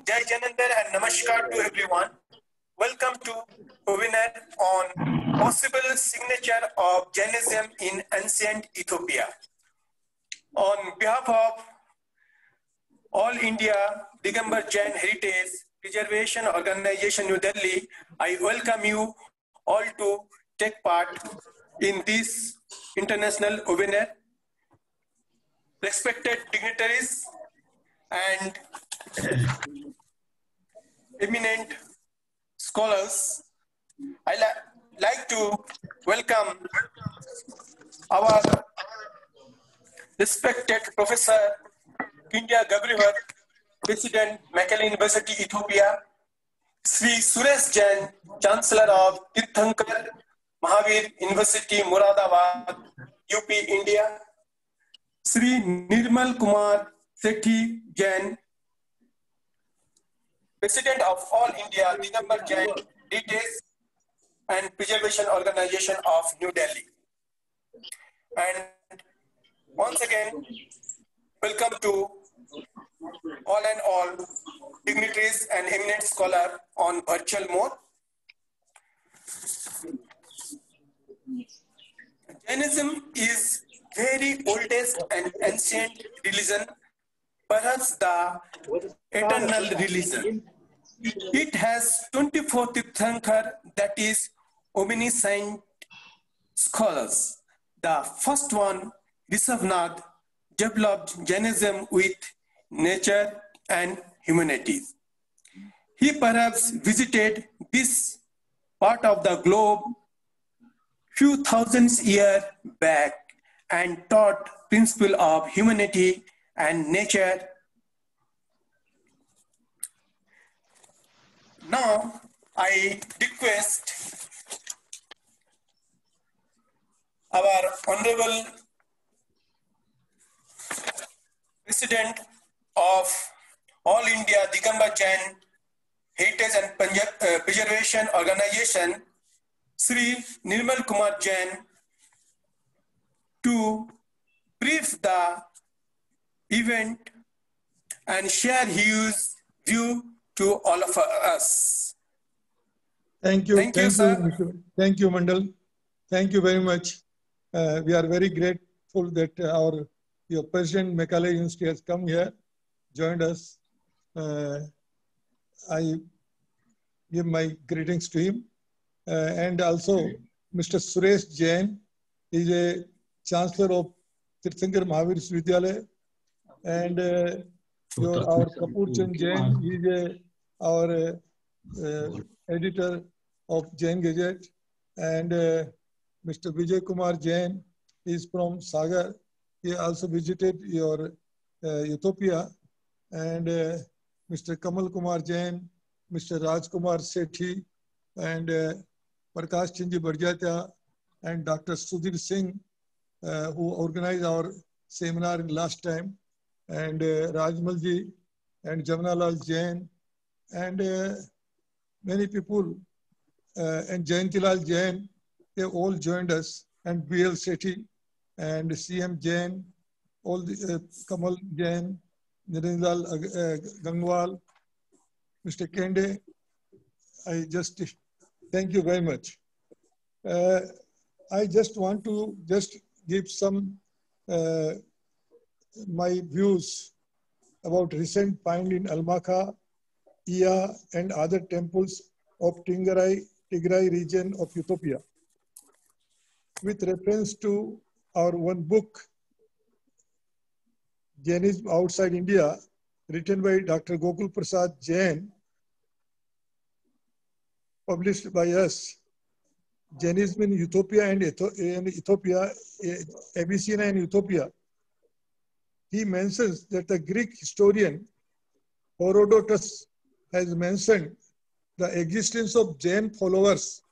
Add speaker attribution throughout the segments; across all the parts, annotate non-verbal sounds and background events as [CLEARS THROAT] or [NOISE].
Speaker 1: Jai Jinendra and Namaskar to everyone. Welcome to webinar on possible signature of Jainism in ancient Ethiopia. On behalf of All India Digambar Jain Heritage Preservation Organization New Delhi, I welcome you all to take part in this international webinar. Respected dignitaries and eminent scholars, I li like to welcome our respected Professor India Gabriel, President Macaulay University, Ethiopia, Sri Suresh Jain, Chancellor of Tirthankar Mahavir University, Muradabad, UP, India, Sri Nirmal Kumar Sethi Jain, President of All India Digambar Jain Heritage and Preservation Organization of New Delhi. And once again, welcome to all and all dignitaries and eminent scholar on virtual mode. Jainism is very oldest and ancient religion, perhaps the eternal religion. It has 24 Tirthankar, that is omniscient scholars. The first one, Rishabhnath, developed Jainism with nature and humanities. He perhaps visited this part of the globe few thousands years back and taught principle of humanity and nature. Now I request our Honorable President of All India Digambar Jain Heritage and uh, Preservation Organization, Sri Nirmal Kumar Jain, to brief the event and share his view to all of us.
Speaker 2: Thank you.
Speaker 1: Thank you, sir.
Speaker 2: Thank you, Mandal. Thank you very much. Uh, we are very grateful that our your President Mekelle University has come here, joined us. Uh, I give my greetings to him. Uh, and also, Mr. Suresh Jain is a Chancellor of Tirthankar Mahavir Vidyalaya. And uh, your, our Kapoor Chand Jain is a, our uh, editor of Jain Gazette. And uh, Mr. Vijay Kumar Jain is from Sagar. He also visited your uh, Utopia. And uh, Mr. Kamal Kumar Jain, Mr. Rajkumar Sethi, and uh, Prakash Chinji Barjatya, and Dr. Sudhir Singh, uh, who organized our seminar in last time, and uh, Rajmalji, and Jamanalal Jain, and uh, many people, uh, and Jayantilal Jain, they all joined us, and B.L. Sethi, and CM Jain, all the uh, Kamal Jain, Nirindal uh, Gangwal, Mr. Kende, I just thank you very much. Uh, I just want to just give some uh, my views about recent find in Almaka, Iya, and other temples of Tigray, Tigray region of Ethiopia. With reference to our one book, Jainism Outside India, written by Dr. Gokul Prasad Jain, published by us, Jainism in Ethiopia and Ethiopia, Abyssinia and Ethiopia. He mentions that the Greek historian Herodotus has mentioned the existence of Jain followers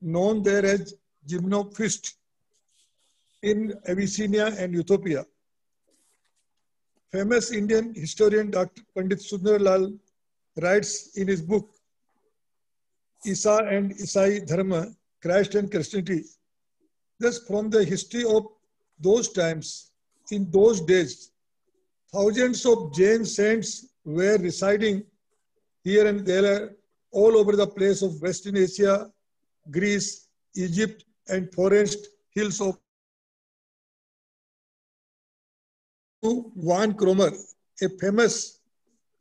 Speaker 2: known there as Gymnophists in Abyssinia and Ethiopia. Famous Indian historian Dr. Pandit Sundarlal writes in his book Isa and Isai Dharma, Christ and Christianity. Thus, from the history of those times, in those days, thousands of Jain saints were residing here and there all over the place of Western Asia, Greece, Egypt, and forest hills of Von Kremer, a famous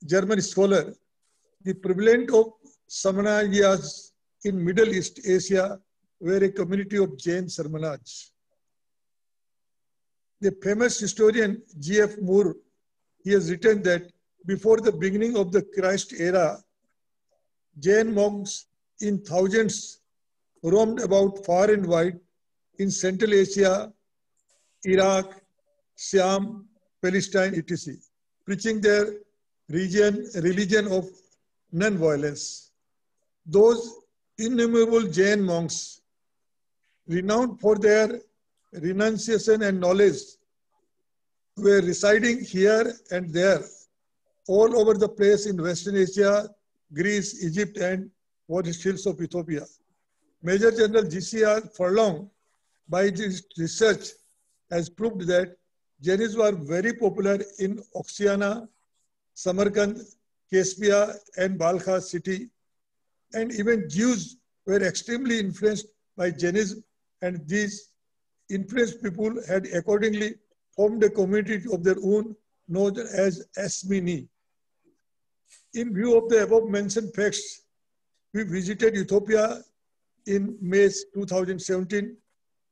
Speaker 2: German scholar, the prevalent of Samaniyas in Middle East Asia were a community of Jain Sarmanaj. The famous historian G.F. Moore, he has written that before the beginning of the Christ era, Jain monks in thousands roamed about far and wide in Central Asia, Iraq, Siam, Palestine, etc., preaching their region, religion of non-violence. Those innumerable Jain monks, renowned for their renunciation and knowledge, were residing here and there, all over the place in Western Asia, Greece, Egypt, and Forest Hills of Ethiopia. Major General G.C.R. Forlong, by his research, has proved that Jainism were very popular in Oxiana, Samarkand, Caspia, and Balkha city, and even Jews were extremely influenced by Jainism, and these influenced people had accordingly formed a community of their own known as Asmini. In view of the above mentioned facts, we visited Ethiopia in May 2017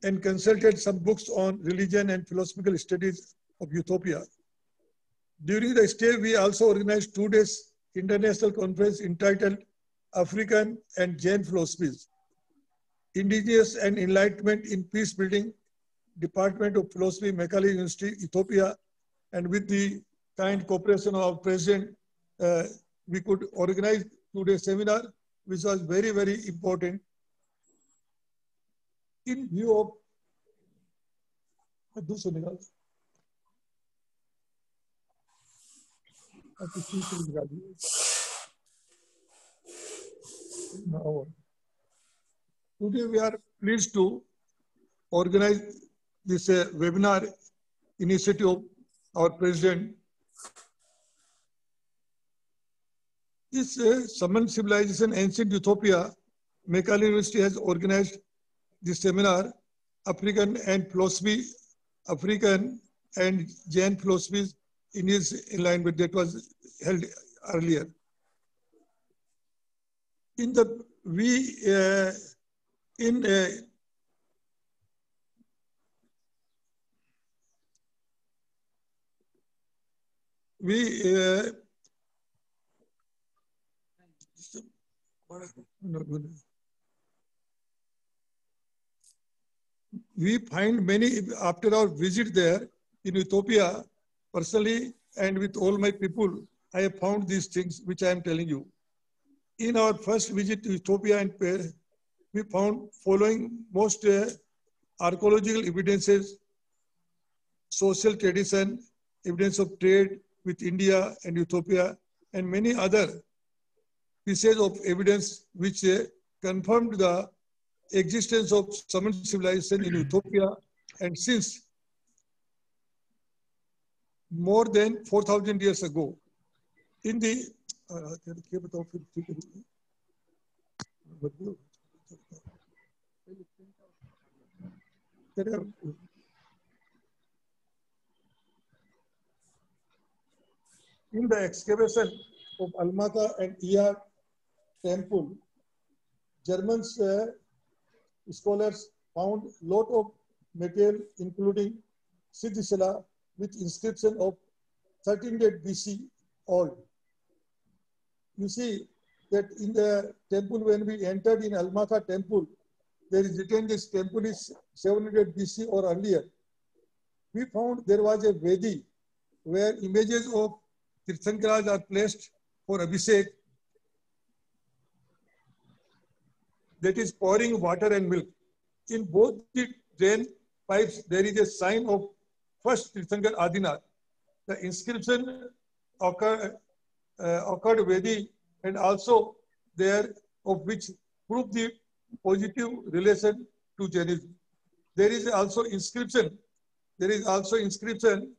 Speaker 2: and consulted some books on religion and philosophical studies of Ethiopia. During the stay, we also organized two days international conference entitled African and Jain Philosophies, Indigenous and Enlightenment in Peace Building, Department of Philosophy, Mekelle University, Ethiopia, and with the kind cooperation of President, uh, we could organize today's seminar, which was very, very important. In view of do Senegal. Now, today we are pleased to organize this uh, webinar initiative of our president. This uh, Saman Civilization Ancient Utopia, Mekelle University has organized this seminar, African and philosophy, African and Jain philosophies in his alignment that was held earlier. In the we uh, in uh, we uh, we find many, after our visit there in Ethiopia, personally and with all my people, I have found these things which I am telling you. In our first visit to Ethiopia and we found following most uh, archaeological evidences, social tradition, evidence of trade with India and Ethiopia, and many other pieces of evidence which confirmed the existence of Saman civilization in Ethiopia and since more than 4,000 years ago. In the uh, in the excavation of Almata and Iyar temple, Germans uh, scholars found lot of material including Siddhishala with inscription of 1300 BC old. You see that in the temple when we entered in Almata temple, there is written this temple is 700 BC or earlier. We found there was a Vedi where images of Tirthankaras are placed for Abhishek that is pouring water and milk. In both the drain pipes, there is a sign of first Tirthankar Adinath. The inscription occur, uh, occurred Vedi and also there of which prove the positive relation to Jainism. There is also inscription. There is also inscription.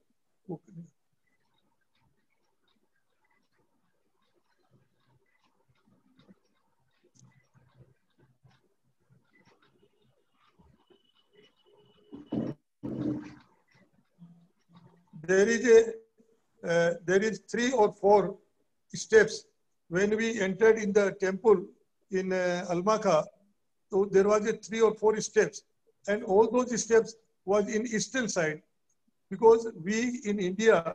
Speaker 2: There is a, uh, there is three or four steps. When we entered in the temple in uh, Almaka, so there was a three or four steps. And all those steps was in eastern side because we in India,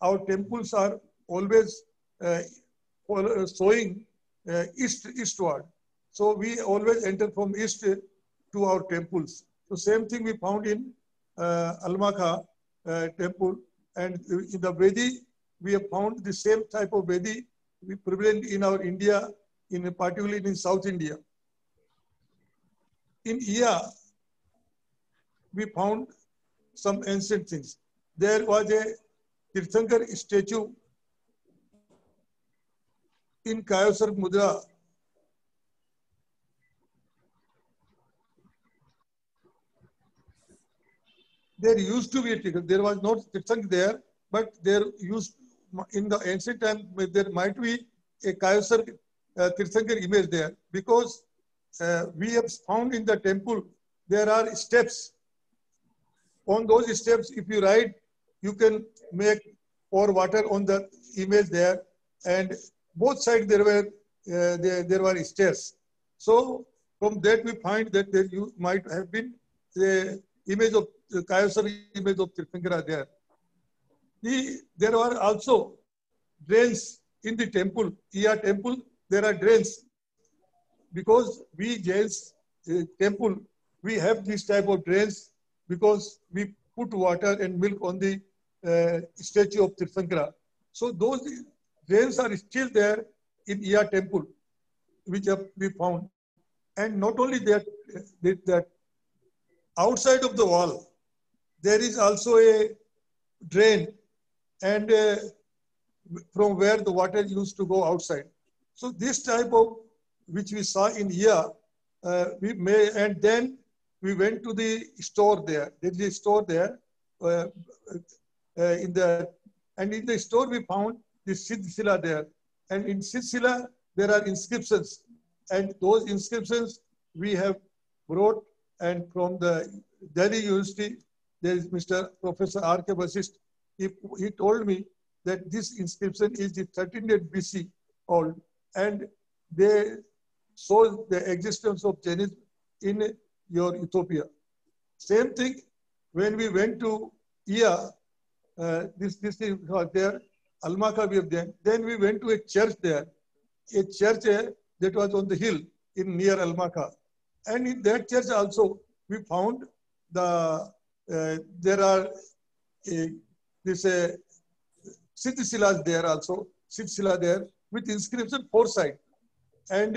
Speaker 2: our temples are always uh, showing uh, east eastward. So we always enter from east to our temples. So same thing we found in uh, Almaka uh, Uh, temple and in the Vedi, we have found the same type of Vedi prevalent in our India, in particularly in South India. In Iya, we found some ancient things. There was a Tirthankar statue in Kayasar Mudra there used to be a ticket. There was no Tirthank there, but there used in the ancient time there might be a Kayasar uh, image there because uh, we have found in the temple there are steps. On those steps, if you ride, you can make pour water on the image there, and both sides there were uh, there, there were stairs. So from that we find that there you might have been the image of image of Tirthankara there. The, there are also drains in the temple, Iya temple, there are drains. Because we Jains uh, temple, we have this type of drains because we put water and milk on the uh, statue of Tirthankara. So those drains are still there in Iya temple, which have we found. And not only that, that outside of the wall, there is also a drain and uh, from where the water used to go outside. So this type of, which we saw in here, uh, we may, and then we went to the store there. There is a store there uh, uh in the, and in the store we found the Siddhila there. And in Siddhila, there are inscriptions. And those inscriptions we have brought and from the Delhi University there is Mr. Professor R.K. Vasist. He, he told me that this inscription is the 13th BC old and they show the existence of Jainism in your Ethiopia. Same thing when we went to Iya, uh, this, this is there, Almaka we done. Then we went to a church there, a church uh, that was on the hill in near Almaka. And in that church also, we found the there are uh, this uh, Siddhisilas there also, Siddhisila there with inscription side. And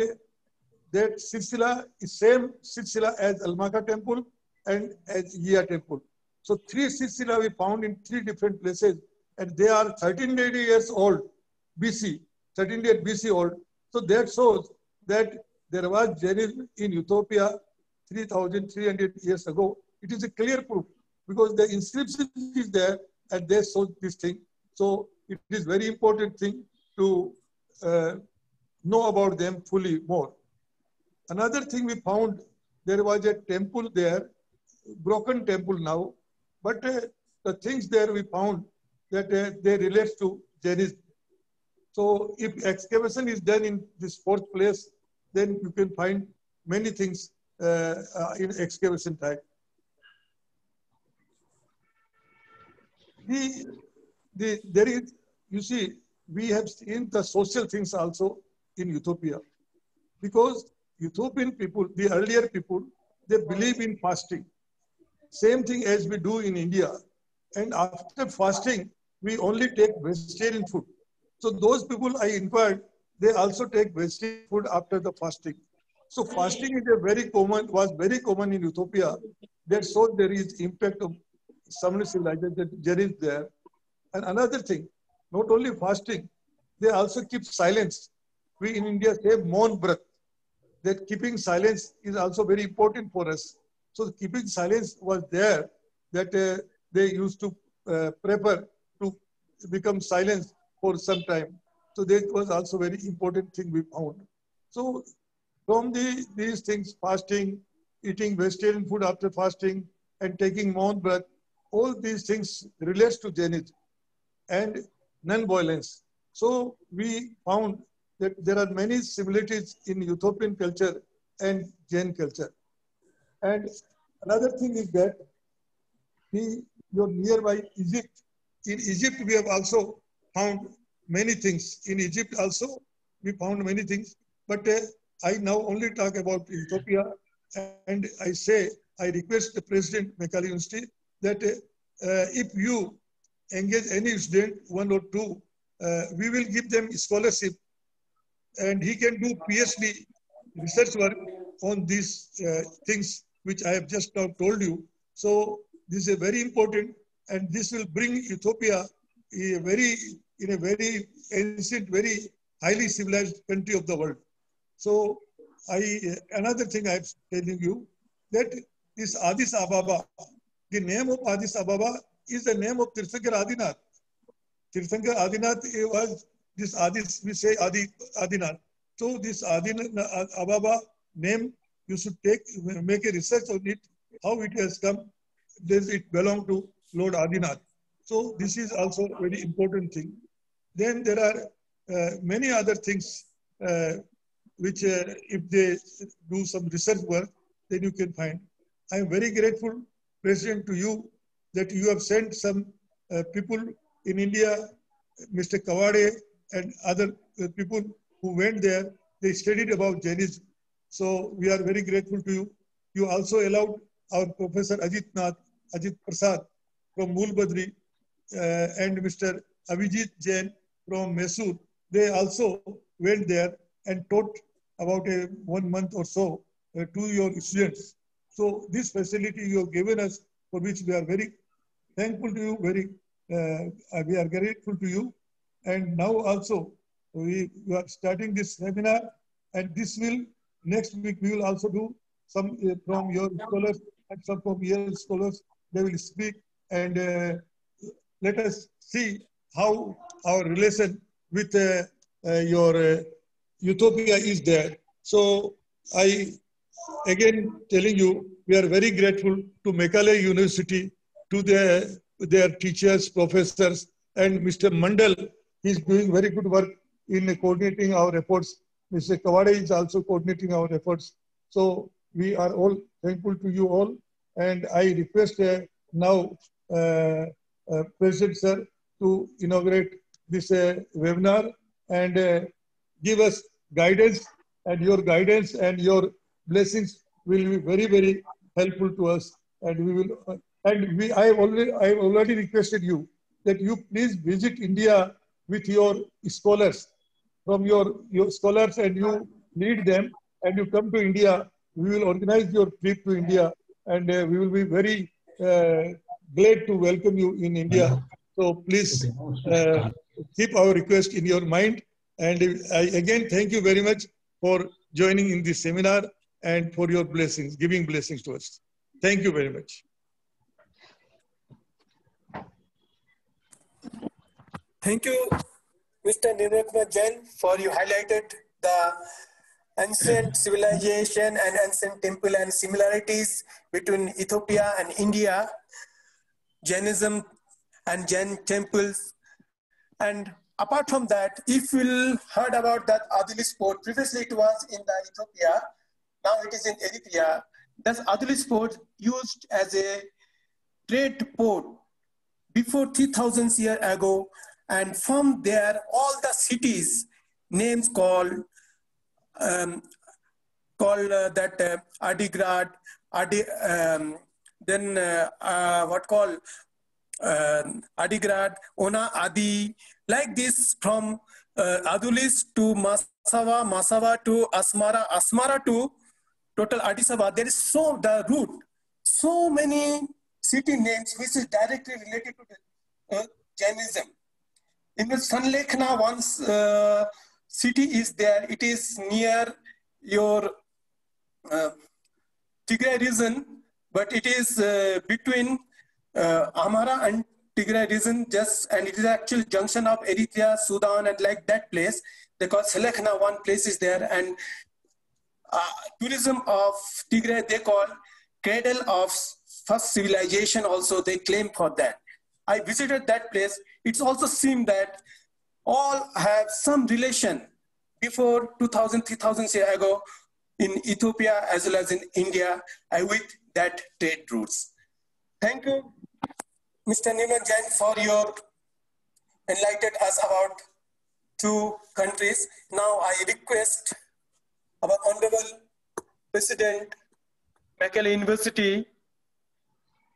Speaker 2: that Siddhisila is same Siddhisila as Almaka temple and as Yia temple. So three Siddhisila we found in three different places and they are 1380 years old BC, 1380 BC old. So that shows that there was Jainism in Ethiopia 3,300 years ago. It is a clear proof because the inscription is there and they saw this thing. So it is very important thing to uh, know about them fully more. Another thing we found, there was a temple there, broken temple now, but uh, the things there we found that uh, they relate to Jainism. So if excavation is done in this fourth place, then you can find many things uh, uh, in excavation type. The, the, there is, you see, we have seen the social things also in utopia Because utopian people, the earlier people, they believe in fasting. Same thing as we do in India. And after fasting, we only take vegetarian food. So those people I inquired, they also take vegetarian food after the fasting. So fasting is a very common, was very common in Utopia. That so there is impact of some civilization that there is there. And another thing, not only fasting, they also keep silence. We in India say maun vrat. That keeping silence is also very important for us. So keeping silence was there that uh, they used to uh, prefer to become silent for some time. So that was also very important thing we found. So from the, these things, fasting, eating vegetarian food after fasting, and taking maun vrat, all these things relates to Jainism and non-violence. So we found that there are many similarities in Ethiopian culture and Jain culture. And another thing is that the, your nearby Egypt, in Egypt we have also found many things. In Egypt also we found many things, but uh, I now only talk about Ethiopia and I say, I request the President Mekelle University that uh, if you engage any student, one or two, uh, we will give them scholarship and he can do PhD research work on these uh, things which I have just now told you. So this is very important and this will bring Ethiopia a very, in a very ancient, very highly civilized country of the world. So I, another thing I'm telling you that this Addis Ababa, the name of Addis Ababa is the name of Tirthankar Adinath. Tirthankar Adinath was this Addis, we say Adi, Adinath. So this Adinath Ababa name, you should take, make a research on it, how it has come. Does it belong to Lord Adinath? So this is also a very important thing. Then there are uh, many other things uh, which uh, if they do some research work, then you can find. I am very grateful, President, to you that you have sent some uh, people in India, Mr. Kawade and other uh, people who went there, they studied about Jainism. So we are very grateful to you. You also allowed our Professor Ajit Nath, Ajit Prasad from Moolbadri uh, and Mr. Abhijit Jain from Mysore. They also went there and taught about a one month or so uh, to your students. So this facility you have given us, for which we are very thankful to you, very uh, we are grateful to you. And now also we, we, are starting this seminar, and this will next week we will also do some uh, from your scholars and some from your scholars. They will speak and uh, let us see how our relation with uh, uh, your uh, utopia is there. So I, again telling you, we are very grateful to Mekelle University, to their, their teachers, professors, and Mr. Mandal. He's doing very good work in coordinating our efforts. Mr. Kawade is also coordinating our efforts. So we are all thankful to you all. And I request uh, now uh, uh, President Sir to inaugurate this uh, webinar and uh, give us guidance and your guidance and your blessings will be very, very helpful to us. And we will, uh, and we, I have already, I have already requested you that you please visit India with your scholars, from your, your scholars and you lead them and you come to India. We will organize your trip to India and uh, we will be very uh, glad to welcome you in India. So please uh, keep our request in your mind. And I again thank you very much for joining in this seminar and for your blessings, giving blessings to us. Thank you very much.
Speaker 1: Thank you, Mr. Nirupma Jain, for you highlighted the ancient civilization and ancient temple and similarities between Ethiopia and India, Jainism and Jain temples. And apart from that, if you heard about that Adulis port, previously it was in the Ethiopia, now it is in Eritrea. That's Adulis port used as a trade port before 3000 years ago. And from there, all the cities, names called, um, called uh, that uh, Adigrat, Adi, um, then uh, uh, what called uh, Adigrat, Ona Adi, like this from uh, Adulis to Massawa, Massawa to Asmara, Asmara to total Addis Ababa. There is so the route, so many city names which is directly related to uh, Jainism. In the Sanlekhna, once uh, city is there, it is near your uh, Tigray region, but it is uh, between uh, Amhara and Tigray region just, and it is actually junction of Eritrea, Sudan, and like that place. They call Selekna, one place is there, and uh, tourism of Tigray, they call cradle of first civilization also they claim for that. I visited that place. It's also seemed that all have some relation before 2000, 3000 years ago in Ethiopia as well as in India uh, with that trade routes. Thank you, Mr. Nilan Jain, for your enlightened us about two countries. Now I request our Honorable President, Mekelle University,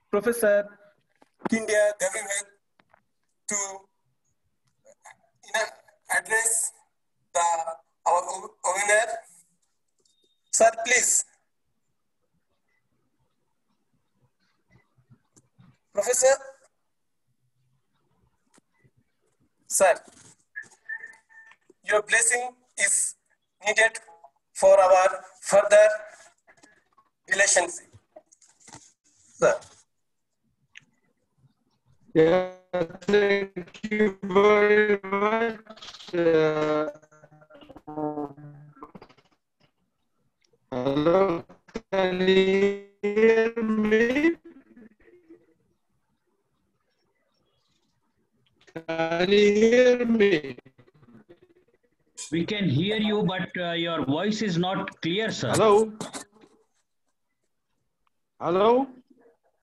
Speaker 1: Professor Kindia Davimed, to uh, address the, our owner. Sir, please. Professor? Sir, your blessing is needed for our further relationship. Sir.
Speaker 3: Yeah, thank you very much. Uh, hello, can you hear me? Can you hear me?
Speaker 4: We can hear you, but uh, your voice is not clear, sir.
Speaker 3: Hello? Hello?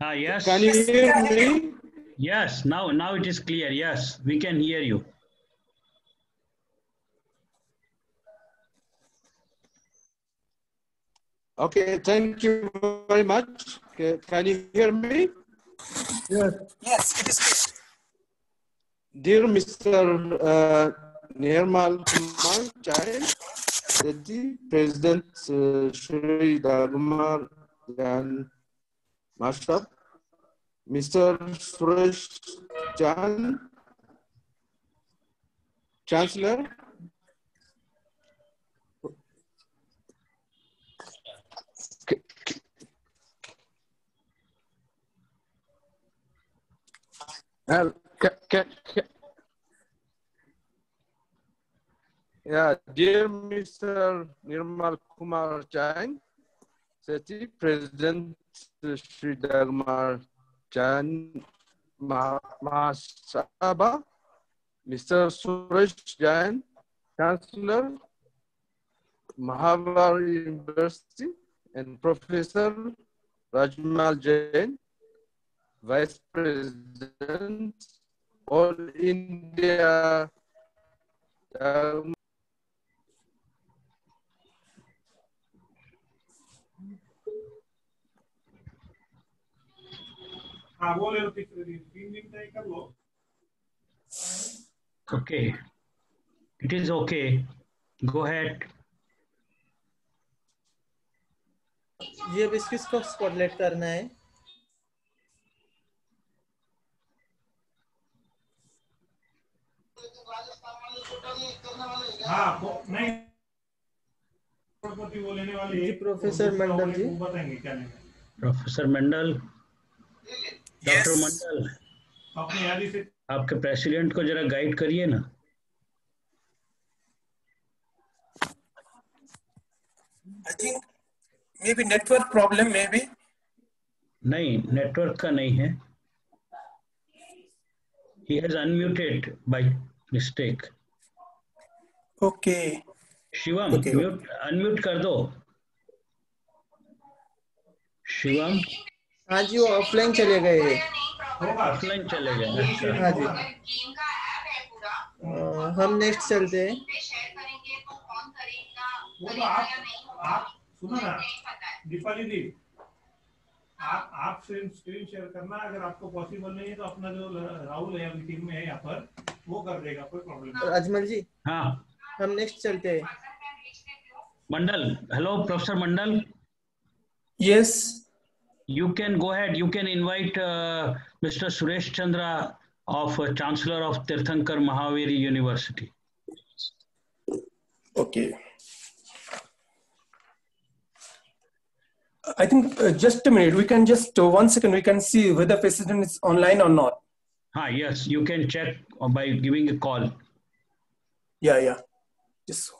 Speaker 4: Ah, yes.
Speaker 3: Can you hear me?
Speaker 4: Yes, now now it is clear. Yes, we can hear you.
Speaker 3: Okay, thank you very much. Okay, Can you hear me?
Speaker 2: Yes.
Speaker 1: Yes, it is clear.
Speaker 3: Dear Mr. Uh, Nirmal Kumar Jain, Reddy, President uh, Shri Dagmar Jan Mashab, Mr. Suresh Jan, Chancellor, Uh, ca- ca- Yeah, dear Mr. Nirmal Kumar Jain, Seti, President Sri Dagmar Jain Ma- Mahasabha, Mr. Suresh Jain, Chancellor, Mahavar University, and Professor Rajmal Jain, Vice President, All India
Speaker 5: हाँ बोले लो तीसरे तीन दिन तय कर लो
Speaker 4: Okay. It is okay. Go ahead.
Speaker 6: ये अब किसको स्पॉटलाइट करना है
Speaker 5: हाँ नहीं वो लेने वाले
Speaker 6: जी, प्रोफेसर मंडल जी।
Speaker 5: बताएँगे क्या
Speaker 4: प्रोफेसर मंडल. डॉक्टर मंडल
Speaker 5: अपनी से
Speaker 4: आपके प्रेसिडेंट को जरा गाइड करिए ना
Speaker 1: I think maybe network problem, maybe.
Speaker 4: नहीं नेटवर्क का नहीं है he has unmuted by mistake
Speaker 1: Okay.
Speaker 4: Shivam
Speaker 1: Okay.
Speaker 4: Mute unmute कर दो शिवम
Speaker 6: हाँ जी वो ऑफलाइन चले गए हैं।
Speaker 4: ऑफलाइन चले गए अच्छा।
Speaker 6: हाँ जी अ, हम नेक्स्ट चलते हैं।
Speaker 5: तो आप आप सुनो ना। दीपाली दी आप आप स्क्रीन स्क्रीन शेयर करना अगर आपको पॉसिबल नहीं है तो अपना जो राहुल है अभी टीम में है यहाँ पर वो कर देगा कोई प्रॉब्लम नहीं।
Speaker 6: अजमल जी
Speaker 4: हाँ।
Speaker 6: हम नेक्स्ट चलते हैं।
Speaker 4: Mandal hello professor Mandal.
Speaker 1: Yes.
Speaker 4: You can go ahead you can invite uh, mr suresh chandra of uh, chancellor of tirthankar mahaviri university
Speaker 1: Okay. I think uh, just a minute. We can just uh, one second. We can see whether president is online or not.
Speaker 4: ah yes you can check uh, by giving a call
Speaker 1: Yeah, yeah. Just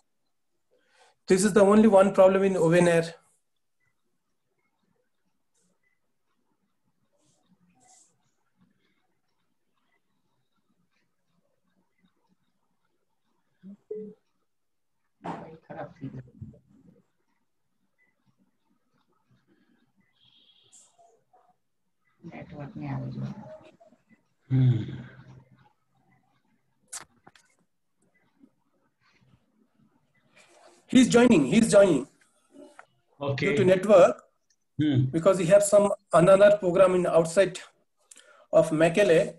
Speaker 1: this is the only one problem in open air.
Speaker 4: Network.
Speaker 1: he's joining he's joining
Speaker 4: okay
Speaker 1: due to network
Speaker 4: hmm.
Speaker 1: because he has some another program in outside of mekelle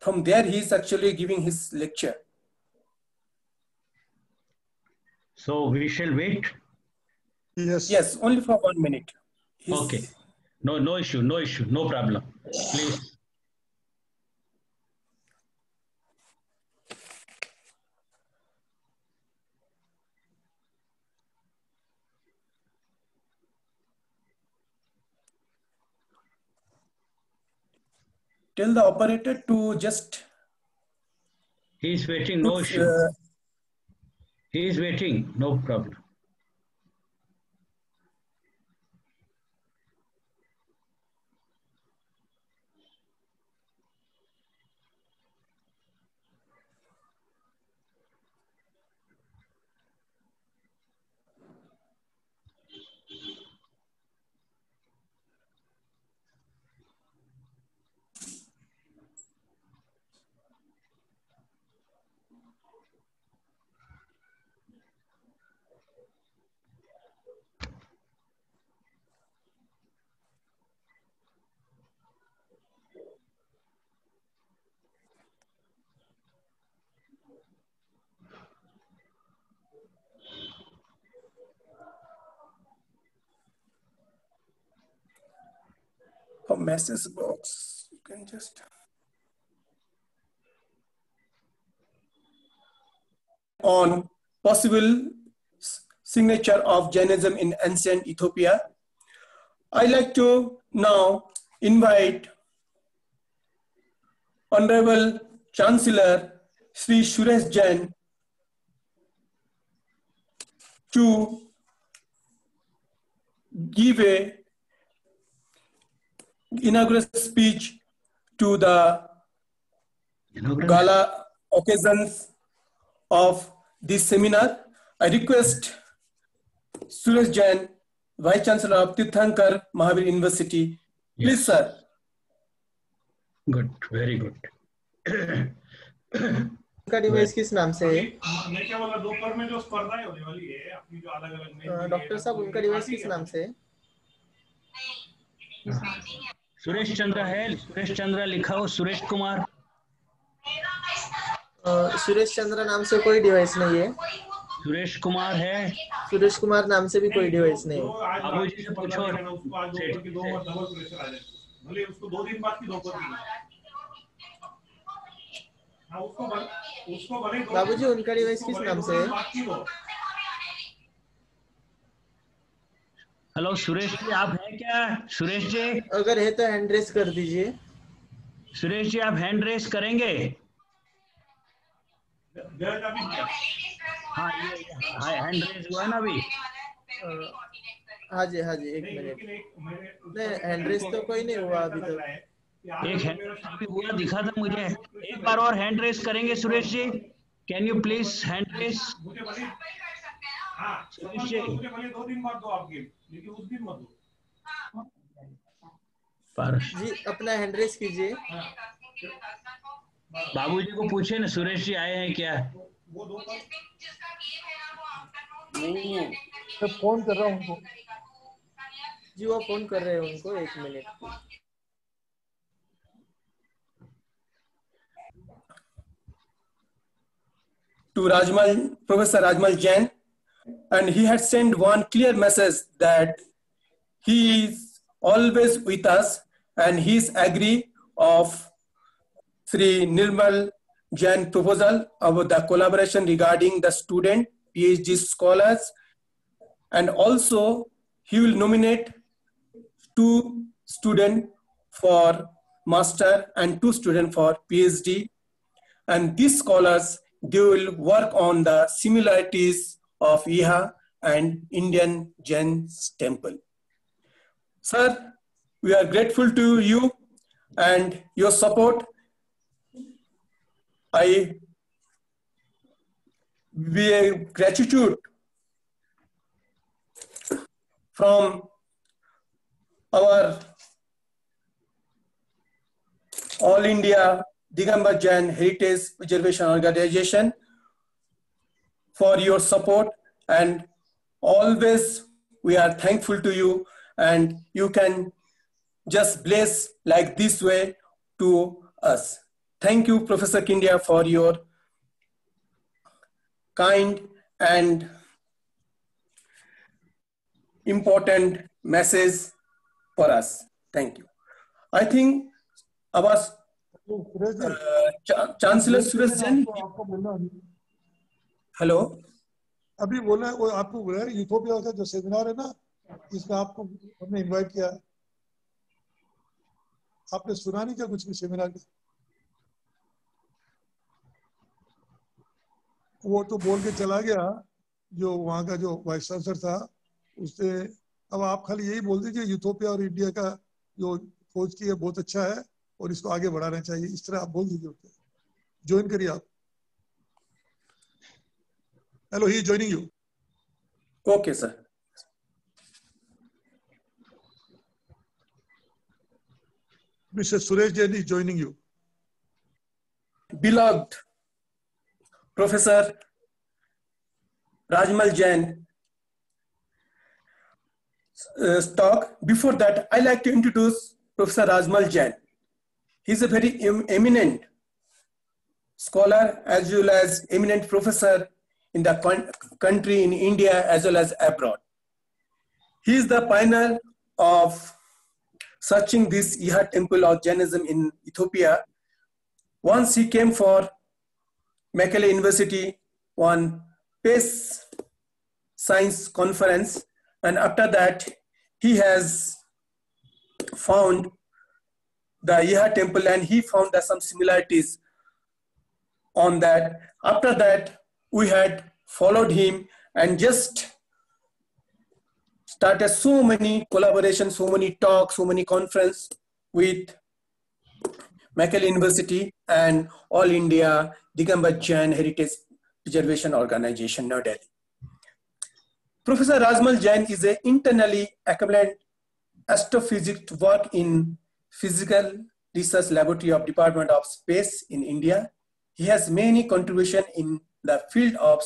Speaker 1: from there he is actually giving his lecture
Speaker 4: So we shall wait.
Speaker 2: Yes.
Speaker 1: Yes, only for one minute. He's-
Speaker 4: Okay. No, no issue, no issue, no problem. Please.
Speaker 1: Tell the operator to just
Speaker 4: He is waiting, no issue.
Speaker 1: uh,
Speaker 4: He is waiting, no problem.
Speaker 1: a message box. You can just on possible signature of Jainism in ancient Ethiopia. I like to now invite Honorable Chancellor Sri Suresh Jain to give a inaugural speech to the
Speaker 4: Inaugural-
Speaker 1: gala occasions of this seminar. I request Suresh Jain, Vice Chancellor of Tirthankar Mahavir University. Please, sir.
Speaker 4: Good, very good.
Speaker 6: उनका device किस नाम से है
Speaker 5: क्या बोला दोपहर में जो स्पर्धाएँ होने वाली है अपनी जो अलग अलग
Speaker 6: डॉक्टर साहब उनका डिवाइस किस नाम से है
Speaker 4: सुरेश चंद्र है सुरेश चंद्र लिखा हो सुरेश कुमार।
Speaker 6: सुरेश चंद्र नाम से कोई डिवाइस नहीं है।
Speaker 4: सुरेश कुमार है।
Speaker 6: सुरेश कुमार नाम से भी कोई डिवाइस नहीं है।
Speaker 4: बाबू जी से पूछो।
Speaker 5: भले उसको दो दिन बाद की दोपहर की हाँ। दो-
Speaker 6: बाबूजी, उनका डिवाइस किस नाम से है?
Speaker 5: बाद की दो।
Speaker 4: हेलो सुरेश जी आप हैं क्या? सुरेश जी
Speaker 6: अगर है तो हैंड रेस कर दीजिए।
Speaker 4: सुरेश जी आप हैंड रेस करेंगे? हाँ ये ये- हाँ हैंड रेस हुआ है ना अभी।
Speaker 6: हाँ जी हाँ जी एक मिनट नहीं, हैंड रेस तो कोई नहीं हुआ अभी तक।
Speaker 4: एक हैंड रेस अभी हुआ दिखा था मुझे। एक बार और हैंड रेस करेंगे Suresh ji can you please
Speaker 5: hand raise हाँ
Speaker 4: जी।
Speaker 5: मुझे भले दो दिन बाद दो आप गेम लेकिन उस दिन मत दो।
Speaker 6: जी अपना हैंड रेस कीजिए।
Speaker 4: बाबूजी को पूछे ना सुरेश जी आए हैं क्या?
Speaker 5: वो दो पर
Speaker 2: फ़ोन कर रहा हूँ उनको।
Speaker 6: जी वो फ़ोन कर रहे हैं उनको एक minute
Speaker 1: to Rajmal, Professor Rajmal Jain, and he had sent one clear message that he is always with us and he is agree of Sri Nirmal Jain proposal about the collaboration regarding the student PhD scholars. And also he will nominate two student for master and two student for PhD and these scholars they will work on the similarities of Yeha and Indian Jain temple. Sir, we are grateful to you and your support. I we gratitude from our All India Digambar Jain Heritage Preservation Organization for your support and always we are thankful to you and you can just bless like this way to us. Thank you, Professor Kindeya, for your kind and important message for us. Thank you. I think our uh, Chancellor Suresh Jain.
Speaker 2: है।
Speaker 1: hello.
Speaker 2: अभी बोला वो आपको बोला यूथोपिया का जो seminar है ना इसमें आपको, हमने इनवाइट किया आपने सुना नहीं क्या कुछ भी सेमिनार का वो तो बोल के चला गया, जो वहाँ का जो वाइस चांसलर था उसने अब आप खाली यही बोल दीजिए यूथोपिया और इंडिया का जो खोज की है, बहुत अच्छा है, और इसको आगे बढ़ाना चाहिए इस तरह आप बोल दीजिए ज्वाइन करिए आप Hello, he is joining you.
Speaker 1: Okay, sir.
Speaker 2: Mr. Suresh Jain is joining you.
Speaker 1: Beloved Professor Rajmal Jain, uh, talk. Before that, I like to introduce Professor Rajmal Jain. He's a very em eminent scholar as well as eminent professor in the country in India as well as abroad. He is the pioneer of searching this Yeha temple of Jainism in Ethiopia. Once he came for Mekelle University on space science conference, and after that, he has found the Yeha temple and he found that some similarities on that. After that, we had followed him and just started so many collaborations, so many talks, so many conference with Mekelle University and All India Digambar Jain Heritage Preservation Organization, New Delhi. Professor Rajmal Jain is an internally acclaimed astrophysics to work in physical research laboratory of Department of Space in India. He has many contribution in the field of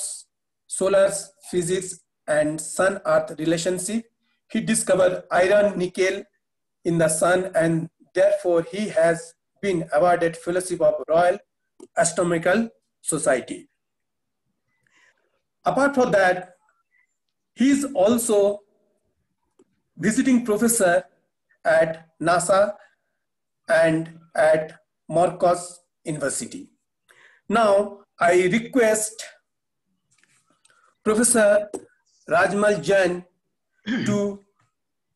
Speaker 1: solar physics and sun-earth relationship. He discovered iron nickel in the sun and therefore he has been awarded fellowship of Royal Astronomical Society. Apart from that, he is also visiting professor at NASA and at Marcos University. Now, I request Professor Rajmal Jain [CLEARS THROAT] to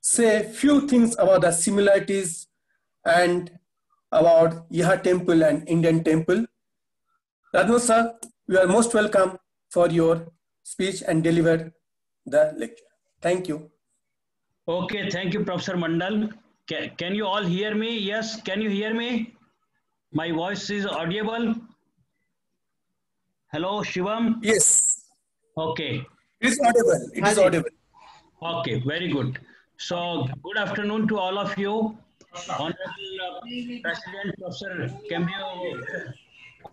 Speaker 1: say few things about the similarities and about Yeha temple and Indian temple. Rajmal sir, you are most welcome for your speech and deliver the lecture. Thank you.
Speaker 4: Okay, thank you, Professor Mandal. Can, can you all hear me? Yes, can you hear me? My voice is audible. Hello, Shivam.
Speaker 1: Yes,
Speaker 4: Okay,
Speaker 1: it is audible. It is audible.
Speaker 4: okay, very good. So, good afternoon to all of you. Honorable uh, President Professor Kembio,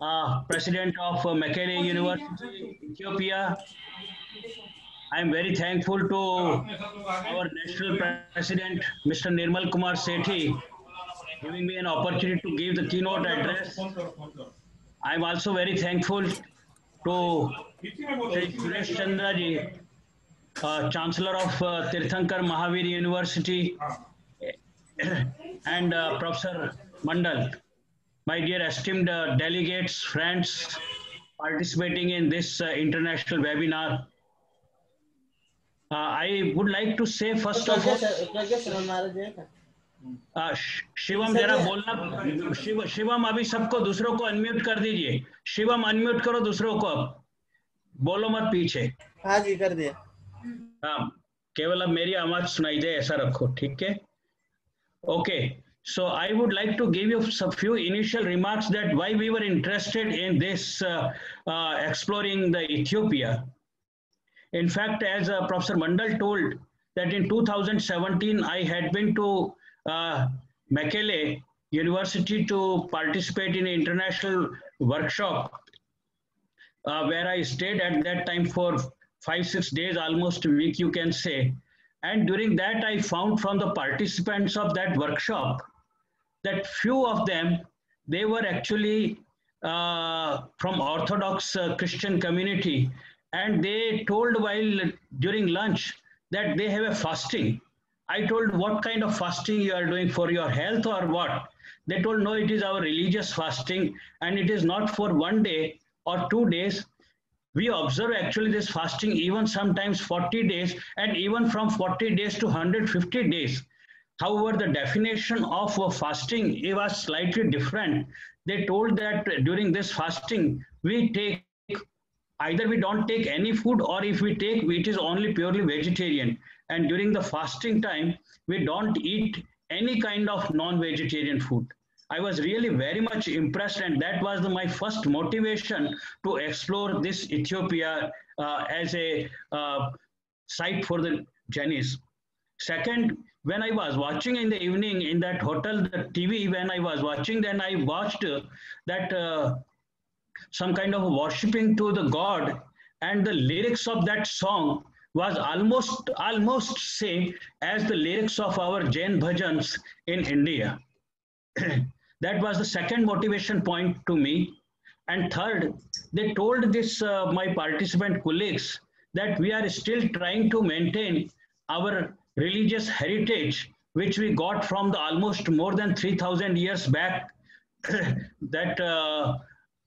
Speaker 4: uh, President of uh, Mekelle University, Ethiopia. I am very thankful to our national president, Mr. Nirmal Kumar Sethi, giving me an opportunity to give the keynote address. I am also very thankful to Suresh Chandra ji chancellor of Tirthankar Mahaveer university and professor Mandal my dear esteemed delegates friends participating in this international webinar I would like to say first of all Shivam जरा बोलना। शिवम अभी सबको दूसरों को unmute कर दीजिए। Shivam unmute करो दूसरों को अब। बोलो मत पीछे
Speaker 6: हाँ जी कर दिया
Speaker 4: हाँ केवल अब मेरी आवाज़ सुनाई दे ऐसा रखो ठीक है okay So I would like to give you a few initial remarks that why we were interested in this uh, uh, exploring the Ethiopia. In fact, as uh, Professor Mandal told that in 2017, I had been to uh, Mekelle University to participate in an international workshop uh, where I stayed at that time for five, six days, almost a week, you can say. And during that, I found from the participants of that workshop that few of them, they were actually uh, from Orthodox uh, Christian community. And they told while during lunch that they have a fasting. I told what kind of fasting you are doing for your health or what? They told no, it is our religious fasting and it is not for one day or two days. We observe actually this fasting even sometimes 40 days and even from 40 days to 150 days. However, the definition of fasting it was slightly different. They told that during this fasting, we take either we don't take any food or if we take, it is only purely vegetarian. And during the fasting time, we don't eat any kind of non-vegetarian food. I was really very much impressed and that was the, my first motivation to explore this Ethiopia uh, as a uh, site for the Jainis. Second, when I was watching in the evening in that hotel, the TV, when I was watching, then I watched uh, that some kind of worshipping to the God and the lyrics of that song was almost almost same as the lyrics of our Jain bhajans in India. [CLEARS THROAT] that was the second motivation point to me. And third, they told this uh, my participant colleagues that we are still trying to maintain our religious heritage, which we got from the almost more than 3,000 years back. [CLEARS THROAT] that uh,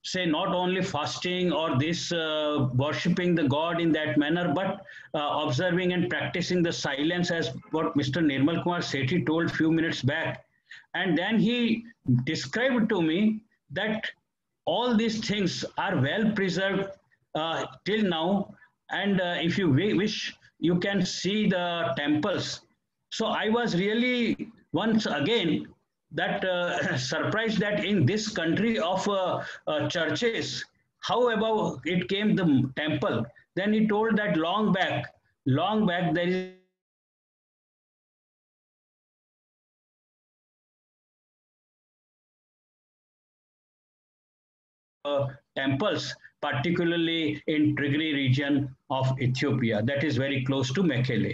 Speaker 4: say not only fasting or this uh, worshipping the god in that manner but uh, observing and practicing the silence as what mr nirmal kumar sethi told few minutes back and then he described to me that all these things are well preserved uh, till now and uh, if you wish you can see the temples so i was really once again that uh, [COUGHS] surprised that in this country of uh, uh, churches, how about it came the temple? Then he told that long back, long back there is temples, particularly in Tigray region of Ethiopia, that is very close to Mekelle.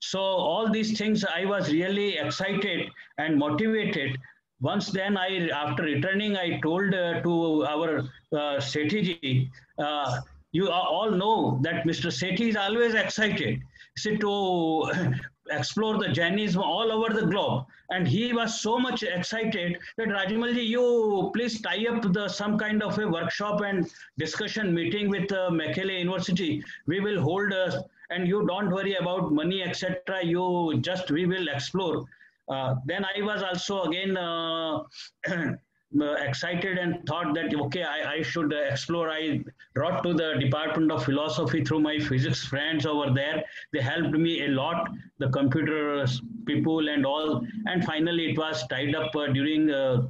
Speaker 4: So all these things, I was really excited and motivated. Once then, I after returning, I told uh, to our uh, Sethi uh, you all know that Mr. Sethi is always excited to [CLEARS THROAT] explore the Jainism all over the globe. And he was so much excited that Rajamalji, you please tie up the some kind of a workshop and discussion meeting with uh, Mekelle University. We will hold a and you don't worry about money, etc. You just, we will explore. Uh, then I was also again uh, [CLEARS THROAT] excited and thought that, okay, I, I should explore. I wrote to the Department of Philosophy through my physics friends over there. They helped me a lot, the computer people and all. And finally, it was tied up uh, during uh,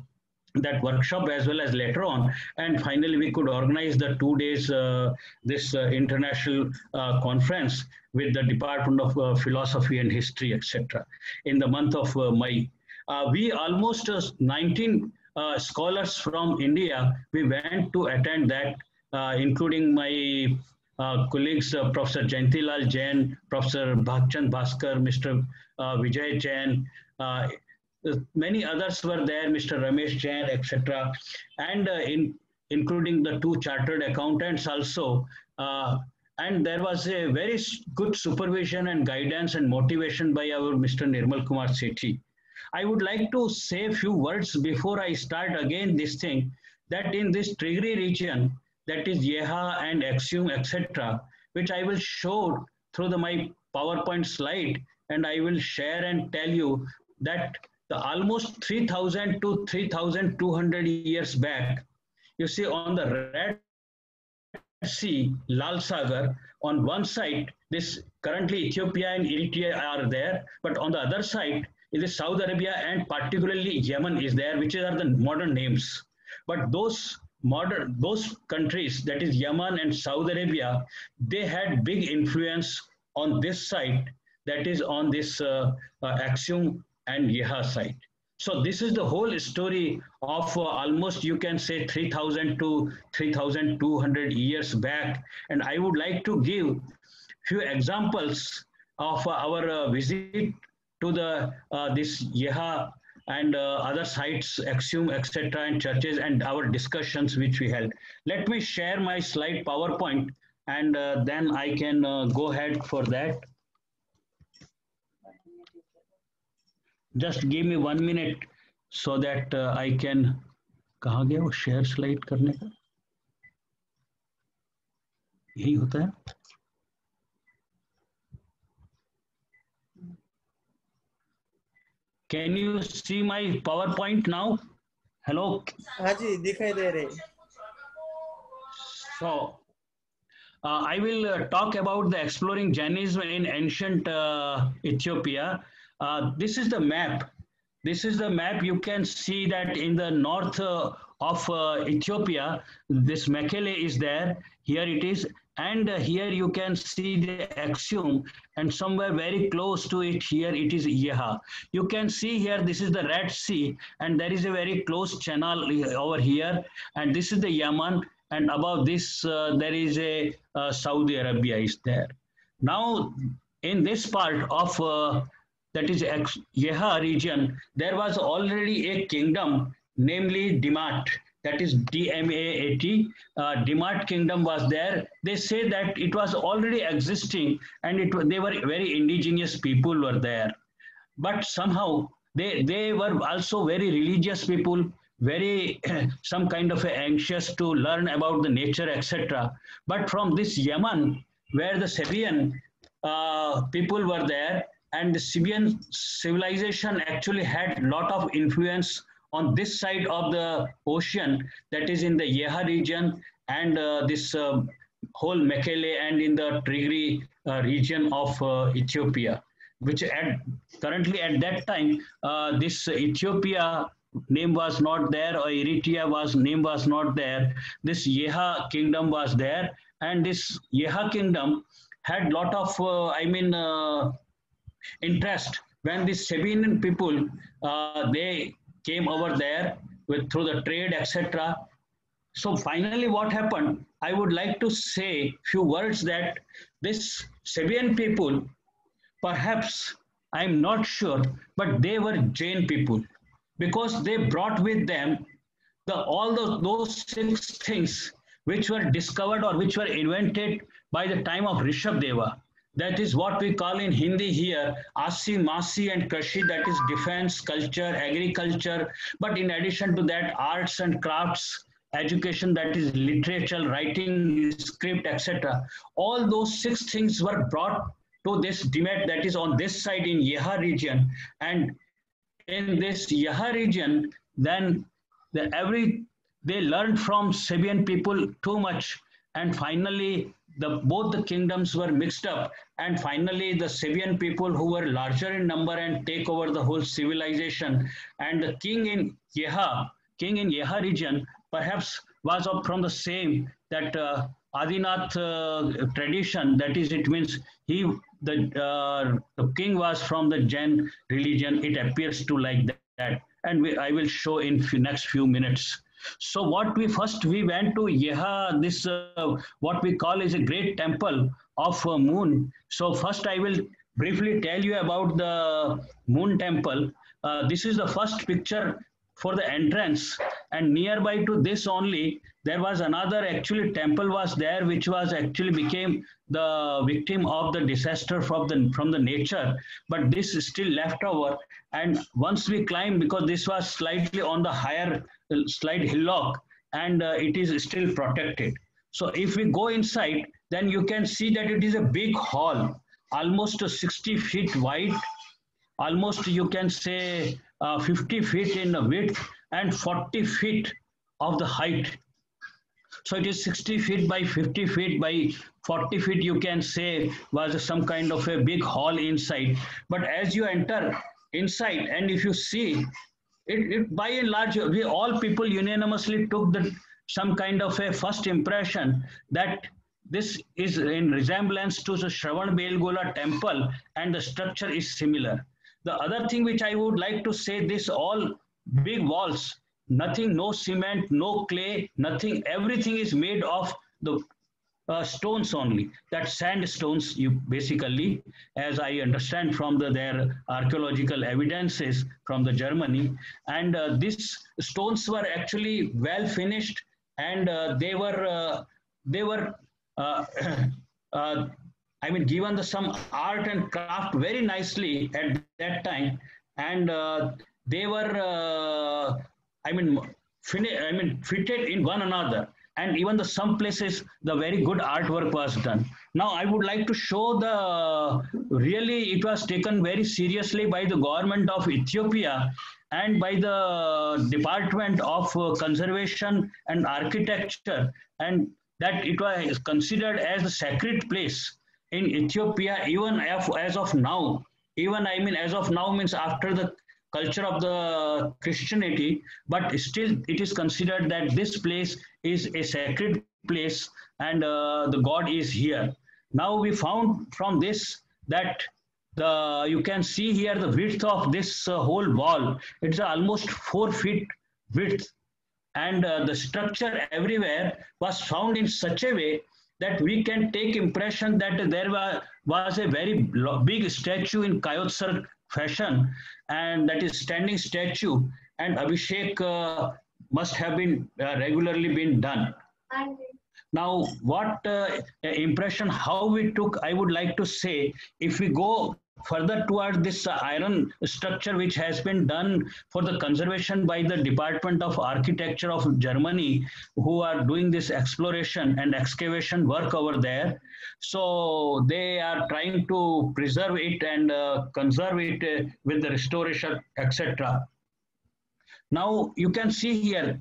Speaker 4: that workshop as well as later on and finally we could organize the two days uh, this uh, international uh, conference with the department of uh, philosophy and history etc in the month of uh, may uh, we almost 19 Uh, scholars from india we went to attend that uh, including my uh, colleagues professor jayantilal jain professor bhagchand bhaskar mr vijay jain many others were there, Mr. Ramesh Jain, etc. And uh, in, including the two chartered accountants also. Uh, and there was a very good supervision and guidance and motivation by our Mr. Nirmal Kumar Sethi. I would like to say a few words before I start again this thing, that in this Tigray region, that is Yeha and Aksum, etc., which I will show through the, my PowerPoint slide, and I will share and tell you that the almost 3000 to 3200 years back you see on the red sea lal sagar on one side this currently ethiopia and eritrea are there but on the other side is the Saudi Arabia and particularly Yemen is there, which are the modern names. But those modern those countries, that is Yemen and Saudi Arabia, they had big influence on this side, that is on this uh, uh, Aksum and Yeha side. So this is the whole story of uh, almost you can say 3000 to 3200 years back. And I would like to give few examples of our uh, visit to the uh, this Yeha and uh, other sites, Aksum, etc., and churches, and our discussions which we held. Let me share my slide PowerPoint, and uh, then I can go ahead for that. Just give me one minute so that I can. कहा गया वो share slide करने का यही होता है Can you see my PowerPoint now? Hello.
Speaker 6: हाँ जी दिखाई दे रहे
Speaker 4: So, uh, I will uh, talk about the exploring Jainism in ancient uh, Ethiopia. Uh, this is the map. This is the map. You can see that in the north uh, of uh, Ethiopia, this Mekelle is there. Here it is. And uh, here you can see the Aksum and somewhere very close to it here it is Yeha. You can see here this is the Red Sea and there is a very close channel over here and this is the Yemen and above this uh, there is a uh, Saudi Arabia is there. Now in this part of uh, that is Yeha region there was already a kingdom namely Dimat that is DMAAT. Uh, kingdom was there. They say that it was already existing and it they were very indigenous people were there. But somehow they, they were also very religious people, very [CLEARS THROAT] some kind of anxious to learn about the nature, etc. But from this Yemen, where the Sabian uh, people were there, and the civilization actually had lot of influence on this side of the ocean, that is in the Yeha region and uh, this uh, whole Mekelle and in the Tigray uh, region of uh, Ethiopia, which at, currently at that time, uh, this Ethiopia name was not there or Eritrea was name was not there. This Yeha kingdom was there and this Yeha kingdom had lot of, uh, I mean, interest when the Sabinian people, they came over there with through the trade, etc. So finally, what happened? I would like to say few words that this Sabian people, perhaps I'm not sure, but they were Jain people because they brought with them the all the, those six things which were discovered or which were invented by the time of Rishabh Deva. That is what we call in Hindi here, Asi, Masi and Kashi, that is defense, culture, agriculture. But in addition to that, arts and crafts, education, that is literature, writing, script, etc. All those six things were brought to this Dimet that is on this side in Yeha region. And in this Yeha region, then the every they learned from Sabian people too much. And finally, the, both the kingdoms were mixed up. And finally the Sabian people who were larger in number and take over the whole civilization. And the king in Yeha, king in Yeha region perhaps was from the same that uh, Adinath uh, tradition. That is it means he the, uh, the king was from the Jain religion. It appears to like that. And we, I will show in few, next few minutes. So what we first we went to Yeha, this uh, what we call is a great temple of uh, moon. So first I will briefly tell you about the moon temple. Uh, this is the first picture for the entrance and nearby to this only there was another actually temple was there which was actually became the victim of the disaster from the from the nature but this is still left over and once we climb because this was slightly on the higher slight hillock and uh, it is still protected. So if we go inside, then you can see that it is a big hall, almost 60 feet wide, almost you can say uh, 50 feet in the width and 40 feet of the height. So it is 60 feet by 50 feet by 40 feet, you can say was some kind of a big hall inside. But as you enter inside, and if you see, it, it by and large, we all people unanimously took the some kind of a first impression that this is in resemblance to the Shravan Belgola temple and the structure is similar. The other thing which I would like to say, this all big walls, nothing, no cement, no clay, nothing, everything is made of the uh, stones only. That sandstones, you basically, as I understand from the, their archaeological evidences from the Germany, and uh, these stones were actually well finished, and uh, they were uh, they were. Uh, [COUGHS] uh, I mean, given the some art and craft very nicely at that time, and they were, I mean, I mean, fitted in one another. And even the some places the very good artwork was done. Now i would like to show the really it was taken very seriously by the government of ethiopia and by the department of uh, conservation and architecture. And that it was considered as a sacred place in ethiopia even as of now. Even i mean as of now means after the culture of the Christianity, but still it is considered that this place is a sacred place and uh, the God is here. Now we found from this that the you can see here the width of this uh, whole wall. It's almost four feet width, and uh, the structure everywhere was found in such a way that we can take impression that there was, was a very big statue in Kayotsar fashion and that is standing statue and Abhishek uh, must have been uh, regularly been done. Now, what uh, impression, how we took, I would like to say, if we go further toward this iron structure which has been done for the conservation by the Department of Architecture of Germany who are doing this exploration and excavation work over there. So they are trying to preserve it and uh, conserve it uh, with the restoration, etc. Now you can see here,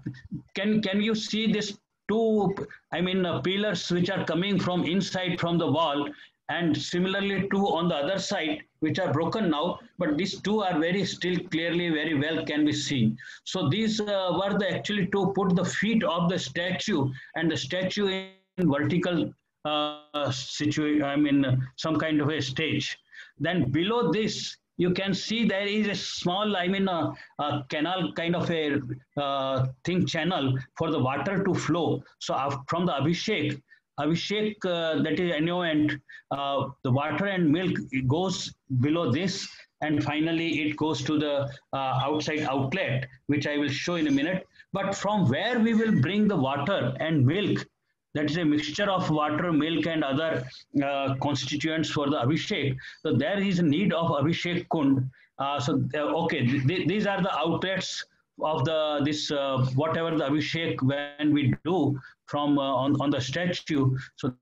Speaker 4: can, can you see this two, I mean, uh, pillars which are coming from inside from the wall and similarly two on the other side which are broken now but these two are very still clearly very well can be seen. So these uh, were the actually to put the feet of the statue and the statue in vertical uh, situation i mean uh, some kind of a stage. Then below this you can see there is a small i mean a, uh, a canal kind of a uh, thing channel for the water to flow. So from the abhishek Abhishek, uh, that is annuant, uh, the water and milk goes below this, and finally it goes to the uh, outside outlet, which I will show in a minute. But from where we will bring the water and milk, that is a mixture of water, milk, and other uh, constituents for the Abhishek. So there is a need of Abhishek Kund. Uh, so uh, okay, th these are the outlets of the this uh, whatever the abhishek when we do from uh, on, on the statue. So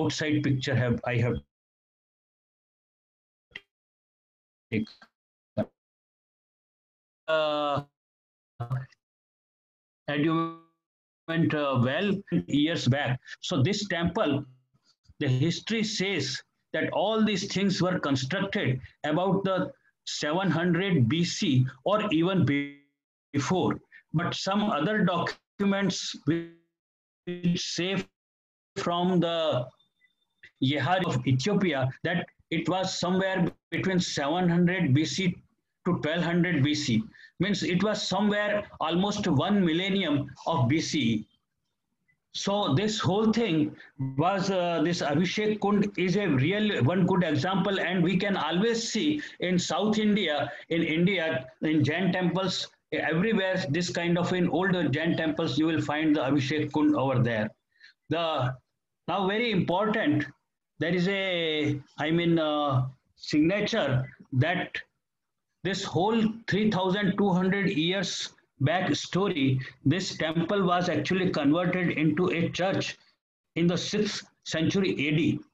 Speaker 4: outside picture have i have uh, went uh, well years back. So this temple the history says that all these things were constructed about the 700 BC or even before. But some other documents which say from the Yehari of Ethiopia that it was somewhere between 700 BC to 1200 BC. Means it was somewhere almost one millennium of BCE. So this whole thing was uh, this Abhishek Kund is a real one good example, and we can always see in South India, in India, in Jain temples, everywhere this kind of in older Jain temples, you will find the Abhishek Kund over there. The now very important, there is a I mean uh, signature that this whole 3,200 years back story, this temple was actually converted into a church in the 6th century AD.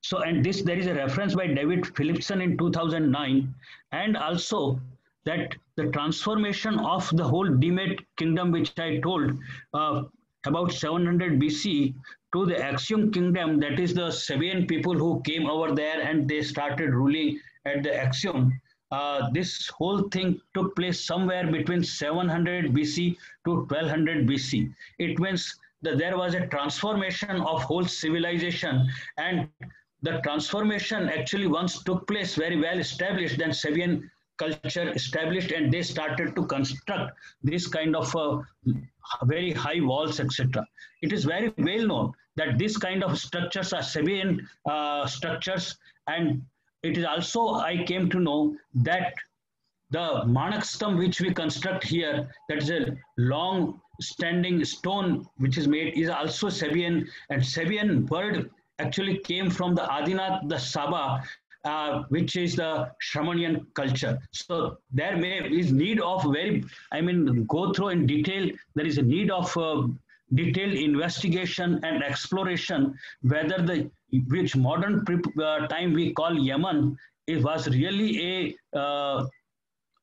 Speaker 4: So, and this, there is a reference by David Phillipson in 2009, and also that the transformation of the whole Dimet kingdom, which I told uh, about 700 BC to the Aksum kingdom, that is the Sabian people who came over there and they started ruling at the Aksum. Uh, this whole thing took place somewhere between 700 BC to 1200 BC. It means that there was a transformation of whole civilization and the transformation actually once took place very well established then Sabian culture established and they started to construct this kind of uh, very high walls etc it is very well known that this kind of structures are Sabian uh, structures and it is also I came to know that the Manakstam which we construct here, that is a long standing stone which is made, is also Sabian. And Sabian word actually came from the Adinath, the Saba, uh, which is the Shramanian culture. So there may is need of very, I mean, go through in detail. There is a need of uh, detailed investigation and exploration whether the which modern uh, time we call Yemen it was really a uh,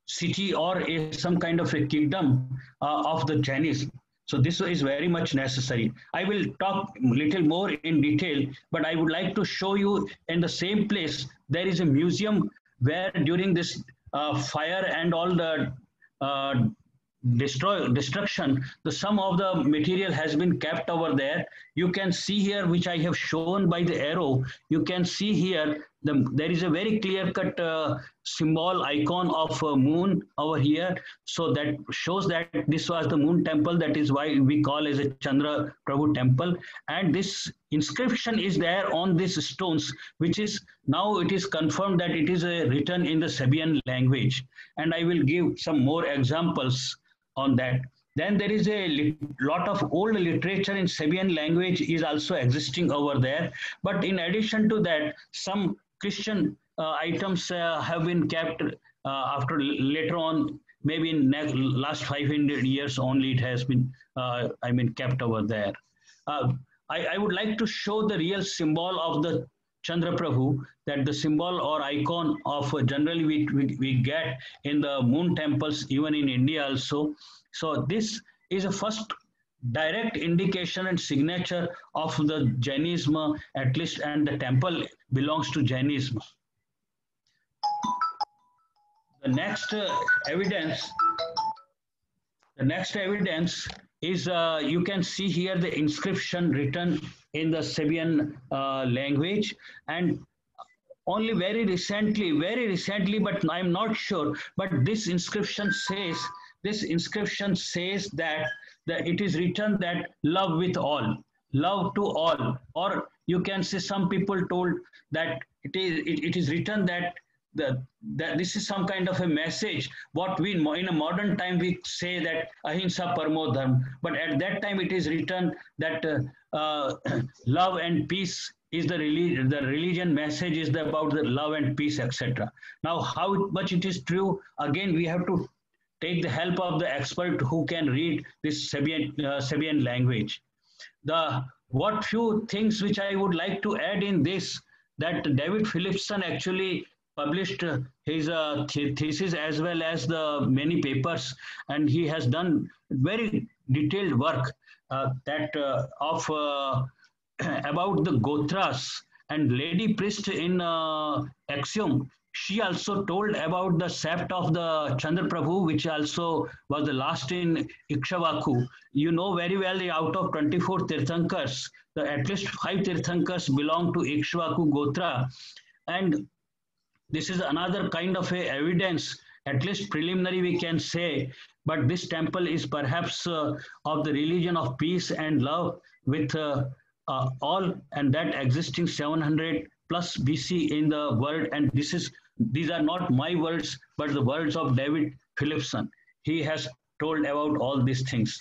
Speaker 4: city or a, some kind of a kingdom uh, of the Chinese. So this is very much necessary. I will talk little more in detail, but I would like to show you in the same place, there is a museum where during this uh, fire and all the uh, destroy destruction the sum of the material has been kept over there you can see here which i have shown by the arrow you can see here the, there is a very clear cut uh, symbol icon of a moon over here so that shows that this was the moon temple that is why we call as a chandra prabhu temple and this inscription is there on these stones which is now it is confirmed that it is a written in the sabian language and i will give some more examples on that. Then there is a lot of old literature in Sabian language is also existing over there. But in addition to that, some Christian uh, items uh, have been kept uh, after later on, maybe in last 500 years only it has been, I mean, kept over there. I, I would like to show the real symbol of the Chandra Prabhu, that the symbol or icon of uh, generally we, we, we get in the moon temples, even in India also. So this is a first direct indication and signature of the Jainism, at least, and the temple belongs to Jainism. The next uh, evidence, the next evidence is uh, you can see here the inscription written in the Sabian uh, language and only very recently, very recently, but I'm not sure, but this inscription says, this inscription says that, that it is written that love with all, love to all, or you can say some people told that it is, it, it is written that the, that this is some kind of a message. What we in a modern time we say that ahimsa paramo dharma, but at that time it is written that uh, uh, [CLEARS THROAT] love and peace is the religion. The religion message is the, about the love and peace, etc. Now, how much it is true? Again, we have to take the help of the expert who can read this Sabian, uh, Sabian language. The what few things which I would like to add in this that David Phillipson actually published uh, his uh, th thesis as well as the many papers, and he has done very detailed work uh, that uh, of uh, [CLEARS THROAT] about the Gotras and Lady Priest in Aksum. She also told about the sept of the Chandra Prabhu, which also was the last in Ikshvaku. You know very well out of 24 Tirthankars, the, at least five Tirthankars belong to Ikshvaku Gotra. And this is another kind of a evidence, at least preliminary we can say, but this temple is perhaps uh, of the religion of peace and love with uh, uh, all and that existing 700 plus BC in the world. And this is these are not my words, but the words of David Phillipson. He has told about all these things.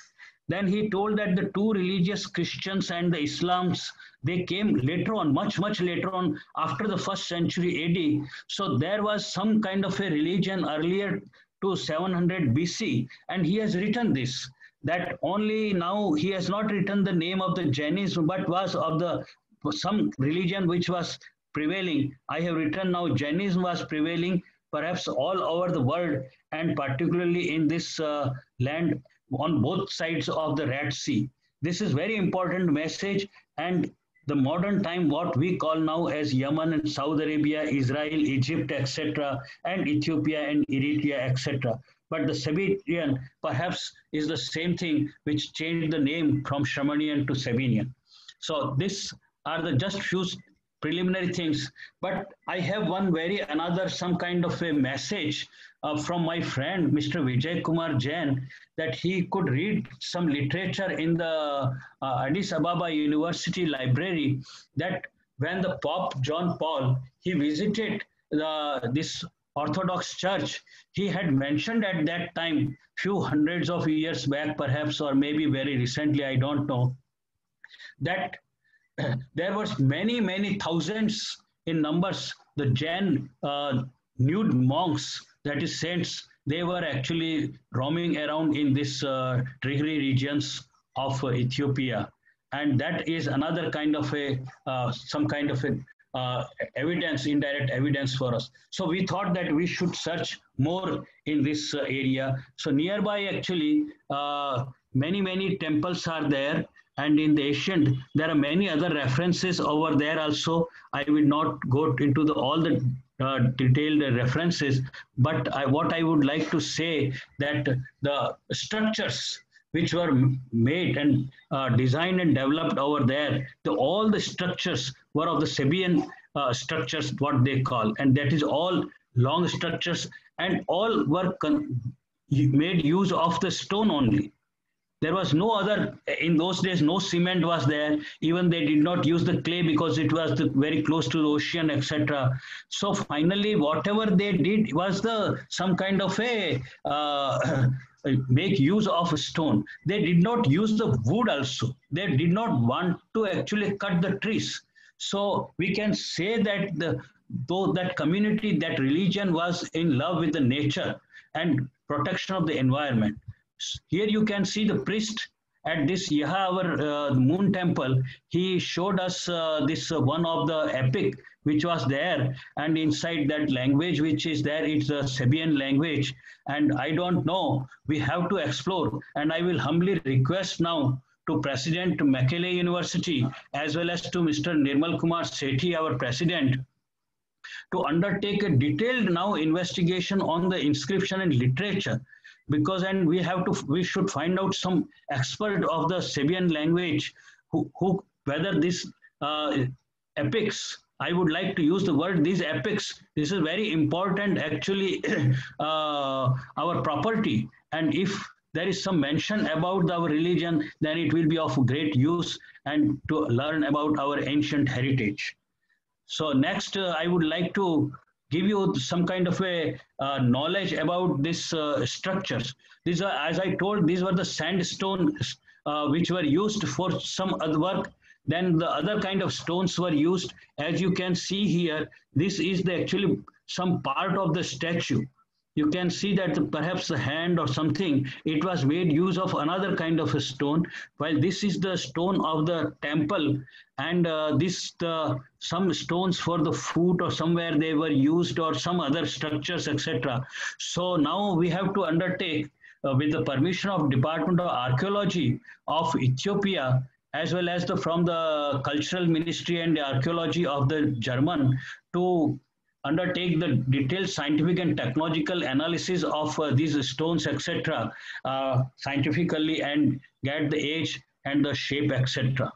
Speaker 4: Then he told that the two religious Christians and the Islams, they came later on, much, much later on, after the first century AD. So there was some kind of a religion earlier to 700 BC. And he has written this, that only now he has not written the name of the Jainism, but was of the some religion which was prevailing. I have written now Jainism was prevailing perhaps all over the world and particularly in this uh, land on both sides of the Red Sea. this is very important message and the modern time, what we call now as Yemen and Saudi Arabia, Israel, Egypt, etc., and Ethiopia and Eritrea, etc. But the Sabinian perhaps is the same thing which changed the name from Shamanian to Sabinian. So these are the just few preliminary things. But I have one very another some kind of a message uh, from my friend Mr. Vijay Kumar Jain that he could read some literature in the uh, Addis Ababa University Library that when the Pope John Paul he visited the, this Orthodox Church, he had mentioned at that time, few hundreds of years back, perhaps, or maybe very recently, I don't know, that [CLEARS THROAT] there was many, many thousands in numbers, the Jain uh, nude monks, that is saints, they were actually roaming around in this uh, regions of uh, Ethiopia. And that is another kind of a, uh, some kind of a uh, evidence, indirect evidence for us. So we thought that we should search more in this uh, area. So nearby actually, uh, many, many temples are there. And in the ancient, there are many other references over there also. I will not go into the, all the uh, detailed references, but I, what I would like to say that the structures which were made and uh, designed and developed over there, the, all the structures were of the Sabian uh, structures, what they call, and that is all long structures, and all were made use of the stone only. There was no other, in those days, no cement was there. Even they did not use the clay because it was the, very close to the ocean, etc. So finally, whatever they did was the some kind of a uh, [CLEARS THROAT] make use of stone. They did not use the wood also. They did not want to actually cut the trees. So we can say that the, though that community, that religion was in love with the nature and protection of the environment. Here you can see the priest at this Yaha, our uh, moon temple. He showed us uh, this uh, one of the epic which was there and inside that language which is there it's a Sabian language and I don't know we have to explore and I will humbly request now to President Mekelle University as well as to Mr. Nirmal Kumar Sethi our president to undertake a detailed now investigation on the inscription and literature because and we have to we should find out some expert of the Sabian language who, who whether this uh, epics I would like to use the word these epics this is very important actually [CLEARS THROAT] uh, our property. And if there is some mention about our religion then it will be of great use and to learn about our ancient heritage. So next uh, I would like to give you some kind of a uh, knowledge about these uh, structures. These are, as I told, these were the sandstone uh, which were used for some other work. Then the other kind of stones were used. As you can see here, this is the actually some part of the statue you can see that perhaps the hand or something, it was made use of another kind of a stone, while this is the stone of the temple and uh, this some stones for the foot or somewhere they were used or some other structures, etc. So now we have to undertake uh, with the permission of Department of Archaeology of Ethiopia as well as the from the cultural ministry and the archaeology of the German to undertake the detailed scientific and technological analysis of uh, these stones, etc., uh, scientifically and get the age and the shape, etc.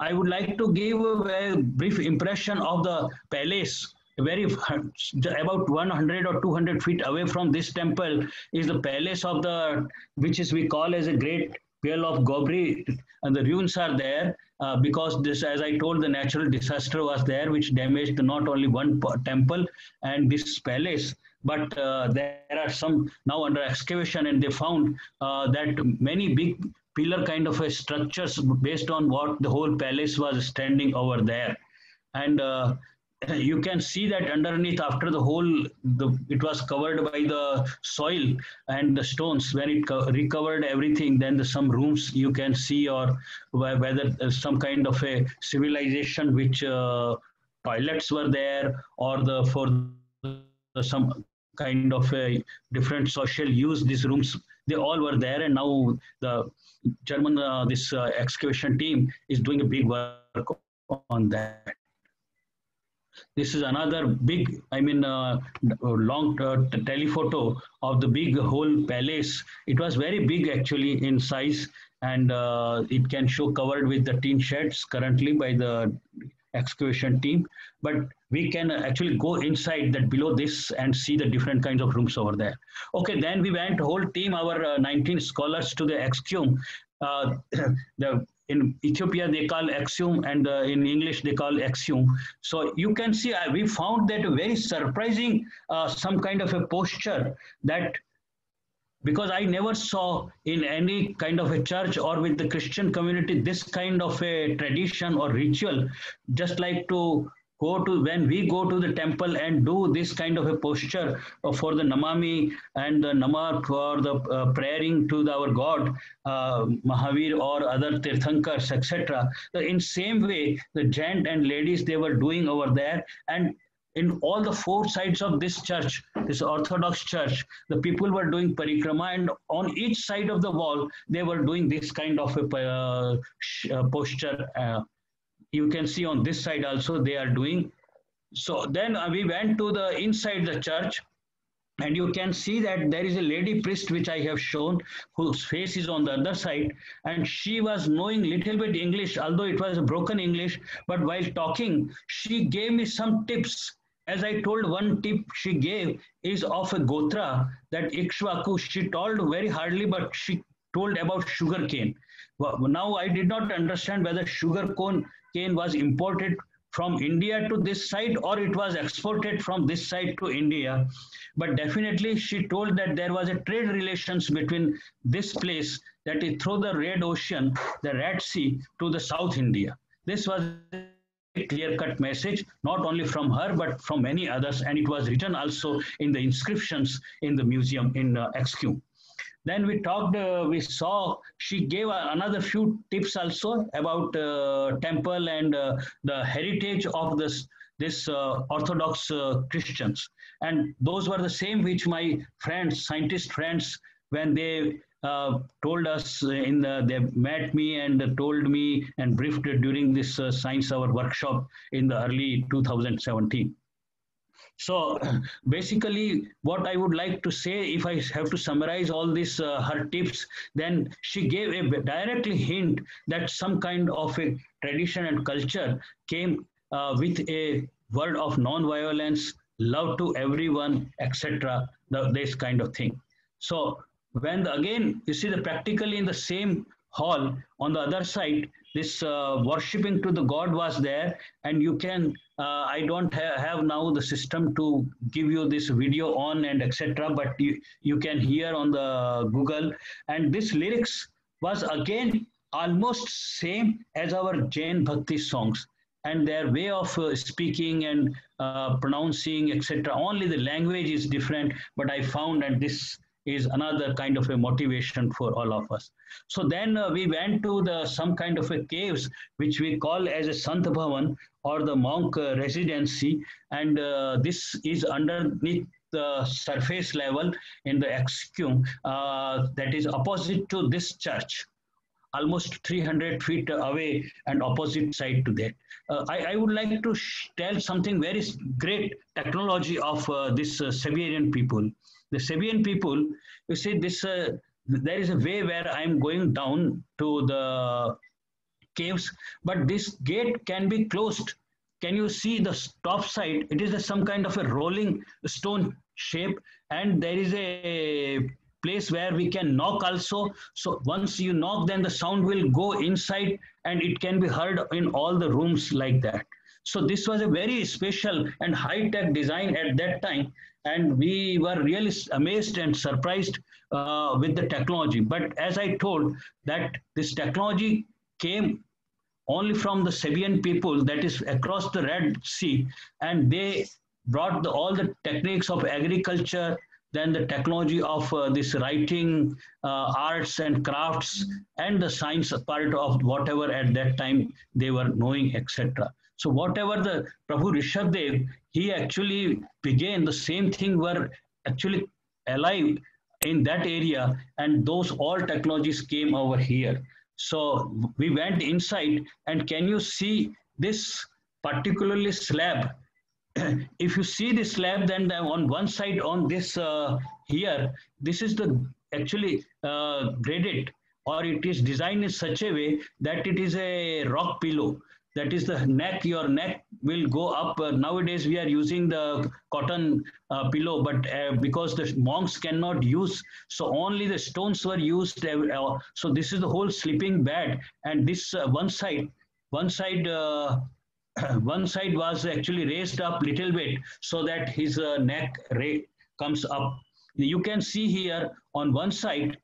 Speaker 4: I would like to give a brief impression of the palace. Very [LAUGHS] about 100 or 200 feet away from this temple is the palace of the, which is we call as a great Pearl of Gobri, and the ruins are there uh, because this, as I told, the natural disaster was there, which damaged not only one temple and this palace, but uh, there are some now under excavation, and they found uh, that many big pillar kind of a structures based on what the whole palace was standing over there, and uh, you can see that underneath after the whole the, it was covered by the soil and the stones when it recovered everything then the, some rooms you can see or whether some kind of a civilization which uh, toilets were there or the for the, some kind of a different social use. These rooms, they all were there, and now the German uh, this uh, excavation team is doing a big work on that. This is another big, I mean, uh, long uh, telephoto of the big whole palace. It was very big actually in size, and uh, it can show covered with the tin sheds currently by the excavation team. But we can actually go inside that below this and see the different kinds of rooms over there. Okay, then we went whole team, our uh, 19 scholars to the Aksum. Uh, [CLEARS THROAT] the in Ethiopia they call exhume and uh, in English they call exhume. So you can see uh, we found that very surprising uh, some kind of a posture that because I never saw in any kind of a church or with the Christian community this kind of a tradition or ritual, just like to go to when we go to the temple and do this kind of a posture for the namami and the namar for the uh, praying to the, our god uh, mahavir or other tirthankars etc in same way the gent and ladies they were doing over there. And in all the four sides of this church, this Orthodox church, the people were doing parikrama, and on each side of the wall, they were doing this kind of a uh, uh posture uh, you can see on this side also they are doing. So then uh, we went to the inside the church and you can see that there is a lady priest which I have shown whose face is on the other side and she was knowing little bit English although it was a broken English but while talking she gave me some tips as I told one tip she gave is of a Gotra that Ikshvaku she told very hardly but she told about sugar cane. Now I did not understand whether sugar cone cane was imported from India to this side or it was exported from this side to India. But definitely she told that there was a trade relations between this place that is through the Red Ocean, the Red Sea to the South India. This was a clear-cut message, not only from her, but from many others. And it was written also in the inscriptions in the museum in uh, XQ. Then we talked, uh, we saw, she gave another few tips also about uh, temple and uh, the heritage of this, this uh, Orthodox uh, Christians. And those were the same which my friends, scientist friends, when they uh, told us in the, they met me and told me and briefed during this science hour workshop in the early 2017. So basically, what I would like to say, if I have to summarize all these uh, her tips, then she gave a directly hint that some kind of a tradition and culture came uh, with a word of non-violence, love to everyone, etc. This kind of thing. So when the, again you see the practically in the same hall on the other side this uh, worshipping to the god was there and you can uh, i don't ha have now the system to give you this video on and etc but you, you can hear on the google. And this lyrics was again almost same as our jain bhakti songs. And their way of uh, speaking and uh, pronouncing etc only the language is different. But i found and this is another kind of a motivation for all of us. So then uh, we went to the some kind of a caves, which we call as a Sant Bhavan or the monk uh, residency. And uh, this is underneath the surface level in the Aksum uh, that is opposite to this church almost 300 feet away and opposite side to that. Uh, I, I, would like to tell something very great technology of uh, this uh, Sabian people. The Sabian people, you see, this uh, there is a way where I'm going down to the caves, but this gate can be closed. Can you see the top side? It is a, some kind of a rolling stone shape, and there is a place where we can knock also. So once you knock, then the sound will go inside and it can be heard in all the rooms like that. So this was a very special and high-tech design at that time and we were really amazed and surprised uh, with the technology. But as I told, that this technology came only from the Sabian people, that is across the Red Sea, and they brought the, all the techniques of agriculture, then the technology of uh, this writing, uh, arts and crafts, and the science part of whatever at that time they were knowing, etc. So whatever the Prabhu Rishabdev, he actually began the same thing were actually alive in that area and those all technologies came over here. So we went inside and can you see this particularly slab? [CLEARS THROAT] if you see the slab then on one side on this uh, here, this is the actually uh, graded or it is designed in such a way that it is a rock pillow that is the neck your neck will go up. Uh, nowadays we are using the cotton uh, pillow but uh, because the monks cannot use so only the stones were used uh, uh, so this is the whole sleeping bed and this uh, one side one side [CLEARS THROAT] one side was actually raised up little bit so that his neck comes up. You can see here on one side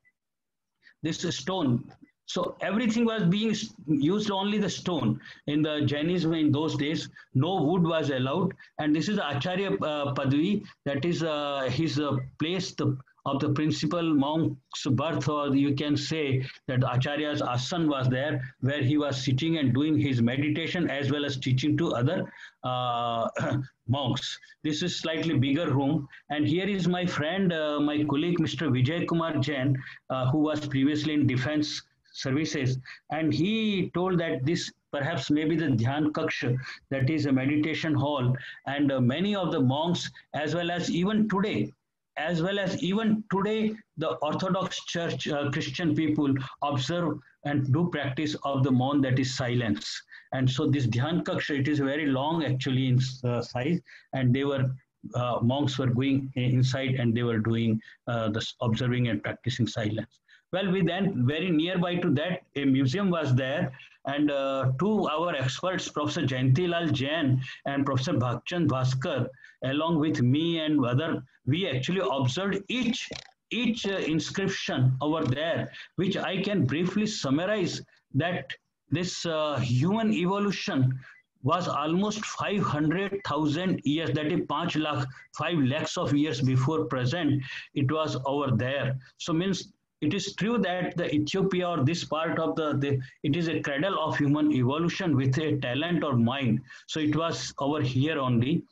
Speaker 4: this stone so everything was being used only the stone. In the Jainism in those days, no wood was allowed. And this is the Acharya uh, Padvi, that is uh, his uh, place the, of the principal monk's birth, or you can say that Acharya's asan was there, where he was sitting and doing his meditation as well as teaching to other uh, [COUGHS] monks. This is slightly bigger room. And here is my friend, uh, my colleague, Mr. Vijay Kumar Jain, uh, who was previously in defense services. And he told that this perhaps maybe the Dhyan Kaksha, that is a meditation hall, and uh, many of the monks, as well as even today, as well as even today, the Orthodox Church uh, Christian people observe and do practice of the maun that is silence. And so this Dhyan Kaksha, it is very long actually in uh, size, and they were uh, monks were going inside and they were doing uh, the observing and practicing silence. Well, we then very nearby to that, a museum was there, and uh, two our experts, Professor Jayantilal Jain and Professor Bhagchand Bhaskar, along with me and other, we actually observed each each uh, inscription over there, which I can briefly summarize that this uh, human evolution was almost 500,000 years, that is 5 lakh, 5 lakhs of years before present, it was over there. So means it is true that the Ethiopia or this part of the, the, it is a cradle of human evolution with a talent or mind. So it was over here only.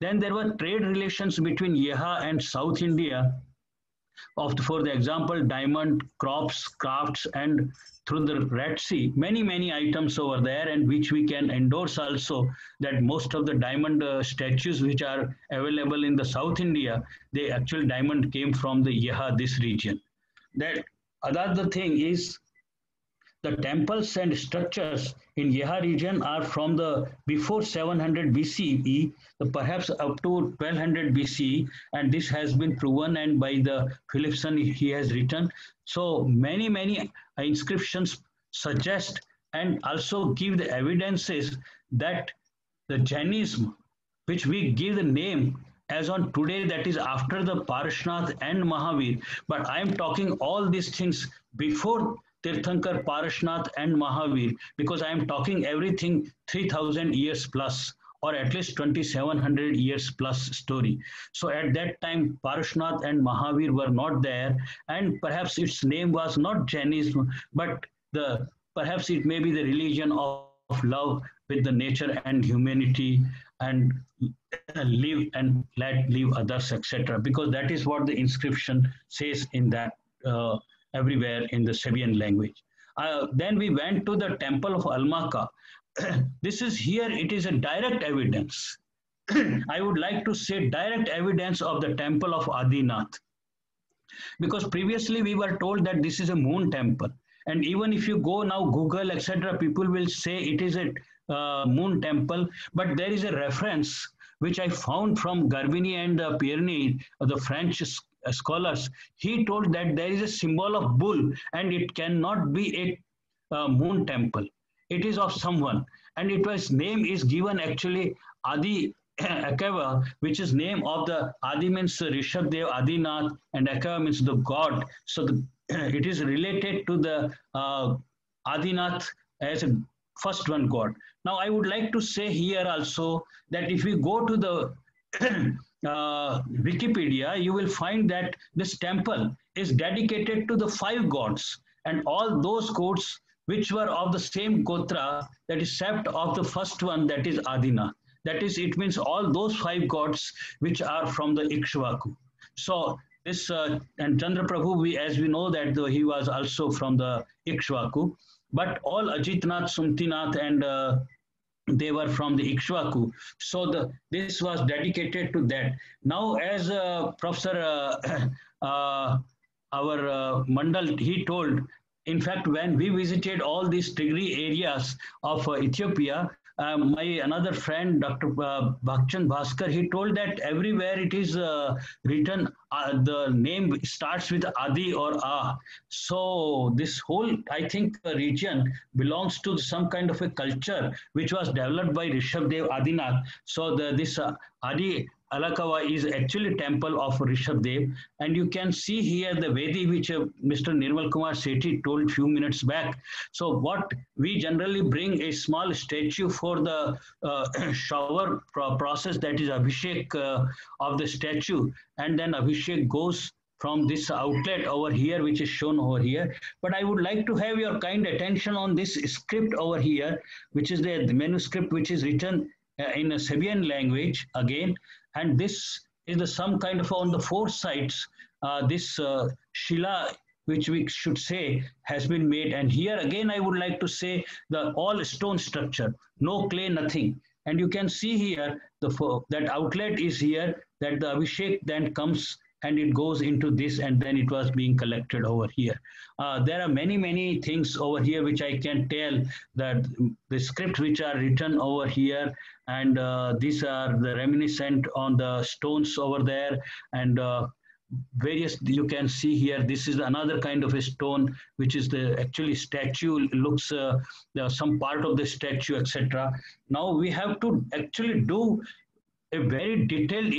Speaker 4: Then there were trade relations between Yeha and South India. Of, for the example, diamond, crops, crafts, and through the Red Sea, many, many items over there, and which we can endorse also that most of the diamond uh, statues which are available in the South India, the actual diamond came from the Yeha, this region that another thing is the temples and structures in Yeha region are from the before 700 BCE, perhaps up to 1200 BCE, and this has been proven and by the Phillipson he has written. So many, many inscriptions suggest and also give the evidences that the Jainism, which we give the name as on today, that is after the Parashnath and Mahavir. But I am talking all these things before Tirthankar, Parashnath, and Mahavir, because I am talking everything 3000 years plus or at least 2700 years plus story. So at that time, Parashnath and Mahavir were not there, and perhaps its name was not Jainism, but the perhaps it may be the religion of, of love with the nature and humanity and live and let live others, etc. Because that is what the inscription says in that uh, everywhere in the Sabian language. Uh, then we went to the temple of Almaka. [CLEARS THROAT] this is here, it is a direct evidence. [CLEARS THROAT] I would like to say direct evidence of the temple of Adinath. Because previously we were told that this is a moon temple. And even if you go now, Google, etc., people will say it is a uh, moon temple, but there is a reference which I found from Garbini and uh, uh, the French uh, scholars. He told that there is a symbol of bull and it cannot be a uh, moon temple. It is of someone. And it was name is given actually Adi [COUGHS] Akava, which is name of the Adi means Rishabdev, Adinath, and Akava means the god. So the, [COUGHS] it is related to the uh, Adinath as a first one god. Now, I would like to say here also that if we go to the [CLEARS THROAT] uh, Wikipedia, you will find that this temple is dedicated to the five gods and all those gods which were of the same Gotra, that is sept of the first one, that is Adina. That is, it means all those five gods which are from the Ikshvaku. So this uh, and Chandra Prabhu, we, as we know that uh, he was also from the Ikshvaku, but all Ajitnath, Sumtinath, and uh, they were from the Ikshvaku. So the this was dedicated to that. Now, as uh, Professor uh, [CLEARS THROAT] uh, our uh, Mandal he told, in fact, when we visited all these Tigray areas of uh, Ethiopia, um, my another friend, Dr. Uh, Bhagchand Bhaskar, he told that everywhere it is uh, written, uh, the name starts with Adi or A. So this whole, I think, uh, region belongs to some kind of a culture which was developed by Rishabdev Adinath. So the, this uh, Adi Alakawa is actually temple of Rishabdev. And you can see here the Vedi which uh, Mr. Nirmal Kumar Sethi told few minutes back. So what we generally bring a small statue for the uh, [CLEARS THROAT] shower pro process that is Abhishek uh, of the statue. And then Abhishek goes from this outlet over here, which is shown over here. But I would like to have your kind attention on this script over here, which is the, manuscript which is written uh, in a Sabian language again. And this is the some kind of on the four sides, uh, this uh, Shila, which we should say has been made. And here again, I would like to say the all stone structure, no clay, nothing. And you can see here the that outlet is here, that the Abhishek then comes and it goes into this and then it was being collected over here. Uh, there are many, many things over here which I can tell that the scripts which are written over here and uh, these are the reminiscent on the stones over there and uh, various you can see here this is another kind of a stone which is the actually statue looks uh, some part of the statue etc now we have to actually do a very detailed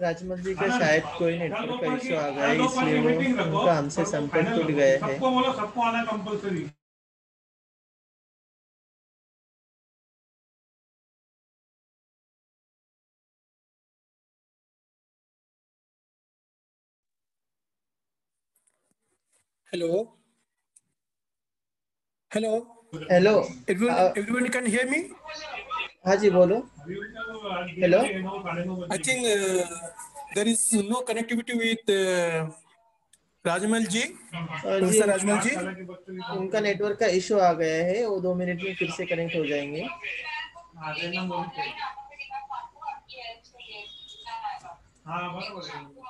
Speaker 6: Rajmal जी का शायद कोई network का issue आ गया इसलिए वो उनका हमसे संपर्क टूट गया है
Speaker 5: सबको बोलो सबको आना compulsory.
Speaker 1: Hello. Hello Everyone,
Speaker 6: Uh,
Speaker 1: everyone can hear me?
Speaker 6: हाँ जी बोलो। Hello
Speaker 1: I think there is no connectivity with Rajmal ji professor Rajmal ji
Speaker 6: उनका नेटवर्क का इश्यू आ गया है। वो दो मिनट में फिर से कनेक्ट हो जाएँगे।
Speaker 5: हाँ।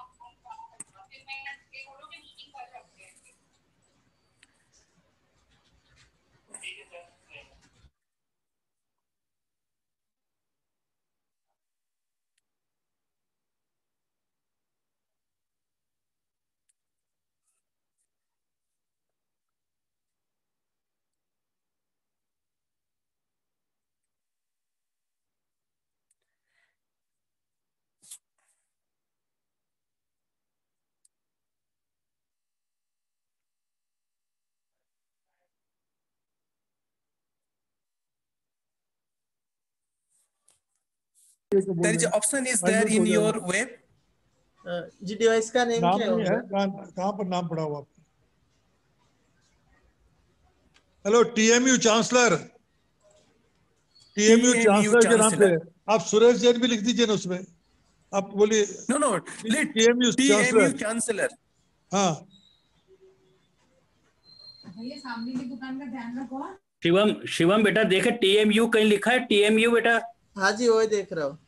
Speaker 1: There is an option is there in your web.
Speaker 6: जी डिवाइस का नेम क्या
Speaker 2: है कहाँ कहाँ पर नाम पड़ा हुआ hello TMU chancellor
Speaker 1: TMU
Speaker 2: chancellor के नाम पे। आप सुरेश जैन भी लिख दीजिए ना उसमें। आप बोलिए।
Speaker 1: No, no, let
Speaker 2: TMU
Speaker 1: TMU
Speaker 2: chancellor.
Speaker 1: chancellor.
Speaker 2: हाँ।
Speaker 7: भैया सामने की दुकान का ध्यान रखो।
Speaker 4: शिवम शिवम बेटा देखे टीएमयू कहीं लिखा है? टीएमयू बेटा।
Speaker 6: हाँ जी वही देख रहा हूँ।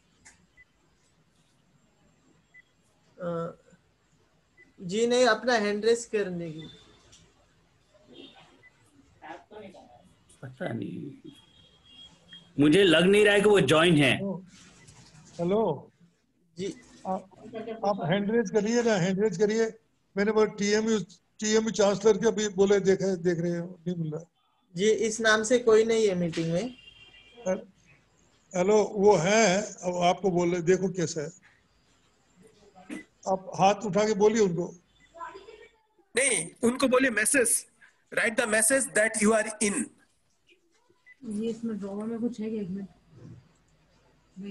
Speaker 6: जी नहीं अपना हैंड रेस करने की
Speaker 4: पता नहीं। मुझे लग नहीं रहा है कि वो ज्वाइन है।
Speaker 2: हेलो
Speaker 6: जी।
Speaker 2: आप आप हैंड रेज करिए ना हैंड रेज करिए। मैंने बोला टीएमयू टीएमयू चांसलर के अभी बोले देखे देख रहे हो नहीं मिल रहा।
Speaker 6: जी इस नाम से कोई नहीं है मीटिंग में।
Speaker 2: हेलो वो है। अब आपको बोले देखो कैसा है। आप हाथ उठा के बोलिए उनको।
Speaker 1: नहीं उनको बोले message write the message that you are in
Speaker 7: ये इसमें ड्रॉवर में कुछ है क्या एक मिनट?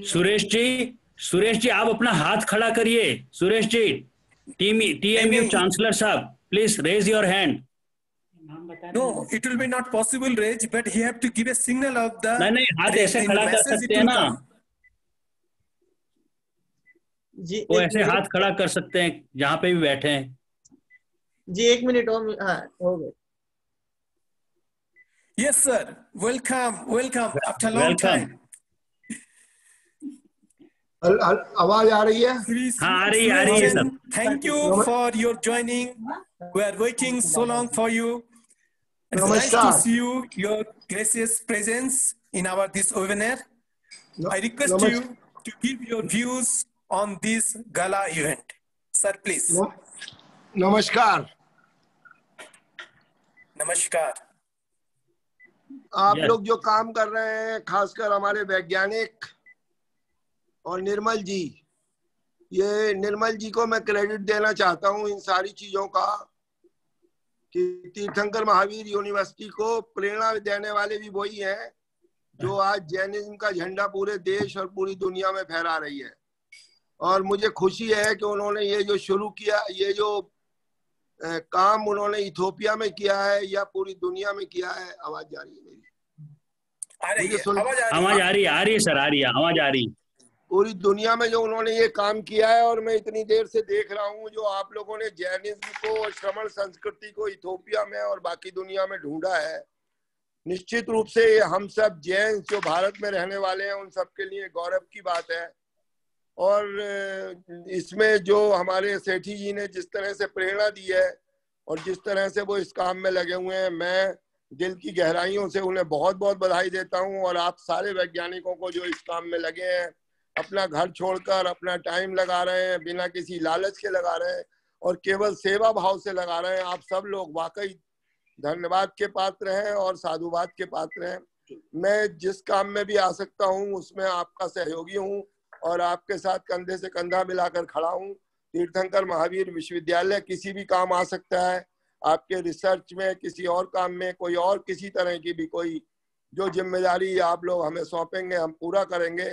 Speaker 4: सुरेश जी सुरेश जी आप अपना हाथ खड़ा करिए। Suresh ji team
Speaker 1: TMU
Speaker 4: chancellor साहब please raise your hand
Speaker 1: no it will be not possible raj but he have to give a signal of the
Speaker 4: nahi nahi
Speaker 1: hath aise
Speaker 4: khada kar
Speaker 1: sakte
Speaker 4: hain
Speaker 1: na
Speaker 6: जी
Speaker 4: वो ऐसे हाथ खड़ा कर सकते हैं जहाँ पे भी बैठे हैं।
Speaker 6: जी एक मिनट और हाँ हो गए
Speaker 1: yes sir welcome welcome after long time
Speaker 8: आवाज़ आ रही है?
Speaker 4: हाँ आ रही आ रही है
Speaker 1: thank you for your joining we are waiting so long for you nice to see you, your gracious presence in our this webinar. No, I request
Speaker 8: Namas-
Speaker 1: you to give your views on this gala event. Sir, please.
Speaker 8: न- नमस्कार
Speaker 1: Namaskar.
Speaker 8: आप
Speaker 4: Yes.
Speaker 8: लोग जो काम कर रहे हैं खासकर हमारे वैज्ञानिक और निर्मल जी ये निर्मल जी को मैं क्रेडिट देना चाहता हूँ इन सारी चीज़ों का कि तीर्थंकर महावीर यूनिवर्सिटी को प्रेरणा देने वाले भी वही हैं जो आज जैनिज्म का झंडा पूरे देश और पूरी दुनिया में फहरा रही है। और मुझे खुशी है कि उन्होंने ये जो शुरू किया ये जो काम उन्होंने इथोपिया में किया है या पूरी दुनिया में किया है आवाज़ जा रही है मेरी।
Speaker 1: आ रही है आवाज़ आ रही है
Speaker 4: सर आ रही है आवाज़ आ रही है।
Speaker 8: पूरी दुनिया में जो उन्होंने ये काम किया है और मैं इतनी देर से देख रहा हूँ, जो आप लोगों ने जैनिज्म को और श्रमण संस्कृति को इथोपिया में और बाकी दुनिया में ढूंढा है, निश्चित रूप से हम सब जैन जो भारत में रहने वाले हैं, उन सब के लिए गौरव की बात है। और इसमें जो हमारे सेठी जी ने जिस तरह से प्रेरणा दी है और जिस तरह से वो इस काम में लगे हुए हैं, मैं दिल की गहराइयों से उन्हें बहुत बहुत बधाई देता हूँ और आप सारे वैज्ञानिकों को जो इस काम में लगे हैं अपना घर छोड़कर अपना टाइम लगा रहे हैं, बिना किसी लालच के लगा रहे हैं और केवल सेवा भाव से लगा रहे हैं। आप सब लोग वाकई धन्यवाद के पात्र हैं और साधुवाद के पात्र हैं। मैं जिस काम में भी आ सकता हूँ, उसमें आपका सहयोगी हूँ और आपके साथ कंधे से कंधा मिलाकर खड़ा हूँ। तीर्थंकर महावीर विश्वविद्यालय किसी भी काम आ सकता है। आपके रिसर्च में, किसी और काम में, कोई और किसी तरह की भी कोई जो ज़िम्मेदारी आप लोग हमें सौंपेंगे, हम पूरा करेंगे।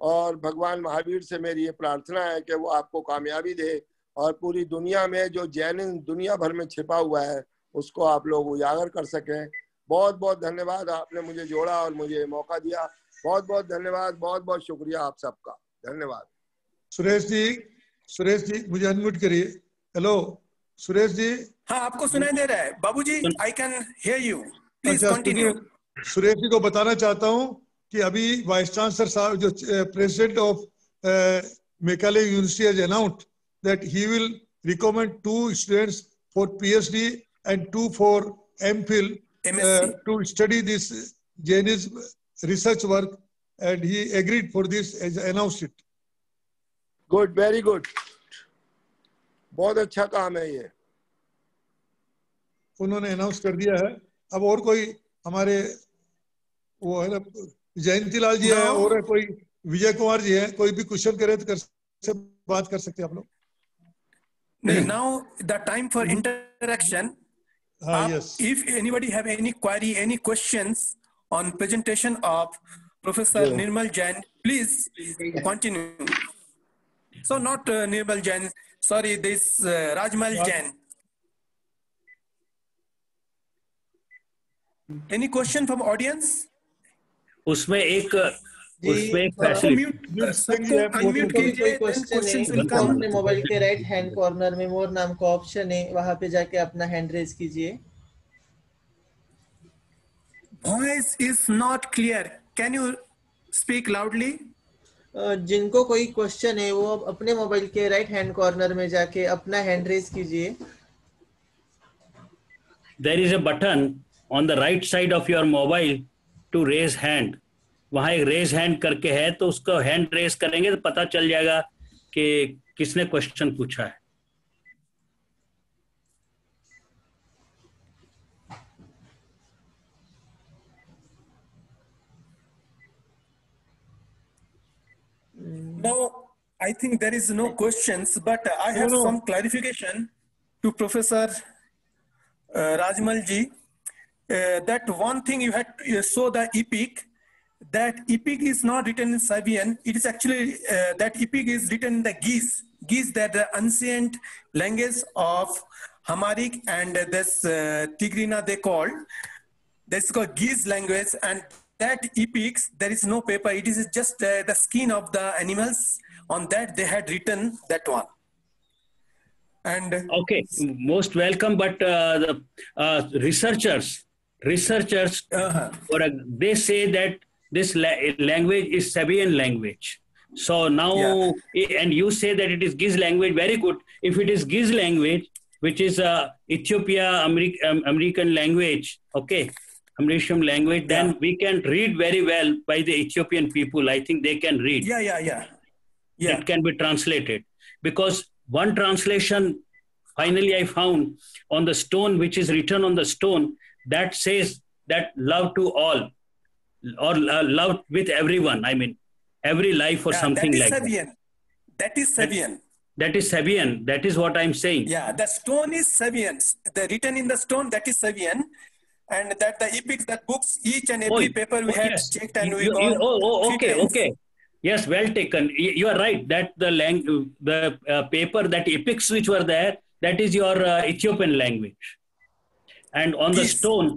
Speaker 8: और भगवान महावीर से मेरी ये प्रार्थना है कि वो आपको कामयाबी दे और पूरी दुनिया में जो जैनिज्म दुनिया भर में छिपा हुआ है उसको आप लोग उजागर कर सकें। बहुत बहुत धन्यवाद आपने मुझे जोड़ा और मुझे मौका दिया। बहुत बहुत धन्यवाद बहुत बहुत शुक्रिया आप सबका। धन्यवाद।
Speaker 2: सुरेश जी सुरेश जी मुझे अनम्यूट करिए। हेलो सुरेश जी।
Speaker 1: हाँ आपको सुनाई दे रहा है। बाबूजी I can hear
Speaker 2: you
Speaker 1: please
Speaker 2: continue Suresh ji को बताना चाहता हूँ कि अभी वाइस चांसलर साहब जो president of Meghalaya university has announce that he will recommend two students for P PhD and two for MPhil to study this genius research work and he agreed for this as announce it
Speaker 8: good very good बहुत अच्छा काम है ये।
Speaker 2: उन्होंने announce कर दिया है। अब और कोई हमारे वो है ना जयंती लाल जी है और कोई विजय कुमार जी है कोई भी क्वेश्चन करे तो कर सकते बात कर सकते आप लोग।
Speaker 1: Now the time for interaction if any query any questions on presentation of professor Nirmal Jain please continue so not Nirmal Jain sorry this Rajmal Jain any question from audience
Speaker 4: उसमें एक उसमें एक फैसिलिटी
Speaker 6: मोबाइल के right hand corner में more नाम का option है वहाँ पे जाके अपना हैंड रेज कीजिए।
Speaker 1: Voice is not clear can you speak loudly
Speaker 6: जिनको कोई क्वेश्चन है वो अपने मोबाइल के राइट हैंड कॉर्नर में जाके अपना हैंड रेज कीजिए।
Speaker 4: There is a button on the right side of your mobile to raise hand वहाँ एक रेज हैंड करके है तो उसको हैंड रेज करेंगे तो पता चल जाएगा कि किसने क्वेश्चन पूछा है
Speaker 1: No, I think there is no questions, but I have
Speaker 2: no.
Speaker 1: some clarification to Professor uh, Rajmal ji. Uh, that one thing you had you saw the epic, that epic is not written in Sabian. It is actually uh, that epic is written in the Ge'ez. Ge'ez, that the ancient language of Amharic and this uh, Tigrinya they called. That's called Ge'ez language, and that epics there is no paper. It is just uh, the skin of the animals. On that they had written that one. And
Speaker 4: okay most welcome but uh, the uh, researchers researchers
Speaker 1: uh-huh.
Speaker 4: or uh, they say that this la- language is Sabian language. So now
Speaker 1: Yeah.
Speaker 4: and you say that it is Ge'ez language very good. If it is Ge'ez language which is uh, Ethiopia Ameri- um, American language okay American language then we can read very well by the Ethiopian people. I think they can read.
Speaker 1: Yeah, yeah, yeah, yeah.
Speaker 4: it can be translated. Because one translation finally i found on the stone which is written on the stone that says that love to all or uh, love with everyone i mean every life or
Speaker 1: Yeah,
Speaker 4: something
Speaker 1: that is
Speaker 4: like that.
Speaker 1: That is Sabian.
Speaker 4: that is sabian that is what i'm saying
Speaker 1: Yeah, the stone is Sabian. The written in the stone that is Sabian, and that the epics, that books, each and every paper we
Speaker 4: oh,
Speaker 1: had
Speaker 4: yes.
Speaker 1: checked and
Speaker 4: You-
Speaker 1: we
Speaker 4: you-
Speaker 1: got.
Speaker 4: oh, oh, okay
Speaker 1: times.
Speaker 4: okay yes well taken you, you are right that the lang- the uh, paper that epics which were there that is your uh, ethiopian language and on the stone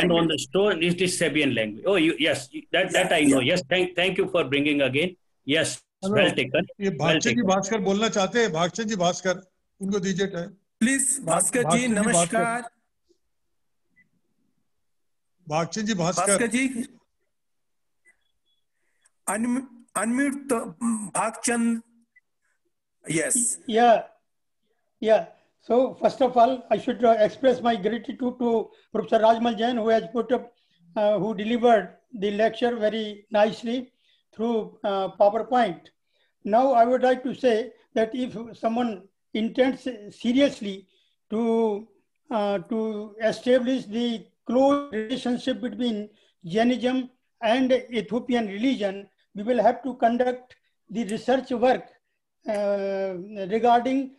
Speaker 4: and on the stone it is sabian language oh you, yes that
Speaker 1: yeah, that
Speaker 4: i know
Speaker 1: yeah.
Speaker 4: yes thank thank you for bringing again yes
Speaker 2: Hello.
Speaker 4: well taken
Speaker 2: ये
Speaker 4: well
Speaker 2: Bhagchand ji Bhaskar बोलना चाहते हैं भागचंद जी भास्कर उनको दीजिए time
Speaker 1: Please, Bhaskar ji,
Speaker 2: Bhaskar ji,
Speaker 1: namaskar.
Speaker 2: Bhagchand ji Bhaskar
Speaker 1: Bhaskar ji. Unmute, the Bhagchand. Yes.
Speaker 9: Yeah, yeah. So first of all, I should uh, express my gratitude to Professor Rajmal Jain who has put up, uh, who delivered the lecture very nicely through uh, PowerPoint. Now I would like to say that if someone intends seriously to uh, to establish the close relationship between Jainism and Ethiopian religion, we will have to conduct the research work uh, regarding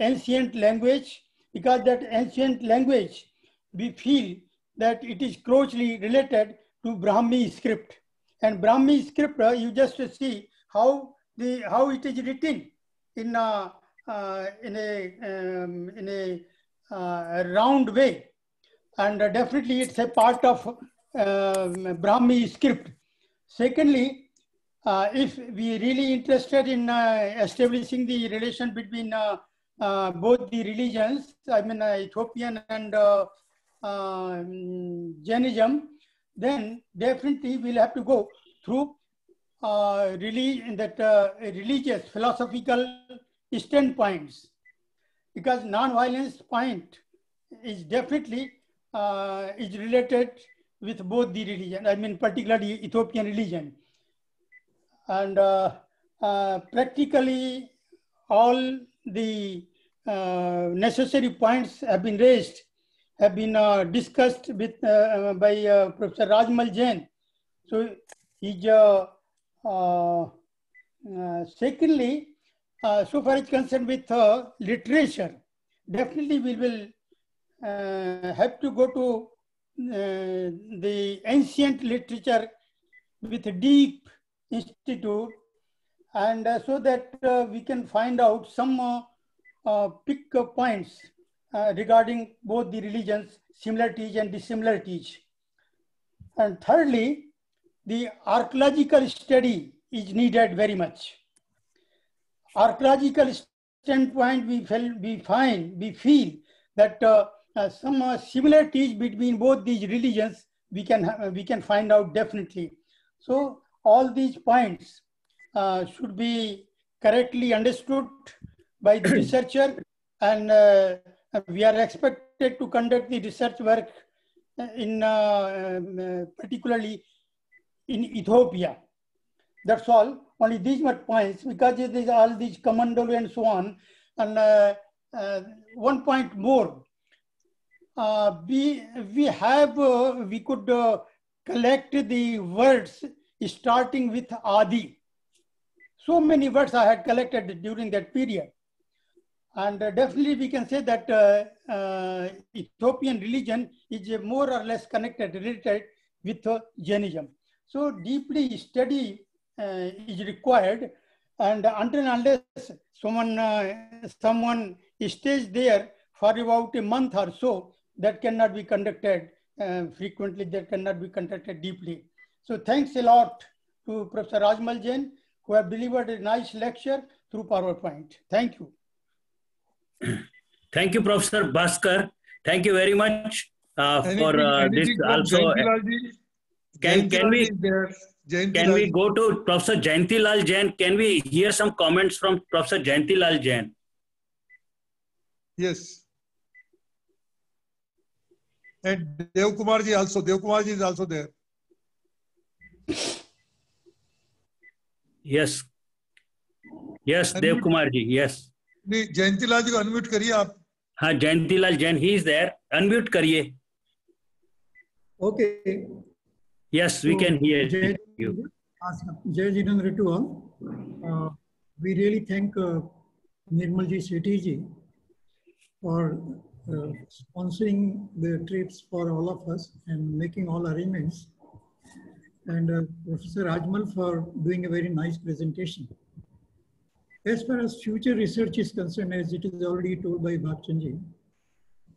Speaker 9: ancient language because that ancient language we feel that it is closely related to Brahmi script and Brahmi script uh, you just see how the how it is written in a uh, in a um, in a uh, round way and uh, definitely it's a part of um Brahmi script. Secondly, uh, if we really interested in uh, establishing the relation between uh, both the religions, I mean uh, Ethiopian and uh, um, Jainism, then definitely we'll have to go through really that religious philosophical standpoints because non-violence point is definitely is related with both the religion, I mean particularly Ethiopian religion. And uh, uh, practically all the uh, necessary points have been raised, have been uh, discussed with, uh, by uh, Professor Rajmal Jain. So he's, uh, uh, uh, secondly, uh, so far as concerned with uh, literature, definitely we will uh, have to go to uh, the ancient literature with deep institute and uh, so that uh, we can find out some uh, pick points regarding both the religions, similarities and dissimilarities. And thirdly, the archaeological study is needed very much. Archaeological standpoint, we, feel, we find, we feel that uh, uh, some uh, similarities between both these religions we can we can find out definitely. So all these points uh, should be correctly understood by the [CLEARS THROAT] researcher, and uh, we are expected to conduct the research work in uh, um, uh, particularly in Ethiopia. That's all. Only these were points because it is all these commando and so on. And uh, uh, one point more. Uh, we we have uh, we could uh, collect the words starting with Adi. So many words I had collected during that period. And uh, definitely we can say that uh, uh, Ethiopian religion is more or less connected, related with uh, Jainism. So deeply study uh, is required and until unless someone, uh, someone stays there for about a month or so, that cannot be conducted frequently, that cannot be conducted deeply. So thanks a lot to Professor Rajmal Jain who have delivered a nice lecture through PowerPoint. Thank you.
Speaker 4: Thank you, Professor Bhaskar. Thank you very much uh, for uh, this also. Can, can we
Speaker 2: Lalji is there. Jayanti
Speaker 4: can we go to Professor Jayanti Lal Jain? Can we hear some comments from Professor Jayanti Lal Jain?
Speaker 2: Yes. And Dev Kumar ji also. Dev Kumar ji is also there
Speaker 4: yes. Yes dev kumar ji yes.
Speaker 2: Jayanti Lal ji को unmute करिए आप
Speaker 4: हाँ Jayanti Lal Jain he is there unmute करिए
Speaker 10: okay
Speaker 4: yes
Speaker 10: we
Speaker 4: can
Speaker 10: hear you जय जिनन Ritu we really thank uh, Nirmalji Sethi for uh, sponsoring the trips for all of us and making all arrangements. And uh, Professor Rajmal for doing a very nice presentation. As far as future research is concerned, as it is already told by Bhagchandji,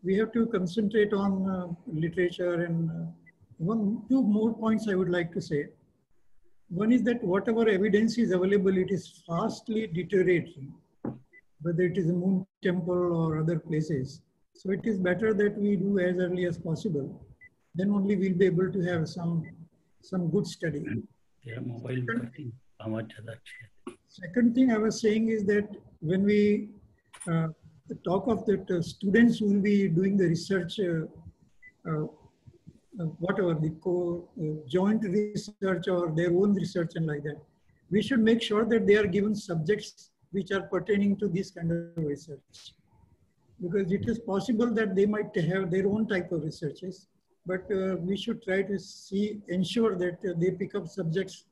Speaker 10: we have to concentrate on uh, literature and uh, one, two more points I would like to say. One is that whatever evidence is available, it is fastly deteriorating, whether it is a moon temple or other places. So it is better that we do as early as possible. Then only we'll be able to have some, some good study.
Speaker 4: Yeah, mobile second,
Speaker 10: second thing I was saying is that when we uh, talk of that uh, students will be doing the research, uh, uh, uh, whatever the co joint research or their own research and like that, we should make sure that they are given subjects which are pertaining to this kind of research. Because it is possible that they might have their own type of researches but uh, we should try to see, ensure that uh, they pick up subjects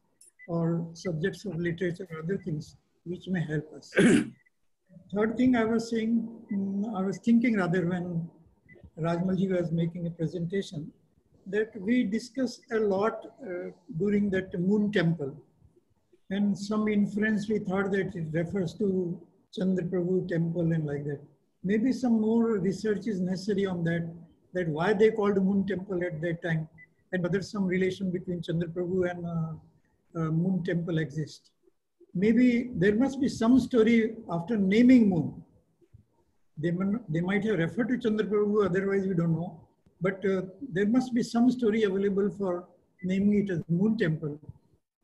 Speaker 10: or subjects of literature or other things which may help us. [CLEARS THROAT] Third thing I was saying, mm, I was thinking rather when Rajmalji was making a presentation, that we discussed a lot uh, during that moon temple. And some inference we thought that it refers to Chandraprabhu temple and like that. Maybe some more research is necessary on that, that why they called moon temple at that time and whether some relation between Chandraprabhu and uh, uh, moon temple exists. Maybe there must be some story after naming moon. They, they might have referred to Chandraprabhu, otherwise we don't know. But uh, there must be some story available for naming it as moon temple.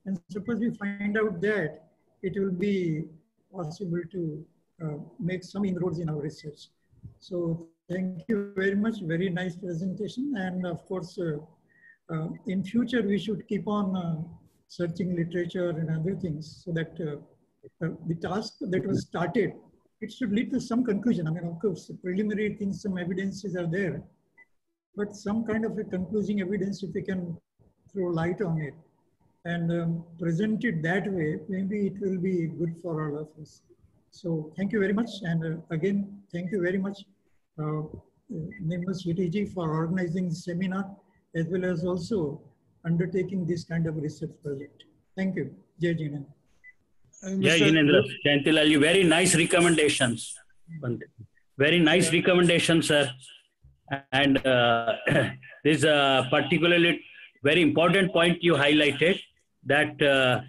Speaker 10: And suppose we find out that, it will be possible to uh, make some inroads in our research. So thank you very much. Very nice presentation. And of course, uh, uh, in future, we should keep on uh, searching literature and other things so that uh, uh, the task that was started, it should lead to some conclusion. I mean, of course, preliminary things, some evidences are there, but some kind of a concluding evidence, if we can throw light on it and um, present it that way, maybe it will be good for all of us. So thank you very much. And uh, again, thank you very much, uh, Nimbus UTG for organizing the seminar, as well as also undertaking this kind of research project. Thank you. Jai Jinan.
Speaker 4: Jai Jinendra, Jayanti Lal, you very nice recommendations. Very nice recommendations, sir. And uh, [CLEARS THROAT] this uh, particularly very important point you highlighted that uh,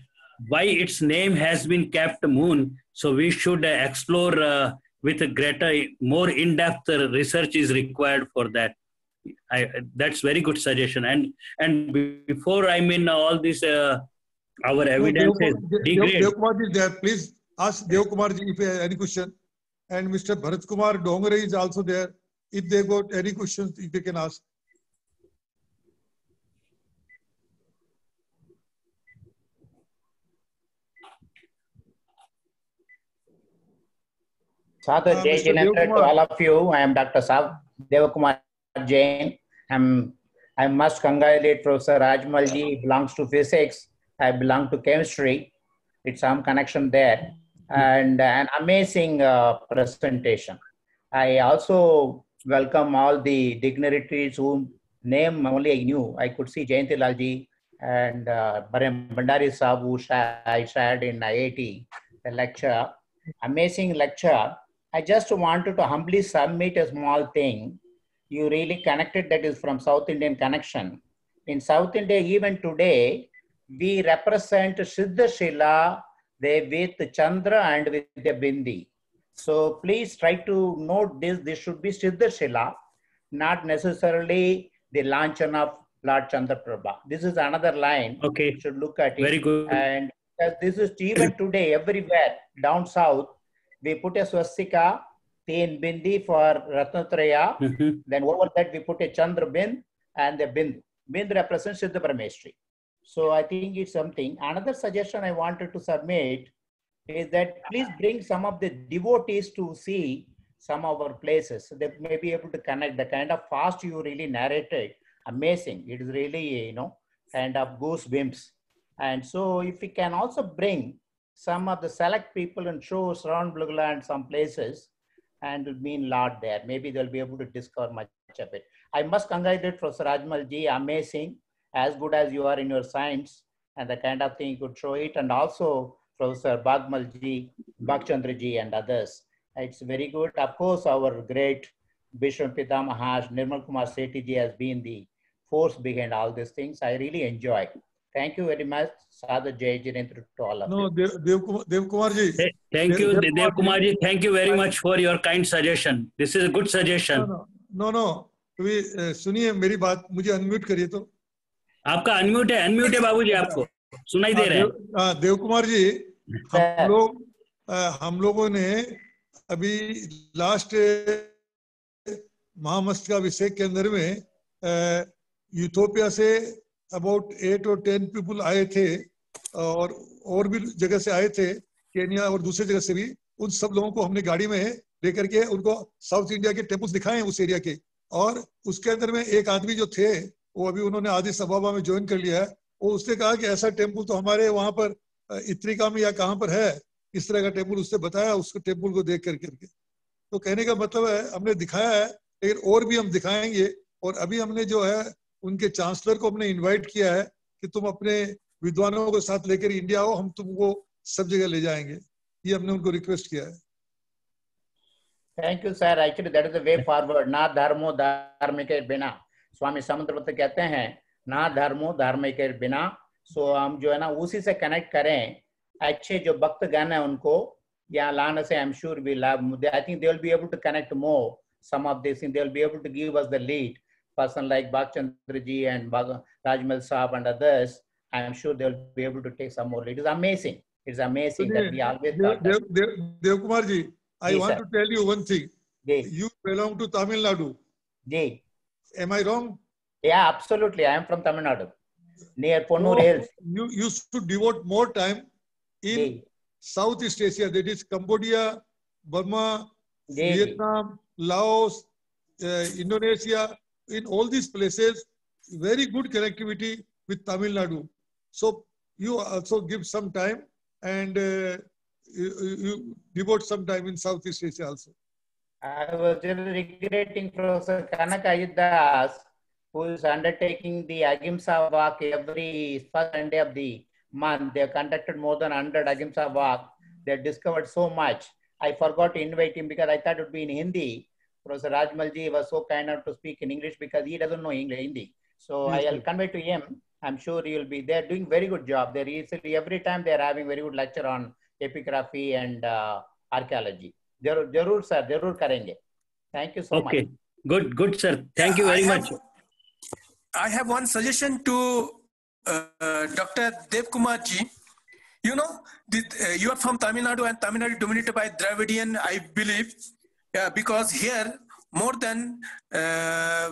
Speaker 4: why its name has been kept moon. So we should uh, explore uh, with a greater, more in-depth research is required for that. I, that's very good suggestion. And and before I mean all this, uh, our evidence is degrade.
Speaker 2: Dev Kumar is there. Please ask Dev Kumar if you have any question. And Mr. Bharat Kumar Dongre is also there. If they got any questions, if they can ask.
Speaker 11: Sadhu
Speaker 2: Uh,
Speaker 11: Jai Jinendra to all of you. I am Dr. Sav Devakumar Jain. I'm, I must congratulate Professor Rajmalji. He belongs to physics. I belong to chemistry. It's some connection there. And an amazing uh, presentation. I also welcome all the dignitaries whom name only I knew. I could see Jayanti Lalji and uh, Bhandari Saab, who I shared in IIT, the lecture. Amazing lecture. I just wanted to humbly submit a small thing. You really connected that is from South Indian connection. In South India, even today, we represent Siddha Shila with Chandra and with the Bindi. So please try to note this. This should be Siddha Shila, not necessarily the launching of Lord Chandra Prabha. This is another line.
Speaker 4: Okay.
Speaker 11: You should look at it.
Speaker 4: Very good.
Speaker 11: And this is even today, everywhere down south, we put a swastika, Teen Bindi for Ratnatraya.
Speaker 4: Mhm.
Speaker 11: Then over that, we put a Chandra Bind and the Bind. Bind represents Siddha Parameshthi. So I think it's something. Another suggestion I wanted to submit is that please bring some of the devotees to see some of our places. So they may be able to connect the kind of fast you really narrated. Amazing. It is really, you know, kind of goosebumps. And so if we can also bring some of the select people and show around Blugla and some places and will mean lot there. Maybe they'll be able to discover much of it. I must congratulate Professor Rajmal ji, amazing, as good as you are in your science and the kind of thing you could show it. And also Professor Bagmal ji, and others. It's very good. Of course, our great Bishop Pitamaharaj, Nirmal Kumar Sethi ji has been the force behind all these things. I really enjoy. Thank you very much. Sadhu Jai Jinendra to all of
Speaker 2: No,
Speaker 11: you.
Speaker 2: No, Dev, Dev, Kumar, Dev Kumar ji.
Speaker 4: Th- Thank you,
Speaker 2: Dev- Dev
Speaker 4: Dev
Speaker 2: Kumar
Speaker 4: ji. Thank you very much for your kind suggestion. This is a good suggestion.
Speaker 2: no, no, no. अभी अ, सुनिए मेरी बात मुझे unmute करिए तो
Speaker 4: आपका unmute है unmute है बाबूजी आपको सुनाई दे
Speaker 2: हाँ,
Speaker 4: रहा है
Speaker 2: देव, हाँ, कुमार जी हम लोग हम लोगों ने अभी लास्ट महामस्तकाभिषेक के अंदर में यूथोपिया से अबाउट एट और टेन पीपल आए थे, और और भी जगह से आए थे केनिया और दूसरी जगह से भी। उन सब लोगों को हमने गाड़ी में लेकर के उनको साउथ इंडिया के टेम्पल्स दिखाए उस एरिया के। और उसके अंदर में एक आदमी जो थे, वो अभी उन्होंने आदि सभाबा में ज्वाइन कर लिया है। वो उसने कहा कि ऐसा टेंपल तो हमारे वहाँ पर इत्रिका में या कहाँ पर है? इस तरह का टेंपल उसने बताया उसको टेंपल को देख कर करके। तो कहने का मतलब है, हमने दिखाया है, लेकिन और भी हम दिखाएँगे। और अभी हमने जो है उनके चांसलर को हमने इनवाइट किया है कि तुम अपने विद्वानों को साथ लेकर इंडिया आओ हम तुमको सब जगह ले जाएँगे। ये हमने उनको रिक्वेस्ट किया है।
Speaker 11: Thank you sir actually that is the way forward ना धर्मो धार्मिक बिना। स्वामी समुद्रवत कहते हैं ना धर्मो धार्मिक बिना। सो so, हम जो है ना उसी से कनेक्ट करें। अच्छे जो भक्त गण है उनको यहाँ लाने से I am sure we love I think they will be able to connect more of these things they will be able to give us the lead. person like Bhagchandriji and Bhag- Rajmal Saab and others, I'm sure they'll be able to take some more. It is amazing. It's amazing Today, that we always. Dev, Dev,
Speaker 2: Dev, Dev Kumarji, I yes, want
Speaker 11: sir.
Speaker 2: to
Speaker 11: tell
Speaker 2: you one thing. Yes. You belong to Tamil Nadu.
Speaker 11: Yes.
Speaker 2: Am I wrong?
Speaker 11: Yeah, absolutely. I am from Tamil Nadu, near Ponnur so, Hills.
Speaker 2: You used to devote more time in Southeast Asia, that is Cambodia, Burma, Vietnam, Laos, uh, Indonesia, in all these places, very good connectivity with Tamil Nadu. So you also give some time and uh, you, you devote some time in Southeast Asia also.
Speaker 11: I was really regretting Professor Kanaka Ajithadoss, who is undertaking the Ahimsa walk every first Sunday of the month. They have conducted more than 100 Ahimsa walk. They have discovered so much. I forgot to invite him because I thought it would be in Hindi. Professor Rajmalji was so kind enough to speak in English because he doesn't know English, Hindi. So I'll convey to him. I'm sure he'll be. They're doing very good job. They're easily, every time they're having very good lecture on epigraphy and uh, archaeology. Jarur, sir, jarur karenge. Thank you so okay. much.
Speaker 4: Okay, good, good sir. Thank you very
Speaker 1: I
Speaker 4: much.
Speaker 1: Have, I have one suggestion to uh, uh, Dr. Dev Kumarji. You know, uh, you are from Tamil Nadu and Tamil Nadu dominated by Dravidian, I believe yeah, because here more than uh,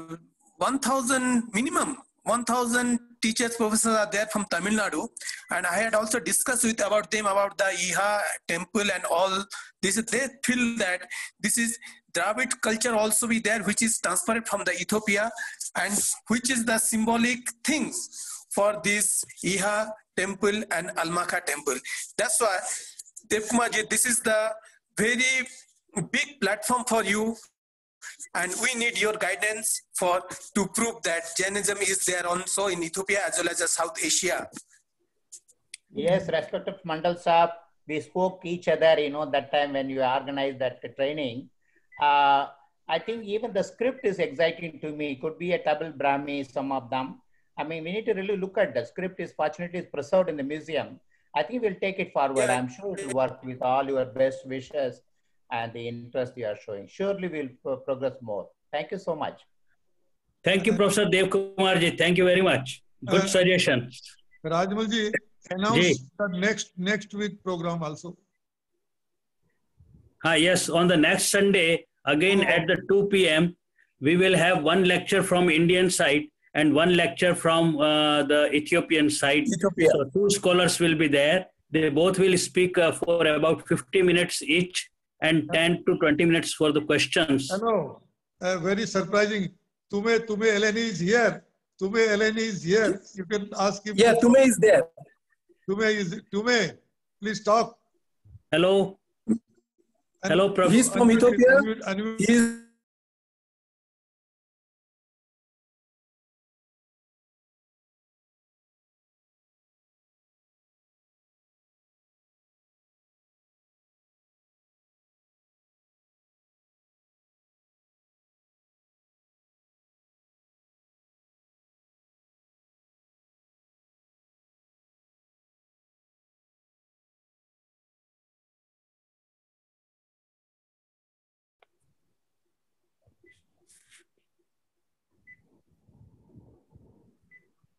Speaker 1: 1,000 minimum 1,000 teachers, professors are there from Tamil Nadu, and I had also discussed with about them about the Yeha temple and all this. They feel that this is Dravid culture also be there, which is transferred from the Ethiopia, and which is the symbolic things for this Yeha temple and Almaka temple. That's why, Devkumarji, this is the very big platform for you and we need your guidance for to prove that Jainism is there also in Ethiopia as well as South Asia.
Speaker 11: Yes, respected Mandal Saab, we spoke each other, you know, that time when you organized that training. Uh, I think even the script is exciting to me. It could be a Tamil Brahmi, some of them. I mean, we need to really look at the script is fortunately is preserved in the museum. I think we'll take it forward.
Speaker 1: Yeah.
Speaker 11: I'm sure it will work with all your best wishes and the interest you are showing. Surely we'll pro- progress more. Thank you so much.
Speaker 4: Thank you, Professor Dev Kumar ji. Thank you very much. Good
Speaker 2: Uh,
Speaker 4: suggestion.
Speaker 2: Rajmal ji, announce
Speaker 4: Ji.
Speaker 2: the next next week program also.
Speaker 4: Ah, yes, on the next Sunday, again at the 2 p.m., we will have one lecture from Indian side and one lecture from uh, the Ethiopian side.
Speaker 1: Ethiopia.
Speaker 4: So two scholars will be there. They both will speak uh, for about 50 minutes each and 10 to 20 minutes for the questions.
Speaker 2: Hello. Uh, very surprising. Tume Tume Eleni is here. Tume Eleni is here. You can ask him.
Speaker 1: Yeah, Tume is there.
Speaker 2: Tume is Tume. Please talk.
Speaker 4: Hello.
Speaker 2: And
Speaker 4: Hello, Prof.
Speaker 1: He's from
Speaker 2: unmute-
Speaker 1: Ethiopia.
Speaker 2: unmute- unmute-
Speaker 1: He is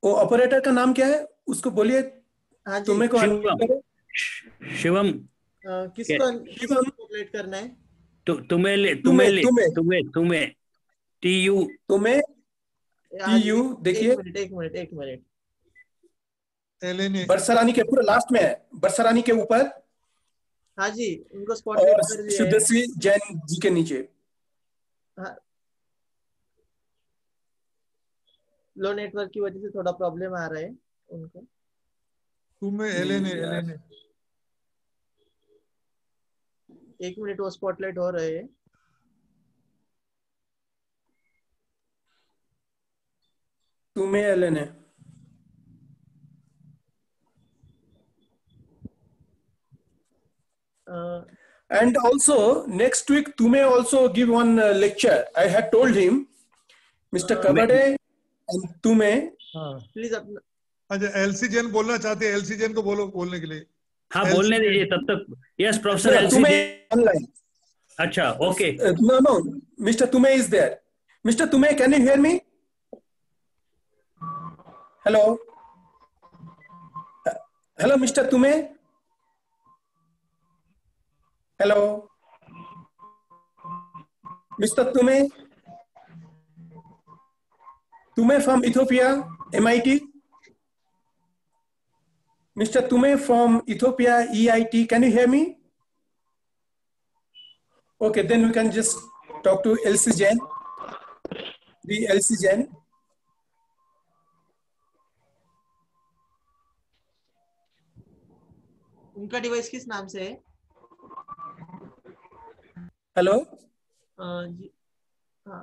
Speaker 1: वो operator का नाम क्या है? उसको बोलिए।
Speaker 6: हाँ
Speaker 1: तुम्हें को
Speaker 4: शिवम।
Speaker 6: किसको किसको populate करना है?
Speaker 4: तु, तुम्हें ले
Speaker 1: तुम्हें,
Speaker 4: तुम्हें ले
Speaker 1: तुम्हें।
Speaker 4: तुम्हें तुम्हें। टी यू
Speaker 1: तुम्हें
Speaker 6: हाँ जी,
Speaker 1: TU देखिए।
Speaker 6: एक मिनट एक मिनट एक मिनट।
Speaker 2: Eleni.
Speaker 1: बरसरानी के पूरा लास्ट में है। बरसरानी के ऊपर।
Speaker 6: हाँ जी उनको स्पॉटलाइट कर दिया
Speaker 1: शुद्धश्री जैन जी के नीचे।
Speaker 6: लो नेटवर्क की वजह से थोड़ा प्रॉब्लम आ रहा है उनको
Speaker 2: Eleni.
Speaker 1: यार।
Speaker 2: Eleni.
Speaker 6: एक मिनट वो स्पॉटलाइट हो रहे हैं
Speaker 1: तुम्हें है
Speaker 6: uh,
Speaker 1: And also, next week, Tume also give one uh, lecture. I had told him, Mr. uh, Kabade L two में
Speaker 2: हाँ।
Speaker 6: प्लीज़
Speaker 2: अच्छा एलसीजन बोलना चाहते हैं एलसी जैन को बोलो बोलने के लिए।
Speaker 4: हाँ बोलने दीजिए तब तक यस प्रोफेसर
Speaker 1: ऑनलाइन
Speaker 4: अच्छा
Speaker 1: okay no no mister Tume is there mister Tume can you hear me hello hello mister Tume hello mister Tume Tume. From Ethiopia, MIT. Mr. Tume from Ethiopia, EIT. Can you hear me? Okay, then we can just talk to LC Jain. The LC Jain.
Speaker 6: उनका device किस नाम से है
Speaker 1: Hello.
Speaker 6: अ, जी हाँ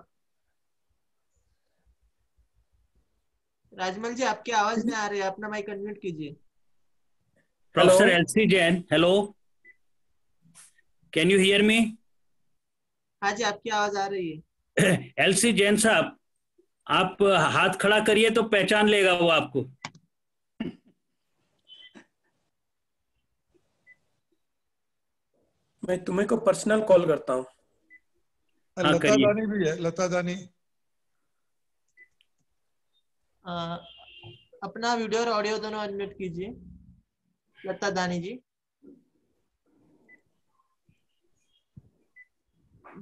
Speaker 6: राजमल जी आपकी आवाज़ नहीं आ रही है अपना माइक अनम्यूट कीजिए।
Speaker 4: Professor LC Jain hello can you hear me
Speaker 6: हाँ जी आपकी आवाज़ आ रही है। [CLEARS THROAT]
Speaker 4: एलसी जैन साहब आप हाथ खड़ा करिए तो पहचान लेगा वो आपको।
Speaker 1: मैं तुम्हें को पर्सनल कॉल करता हूँ।
Speaker 4: हाँ,
Speaker 2: लता दानी भी है लता दानी
Speaker 6: अपना वीडियो और ऑडियो दोनों अनम्यूट कीजिए। लता दानी जी।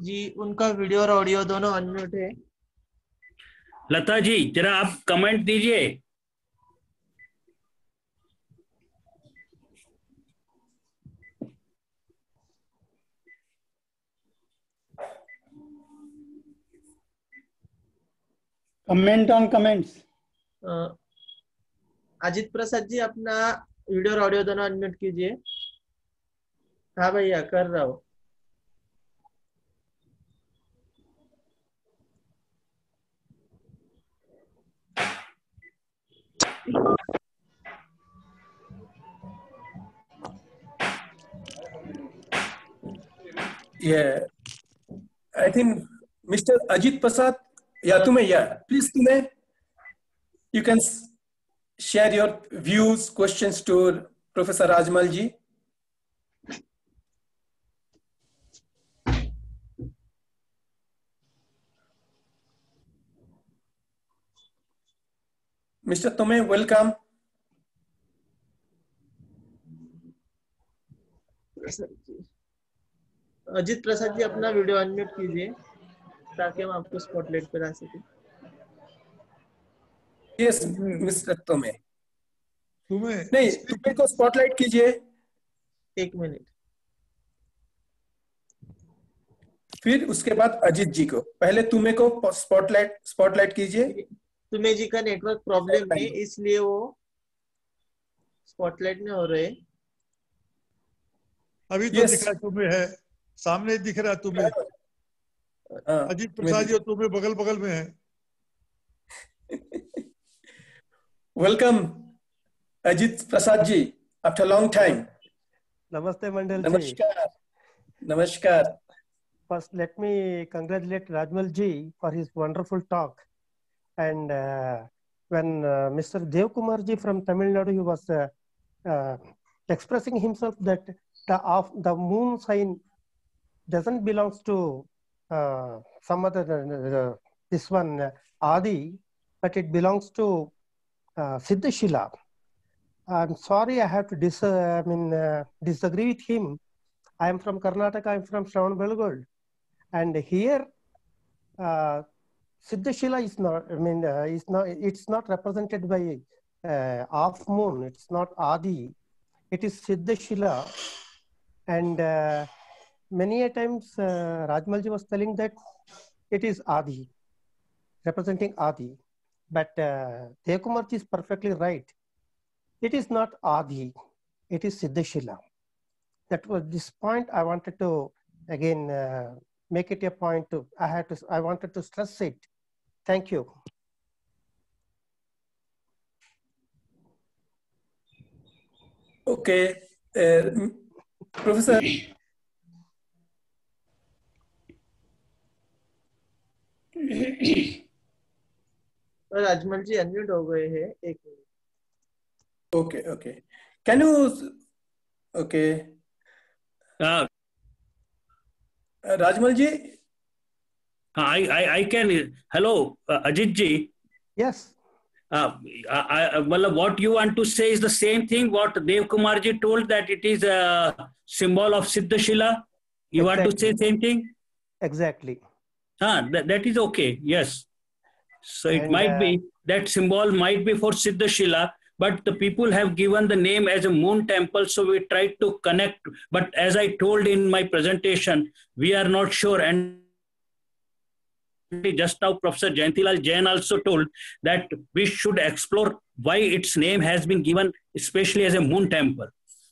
Speaker 6: जी उनका वीडियो और ऑडियो दोनों अनम्यूट है।
Speaker 4: लता जी जरा आप कमेंट दीजिए।
Speaker 9: Comment on comments.
Speaker 6: Ajit Prasad ji, अपना वीडियो और ऑडियो दोनों अनम्यूट कीजिए। हाँ भैया, कर रहा हूँ।
Speaker 1: I think mister Ajit Prasad या तुम्हें या? प्लीज़ तुम्हें you can share your views, questions to Professor Rajmal ji. Mr. Tome, welcome.
Speaker 6: Ajit Prasad ji अपना वीडियो अनम्यूट कीजिए ताकि हम आपको स्पॉटलाइट पे ला सके
Speaker 1: Mr. Tome.
Speaker 2: तुम्हें
Speaker 1: नहीं तुम्हें को स्पॉटलाइट कीजिए।
Speaker 6: एक मिनट।
Speaker 1: फिर उसके बाद अजीत जी को। पहले तुम्हें को स्पॉटलाइट स्पॉटलाइट कीजिए।
Speaker 6: तुम्हें जी का नेटवर्क प्रॉब्लम है इसलिए वो स्पॉटलाइट में हो रहे।
Speaker 2: अभी तो
Speaker 1: Yes.
Speaker 2: दिखा तुम्हें है। सामने दिख रहा तुम्हें।
Speaker 1: हाँ,
Speaker 2: अजीत प्रसाद जी और तुम्हें बगल बगल में है। [LAUGHS]
Speaker 1: Welcome, Ajit Prasadji, after a long time.
Speaker 12: Namaste, Mandal.
Speaker 1: Namaskar. Namaskar.
Speaker 12: First, let me congratulate Rajmal ji for his wonderful talk. And uh, when uh, Mr. Devkumar ji from Tamil Nadu, he was uh, uh, expressing himself that the, of, the moon sign doesn't belong to uh, some other, uh, this one, Adi, but it belongs to uh, Siddhashila. I'm sorry, I have to dis- uh, I mean, uh, disagree with him. I am from Karnataka. I'm from Shravan Belgola, and here, uh, Siddhashila is not. I mean, uh, is not. It's not represented by uh, half moon. It's not Adi. It is Siddhashila, and uh, many a times uh, Rajmalji was telling that it is Adi, representing Adi. But uh, Devakumarji is perfectly right. It is not Adi. It is Siddhashila that was this point i wanted to again uh, make it a point to i had to i wanted to stress it thank you
Speaker 1: Okay, uh, Professor. [COUGHS]
Speaker 6: और अजमल जी unmute हो गए हैं एक minute.
Speaker 1: Okay okay can you okay Rajmal ji हाँ
Speaker 4: I I I can hello Ajeet ji
Speaker 12: yes
Speaker 4: मतलब what you want to say is the same thing what Dev Kumar ji told that it is symbol of Siddhashila you want to say same thing
Speaker 12: exactly
Speaker 4: हाँ that is okay yes So it
Speaker 12: And,
Speaker 4: might
Speaker 12: uh,
Speaker 4: be that symbol might be for Siddhashila, but the people have given the name as a moon temple. So we tried to connect. But as I told in my presentation, we are not sure. And just now, Professor Jayantilal Jain also told that we should explore why its name has been given, especially as a moon temple.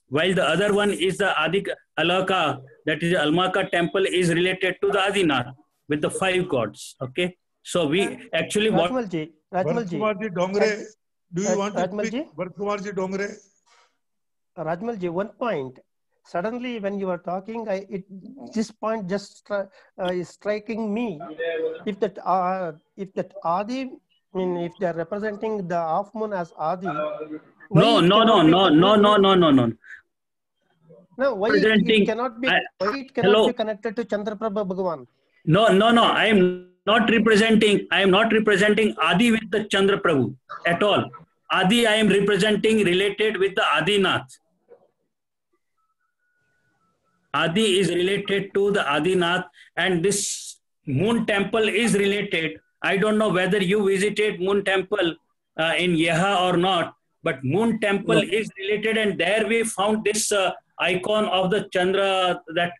Speaker 4: While the other one is the Adik Alaka, that is Almaka temple, is related to the Adinath with the five gods. Okay. So we actually what
Speaker 12: Rajmalji,
Speaker 2: Rajmalji, Rajmalji
Speaker 12: Dongre,
Speaker 2: do
Speaker 12: you
Speaker 2: want Rajmalji? speak? Rajmalji
Speaker 12: Dongre. Rajmalji, one point. Suddenly, when you are talking, I, it, this point just uh, is striking me. If that, uh, if that Adi, I mean, if they are representing the half moon as Adi. Uh,
Speaker 4: no, no, no, no, no, no, no, no, no.
Speaker 12: No, why it, cannot be?
Speaker 4: I,
Speaker 12: why it cannot
Speaker 4: hello.
Speaker 12: be connected to Chandraprabha Bhagwan.
Speaker 4: No, no, no. I am not representing. I am not representing Adi with the Chandra Prabhu at all. Adi, I am representing related with the Adinath. Adi is related to the Adinath, and this moon temple is related. I don't know whether you visited moon temple uh, in Yeha or not, but moon temple is related, and there we found this uh, icon of the Chandra, that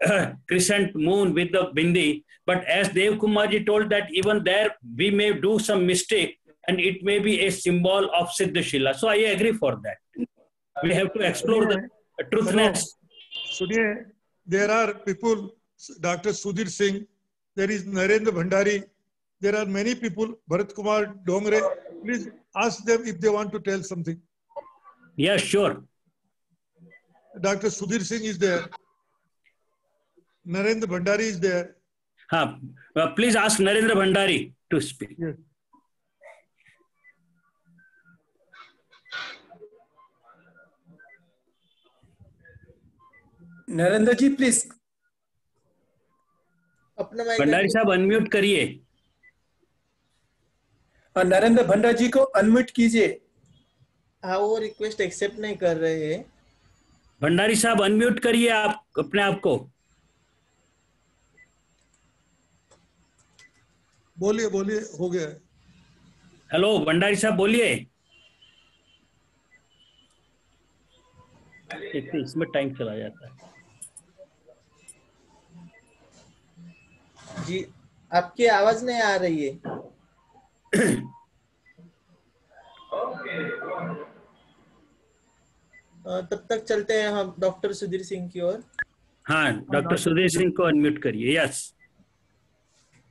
Speaker 4: [COUGHS] crescent moon with the bindi. But as Dev Kumarji told that even there we may do some mistake, and it may be a symbol of Siddhashila. So I agree for that. We have to explore the truthness.
Speaker 2: Today, there are people, Dr. Sudhir Singh, there is Narendra Bhandari, there are many people, Bharat Kumar Dongre. Please ask them if they want to tell something.
Speaker 4: Yes, sure.
Speaker 2: Dr. Sudhir Singh is there. Narendra Bhandari is there.
Speaker 4: Huh. Uh, please ask Narendra Bhandari to speak.
Speaker 2: Yes.
Speaker 1: Narendra ji please
Speaker 6: अपना
Speaker 4: भंडारी साहब unmute करिए
Speaker 1: और नरेंद्र भंडार जी को unmute कीजिए
Speaker 6: हाँ वो request accept नहीं कर रहे हैं
Speaker 4: भंडारी साहब अनम्यूट करिए आप अपने आप को
Speaker 2: बोलिए बोलिए हो गया।
Speaker 4: हेलो भंडारी साहब बोलिए। इसमें टाइम चला जाता है।
Speaker 6: जी आपकी आवाज़ नहीं आ रही है। तब तक चलते हैं हम डॉक्टर सुधीर सिंह की ओर।
Speaker 4: हाँ डॉक्टर सुधीर सिंह को अनम्यूट करिए yes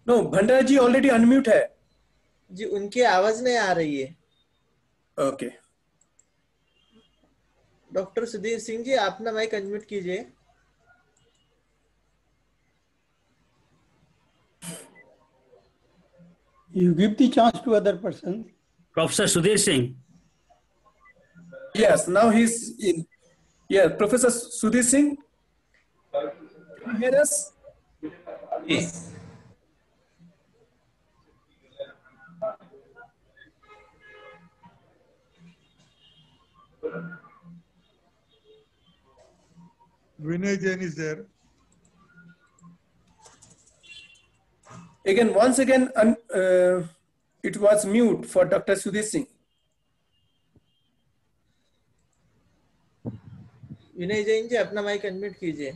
Speaker 1: no Bhandari ji already unmute है
Speaker 6: जी उनकी आवाज़ नहीं आ रही है।
Speaker 1: ओके
Speaker 6: डॉक्टर सुधीर सिंह जी आप ना माइक अनम्यूट कीजिए
Speaker 9: you give the chance to other person
Speaker 4: professor Sudhir Singh
Speaker 1: yes now he is in yes professor Sudhir Singh hear us
Speaker 2: Vinay Jain is there.
Speaker 1: Again, once again, un, uh, it was mute for Dr. Sudhir Singh.
Speaker 6: Vinay Jain ji अपना mic unmute कीजिए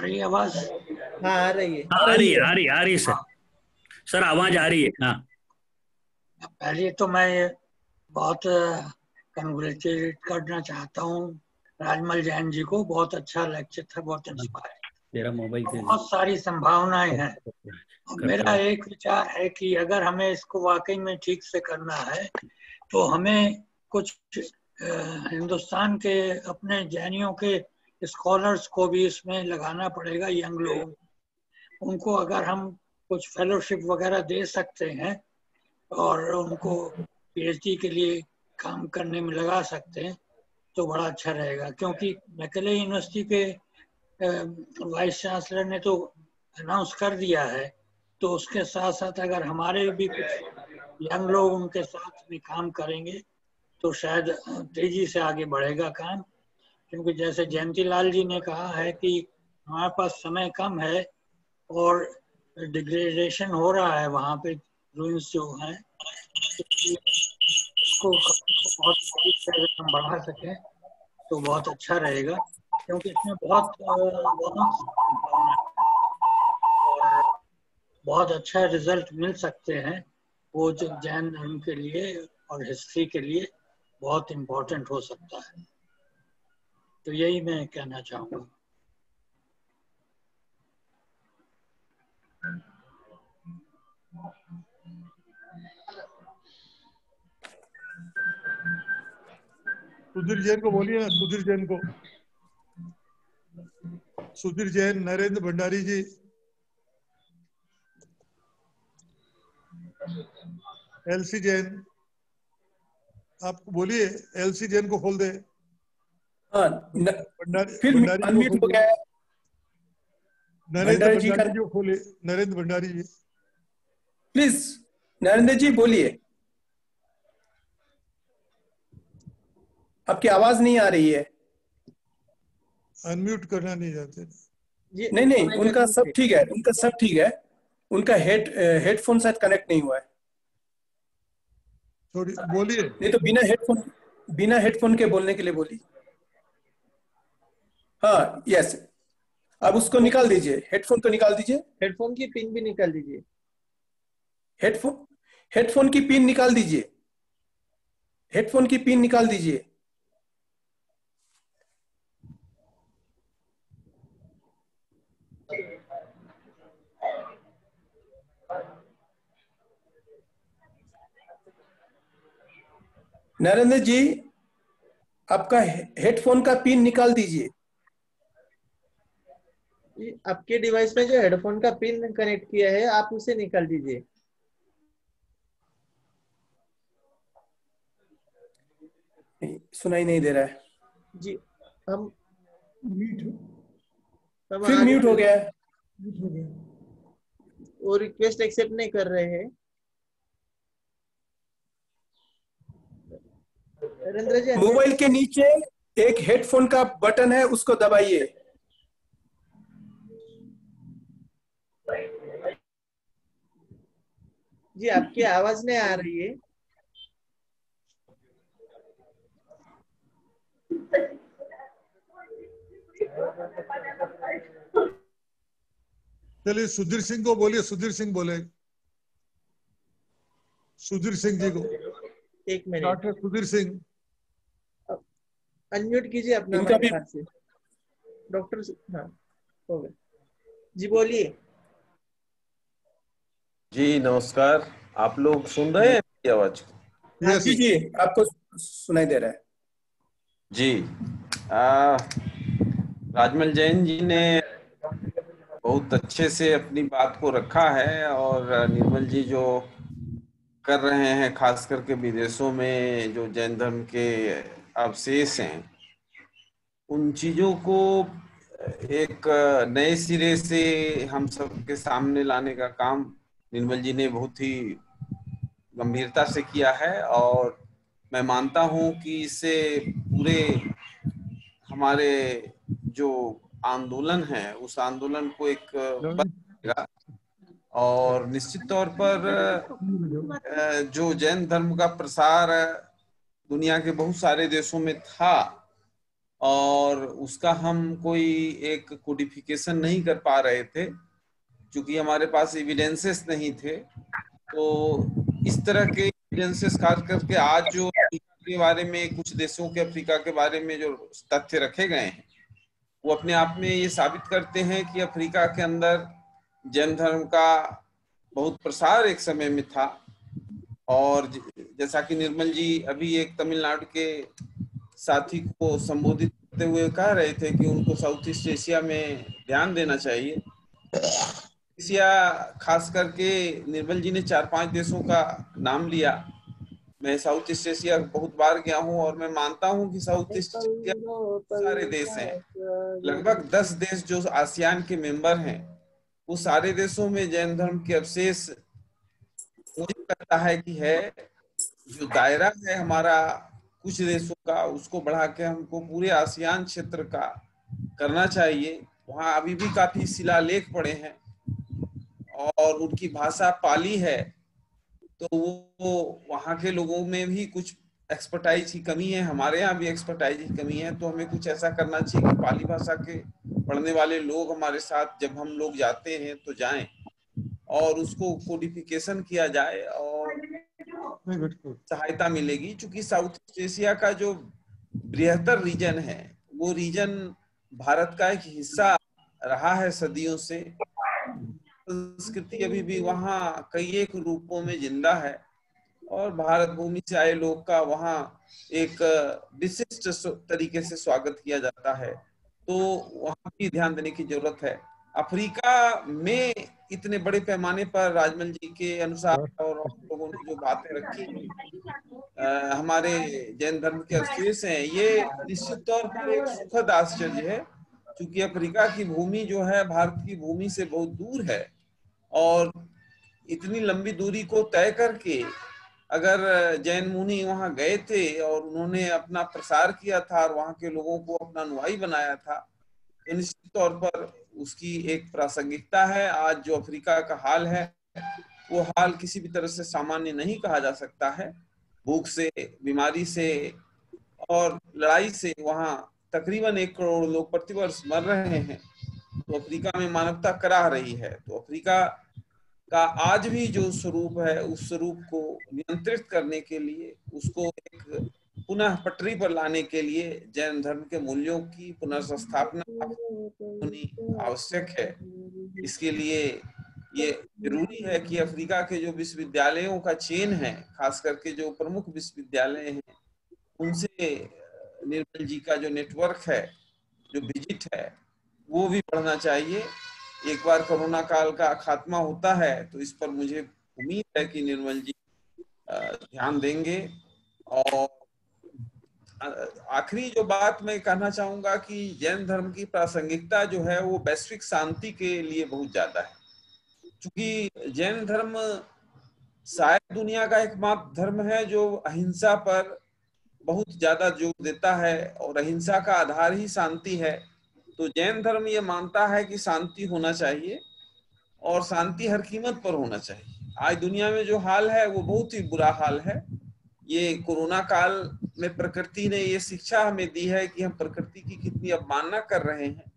Speaker 13: आ रही है आवाज़?
Speaker 6: हाँ आ रही है।
Speaker 4: आ रही है आ रही है आ रही सर। सर आवाज़ आ रही है हाँ।
Speaker 13: पहले तो मैं बहुत कंग्रेचुलेट करना चाहता हूँ राजमल जैन जी को। बहुत अच्छा लेक्चर था बहुत इंस्पायर
Speaker 4: तेरा मोबाइल
Speaker 13: बहुत सारी संभावनाएँ हैं। और मेरा एक विचार है कि अगर हमें इसको वाकई में ठीक से करना है तो हमें कुछ हिंदुस्तान के अपने जैनियों के स्कॉलर्स को भी इसमें लगाना पड़ेगा यंग लोग उनको अगर हम कुछ फेलोशिप वगैरह दे सकते हैं और उनको पीएचडी के लिए काम करने में लगा सकते हैं तो बड़ा अच्छा रहेगा। क्योंकि मैकले यूनिवर्सिटी के वाइस चांसलर ने तो अनाउंस कर दिया है तो उसके साथ साथ अगर हमारे भी कुछ यंग लोग उनके साथ में काम करेंगे तो शायद तेज़ी से आगे बढ़ेगा काम। क्योंकि जैसे जयंती लाल जी ने कहा है कि हमारे पास समय कम है और डिग्रेडेशन हो रहा है, वहाँ पे रूइंस जो हैं इसको बहुत हम बढ़ा सकें तो बहुत अच्छा रहेगा, क्योंकि इसमें बहुत बहुत बहुत अच्छा रिज़ल्ट मिल सकते हैं, वो जो जैन धर्म के लिए और हिस्ट्री के लिए बहुत इम्पोर्टेंट हो सकता है। तो यही मैं कहना चाहूँगा।
Speaker 2: सुधीर जैन को बोलिए ना, सुधीर जैन को। सुधीर जैन, नरेंद्र भंडारी जी। एलसी जैन, आप बोलिए, एलसी जैन को खोल दे। नरेंद्र
Speaker 1: भंडारी जी
Speaker 2: भंडारी
Speaker 1: का-
Speaker 2: जी को खोले। नरेंद्र जी।
Speaker 1: प्लीज़ नरेंद्र जी बोलिए। आपकी आवाज़ नहीं आ रही है।
Speaker 2: अनम्यूट करना नहीं जानते
Speaker 1: नहीं नहीं उनका सब ठीक है उनका सब ठीक है। उनका हेड हेडफोन शायद कनेक्ट नहीं हुआ है।
Speaker 2: थोड़ी बोलिए।
Speaker 1: नहीं तो बिना हेडफोन बिना हेडफोन के बोलने के लिए बोली हाँ यस अब उसको निकाल दीजिए। हेडफोन को निकाल दीजिए।
Speaker 6: हेडफोन की पिन भी निकाल दीजिए।
Speaker 1: हेडफोन हेडफोन की पिन निकाल दीजिए। हेडफोन की पिन निकाल दीजिए। नरेंद्र जी आपका हेडफोन का पिन निकाल दीजिए।
Speaker 6: आपके डिवाइस में जो हेडफोन का पिन कनेक्ट किया है आप उसे निकाल दीजिए।
Speaker 1: सुनाई नहीं दे रहा है।
Speaker 6: जी हम
Speaker 10: म्यूट
Speaker 6: हम
Speaker 1: फिर म्यूट हो गया। है
Speaker 6: वो रिक्वेस्ट एक्सेप्ट नहीं कर रहे हैं। नरेंद्र जी
Speaker 1: मोबाइल के नीचे एक हेडफोन का बटन है उसको दबाइए।
Speaker 6: जी आपकी आवाज़ नहीं आ रही है।
Speaker 2: चलिए सुधीर सिंह को बोलिए सुधीर सिंह बोले। सुधीर सिंह जी को।
Speaker 6: एक minute.
Speaker 2: Doctor Sudhir Singh.
Speaker 6: Unmute कीजिए अपना डॉक्टर हाँ हो गया। जी बोलिए।
Speaker 14: जी नमस्कार। आप लोग सुन रहे हैं मेरी आवाज़? को
Speaker 1: जी जी आपको सुनाई दे रहा है।
Speaker 14: जी आ, राजमल जैन जी ने बहुत अच्छे से अपनी बात को रखा है और निर्मल जी जो कर रहे हैं खास करके विदेशों में जो जैन धर्म के अवशेष हैं उन चीज़ों को एक नए सिरे से हम सबके सामने लाने का काम निर्मल जी ने बहुत ही गंभीरता से किया है और मैं मानता हूँ कि इससे पूरे हमारे जो आंदोलन है उस आंदोलन को एक और निश्चित तौर पर जो जैन धर्म का प्रसार दुनिया के बहुत सारे देशों में था और उसका हम कोई एक कोडिफिकेशन नहीं कर पा रहे थे क्योंकि हमारे पास एविडेंसेस नहीं थे तो इस तरह के एविडेंसेस खास करके आज जो के बारे में, कुछ देशों के अफ्रीका के बारे में जो तथ्य रखे गए हैं, वो अपने आप में ये साबित करते हैं कि अफ्रीका के अंदर जैन धर्म का बहुत प्रसार एक समय में था। और जैसा कि निर्मल जी अभी एक तमिलनाडु के साथी को संबोधित करते हुए कह रहे थे कि उनको साउथ ईस्ट एशिया में ध्यान देना चाहिए। एशिया खास करके निर्मल जी ने चार पाँच देशों का नाम लिया। मैं साउथ ईस्ट एशिया बहुत बार गया हूँ और मैं मानता हूँ कि साउथ ईस्ट एशिया सारे देश हैं। लगभग दस देश जो आसियान के मेंबर हैं वो सारे देशों में जैन धर्म के अवशेष मुझे लगता है कि है। जो दायरा है हमारा कुछ देशों का उसको बढ़ा के हमको पूरे आसियान क्षेत्र का करना चाहिए। वहाँ अभी भी काफ़ी शिलालेख पड़े हैं। और उनकी भाषा पाली है तो वो वहाँ के लोगों में भी कुछ एक्सपर्टाइज की कमी है हमारे यहाँ भी एक्सपर्टाइज की कमी है तो हमें कुछ ऐसा करना चाहिए कि पाली भाषा के पढ़ने वाले लोग हमारे साथ जब हम लोग जाते हैं तो जाएँ और उसको कोडिफिकेशन किया जाए और सहायता मिलेगी क्योंकि साउथ ईस्ट एशिया का जो बृहत्तर रीजन है वो रीजन भारत का एक हिस्सा रहा है सदियों से। संस्कृति अभी भी वहाँ कई एक रूपों में ज़िंदा है और भारत भूमि से आए लोग का वहाँ एक विशिष्ट तरीके से स्वागत किया जाता है। तो वहाँ भी ध्यान देने की ज़रूरत है। अफ्रीका में इतने बड़े पैमाने पर राजमल जी के अनुसार और लोगों ने जो बातें रखी आ, हमारे जैन धर्म के अवशेष हैं ये निश्चित तौर पर एक सुखद आश्चर्य है क्योंकि अफ्रीका की भूमि जो है भारत की भूमि से बहुत दूर है। और इतनी लंबी दूरी को तय करके अगर जैन मुनि वहाँ गए थे और उन्होंने अपना प्रसार किया था और वहाँ के लोगों को अपना अनुयायी बनाया था तो निश्चित तौर पर उसकी एक प्रासंगिकता है। आज जो अफ्रीका का हाल है, वो हाल किसी भी तरह से सामान्य नहीं कहा जा सकता है। भूख से, बीमारी से और लड़ाई से वहाँ तकरीबन एक करोड़ लोग प्रतिवर्ष मर रहे हैं। तो अफ्रीका में मानवता कराह रही है। तो अफ्रीका का आज भी जो स्वरूप है, उस स्वरूप को नियंत्रित करने के लिए, उसको एक पुनः पटरी पर लाने के लिए जैन धर्म के मूल्यों की पुनर्स्थापना होनी आवश्यक है। इसके लिए ये ज़रूरी है कि अफ्रीका के जो विश्वविद्यालयों का चेन है, खास करके जो प्रमुख विश्वविद्यालय हैं, उनसे निर्मल जी का जो नेटवर्क है, जो विज़िट है वो भी बढ़ना चाहिए। एक बार कोरोना काल का खात्मा होता है तो इस पर मुझे उम्मीद है कि निर्मल जी ध्यान देंगे। और आखिरी जो बात मैं कहना चाहूँगा कि जैन धर्म की प्रासंगिकता जो है, वो वैश्विक शांति के लिए बहुत ज़्यादा है। क्योंकि जैन धर्म शायद दुनिया का एकमात्र धर्म है जो अहिंसा पर बहुत ज़्यादा ज़ोर देता है और अहिंसा का आधार ही शांति है। तो जैन धर्म ये मानता है कि शांति होना चाहिए और शांति हर कीमत पर होना चाहिए। आज दुनिया में जो हाल है, वो बहुत ही बुरा हाल है। ये कोरोना काल में प्रकृति ने ये शिक्षा हमें दी है कि हम प्रकृति की कितनी अवमानना कर रहे हैं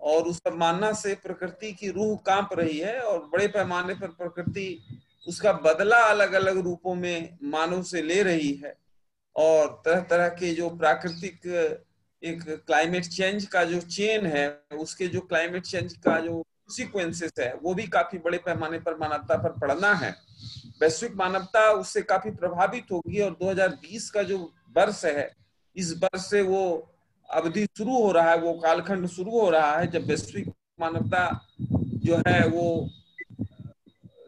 Speaker 14: और उस अवमानना से प्रकृति की रूह काँप रही है और बड़े पैमाने पर प्रकृति उसका बदला अलग अलग रूपों में मानव से ले रही है और तरह तरह के जो प्राकृतिक एक क्लाइमेट चेंज का जो चेन है, उसके जो क्लाइमेट चेंज का जो सीक्वेंसेस है, वो भी काफ़ी बड़े पैमाने पर मानवता पर पड़ना है। वैश्विक मानवता उससे काफ़ी प्रभावित होगी और 2020 का जो वर्ष है, इस वर्ष से वो अवधि शुरू हो रहा है, वो कालखंड शुरू हो रहा है, जब वैश्विक मानवता जो है वो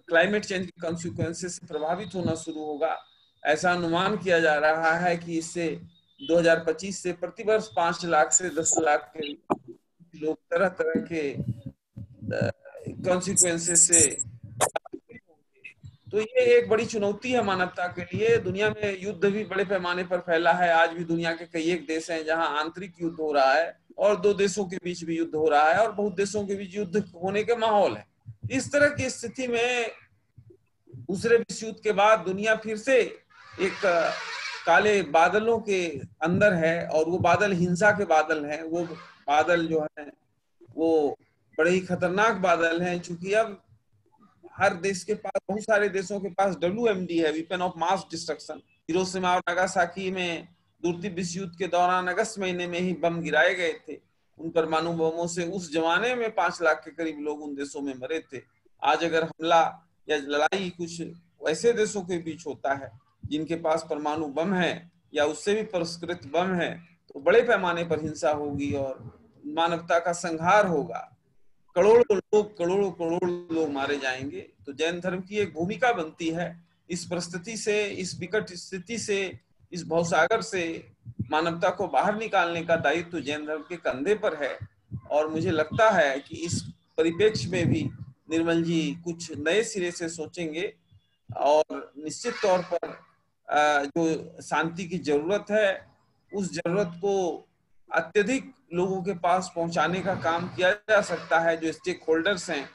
Speaker 14: क्लाइमेट चेंज के कॉन्सिक्वेंसेस से प्रभावित होना शुरू होगा। ऐसा अनुमान किया जा रहा है कि इससे 2025 से प्रतिवर्ष पाँच लाख से दस लाख के लोग तरह तरह के कॉन्सिक्वेंसेस से तो ये एक बड़ी चुनौती है मानवता के लिए। दुनिया में युद्ध भी बड़े पैमाने पर फैला है। आज भी दुनिया के कई एक देश हैं जहाँ आंतरिक युद्ध हो रहा है और दो देशों के बीच भी युद्ध हो रहा है और बहुत देशों के बीच युद्ध होने के माहौल है। इस तरह की स्थिति में दूसरे विश्व युद्ध के बाद दुनिया फिर से एक काले बादलों के अंदर है और वो बादल हिंसा के बादल हैं, वो बादल जो है, वो बड़े ही खतरनाक बादल हैं क्योंकि अब हर देश के पास, बहुत सारे देशों के पास डब्ल्यूएमडी है weapon of mass destruction Hiroshima और नागासाकी में दूरती विश्व युद्ध के दौरान अगस्त महीने में ही बम गिराए गए थे। उन परमाणु बमों से उस जमाने में पाँच लाख के करीब लोग उन देशों में मरे थे। आज अगर हमला या लड़ाई कुछ ऐसे देशों के बीच होता है जिनके पास परमाणु बम है या उससे भी पुरस्कृत बम है तो बड़े पैमाने पर हिंसा होगी और मानवता का संहार होगा। करोड़ों लोग, करोड़ों, करोड़ लोग मारे जाएँगे। तो जैन धर्म की एक भूमिका बनती है। इस परिस्थिति से, इस विकट स्थिति से, इस भवसागर से मानवता को बाहर निकालने का दायित्व तो जैन धर्म के कंधे पर है। और मुझे लगता है कि इस परिप्रेक्ष्य में भी निर्मल जी कुछ नए सिरे से सोचेंगे और निश्चित तौर पर जो शांति की ज़रूरत है, उस ज़रूरत को अत्यधिक लोगों के पास पहुँचाने का काम किया जा सकता है, जो स्टेक होल्डर्स हैं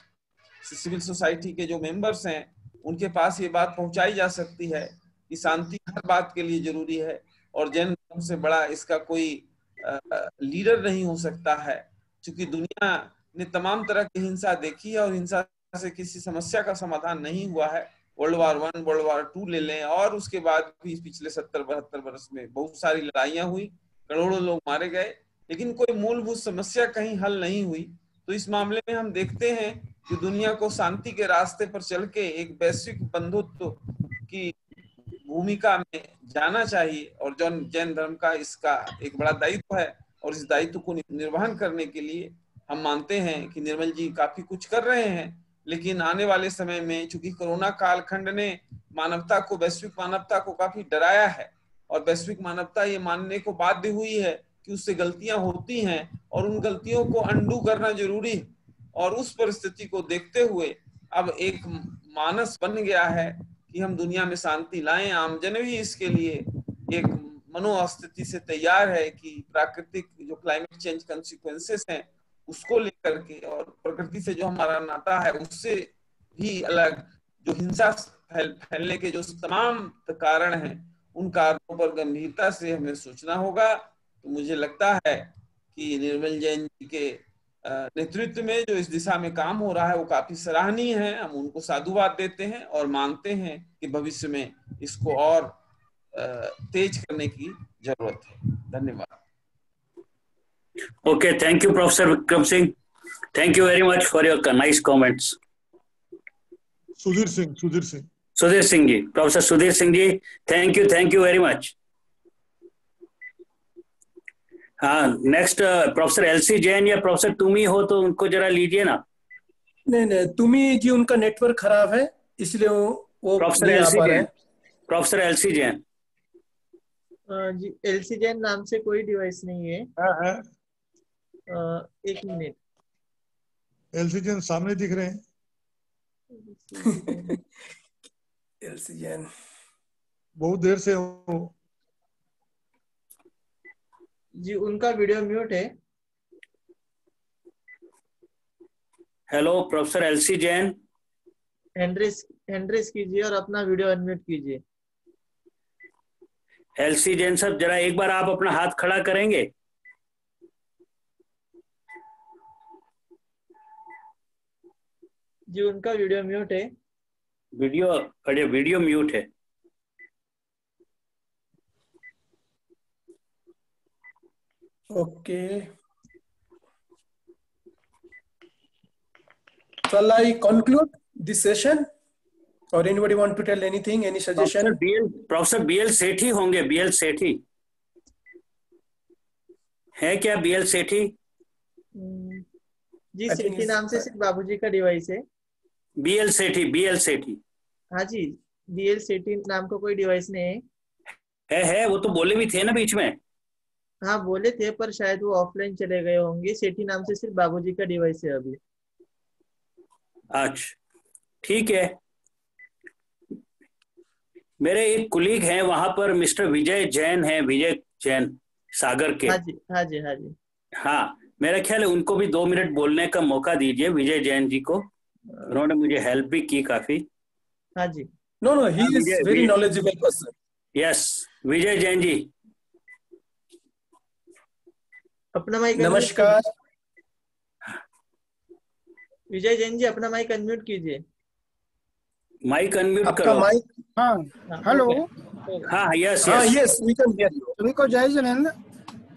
Speaker 14: सिविल सोसाइटी के जो मेंबर्स हैं, उनके पास ये बात पहुंचाई जा सकती है कि शांति हर बात के लिए ज़रूरी है और जैन धर्म से बड़ा इसका कोई लीडर नहीं हो सकता है। क्योंकि दुनिया ने तमाम तरह की हिंसा देखी है और हिंसा से किसी समस्या का समाधान नहीं हुआ है। World war one world war two ले लें और उसके बाद भी पिछले सत्तर, बहत्तर वर्ष में बहुत सारी लड़ाइयाँ हुई, करोड़ों लोग मारे गए, लेकिन कोई मूलभूत समस्या कहीं हल नहीं हुई। तो इस मामले में हम देखते हैं कि दुनिया को शांति के रास्ते पर चल के एक वैश्विक बंधुत्व की भूमिका में जाना चाहिए और जैन जैन धर्म का इसका एक बड़ा दायित्व है और इस दायित्व को निर्वहन करने के लिए हम मानते हैं कि निर्मल जी काफ़ी कुछ कर रहे हैं। लेकिन आने वाले समय में चूँकि कोरोना कालखंड ने मानवता को, वैश्विक मानवता को काफ़ी डराया है और वैश्विक मानवता ये मानने को बाध्य हुई है कि उससे गलतियाँ होती हैं और उन गलतियों को अंडू करना ज़रूरी है। और उस परिस्थिति को देखते हुए अब एक मानस बन गया है कि हम दुनिया में शांति लाएँ, आमजन भी इसके लिए एक मनोस्थिति से तैयार है कि प्राकृतिक जो क्लाइमेट चेंज कंसिक्वेंसेस हैं उसको लेकर के और प्रकृति से जो हमारा नाता है उससे भी अलग जो हिंसा फैल, फैलने के जो तमाम कारण हैं उन कारणों पर गंभीरता से हमें सोचना होगा। तो मुझे लगता है कि निर्मल जैन जी के नेतृत्व में जो इस दिशा में काम हो रहा है वो काफ़ी सराहनीय है। हम उनको साधुवाद देते हैं और मानते हैं कि भविष्य में इसको और तेज करने की ज़रूरत है। धन्यवाद।
Speaker 4: Okay, thank you, Professor Vikram Singh. Thank you very much for your nice comments.
Speaker 2: Sudhir Singh, Sudhir Singh.
Speaker 4: Sudhir Singh ji, Professor Sudhir Singh ji, thank you, thank you very much. हाँ next professor LC Jain या professor तुम ही हो तो उनको जरा लीजिए ना
Speaker 1: नहीं नहीं तुम ही जी उनका नेटवर्क खराब है इसलिए वो वो
Speaker 4: professor LC Jain professor LC Jain
Speaker 6: ji LC Jain नाम से कोई डिवाइस नहीं है
Speaker 2: हाँ हाँ
Speaker 6: एक मिनट।
Speaker 2: एलसी जैन सामने दिख रहे हैं। [LAUGHS]
Speaker 1: एलसी जैन
Speaker 2: बहुत देर से हो।
Speaker 6: जी उनका वीडियो म्यूट है।
Speaker 4: Hello professor LC Jain
Speaker 6: hand raise hand raise कीजिए और अपना वीडियो अनम्यूट कीजिए।
Speaker 4: एलसी जैन साहब जरा एक बार आप अपना हाथ खड़ा करेंगे?
Speaker 6: जी उनका वीडियो म्यूट है।
Speaker 4: वीडियो अरे वीडियो म्यूट है।
Speaker 1: Okay shall I conclude this session or anybody want to tell anything any suggestion
Speaker 4: BL professor BL Sethi होंगे बीएल सेठी है क्या बीएल सेठी हम्म,
Speaker 6: जी सेठी नाम से सिर्फ़ बाबूजी का डिवाइस है।
Speaker 4: बीएल सेठी बीएल सेठी
Speaker 6: हाँ जी बीएल सेठी नाम का को कोई डिवाइस नहीं है।
Speaker 4: है है वो तो बोले भी थे ना बीच में।
Speaker 6: हाँ बोले थे पर शायद वो ऑफलाइन चले गए होंगे। सेठी नाम से सिर्फ़ बाबूजी का डिवाइस है अभी।
Speaker 4: अच्छा ठीक है। मेरे एक कुलीग हैं वहाँ पर मिस्टर विजय जैन है विजय जैन सागर के।
Speaker 6: हाँ जी हाँ जी हाँ जी।
Speaker 4: हाँ मेरा ख्याल है उनको भी दो मिनट बोलने का मौका दीजिए विजय जैन जी को। उन्होंने मुझे हेल्प भी की काफ़ी।
Speaker 6: हाँ जी।
Speaker 1: No no he is very knowledgeable person
Speaker 4: yes Vijay Jain ji.
Speaker 6: अपना माइक
Speaker 1: नमस्कार।
Speaker 6: विजय जैन जी अपना माइक अनम्यूट कीजिए।
Speaker 4: माइक अनम्यूट
Speaker 15: आपका
Speaker 4: करो।
Speaker 15: माइक हाँ हेलो
Speaker 4: हाँ यस
Speaker 1: हाँ
Speaker 4: yes
Speaker 1: yes we can hear you
Speaker 15: सभी को जय जिनेन्द्र।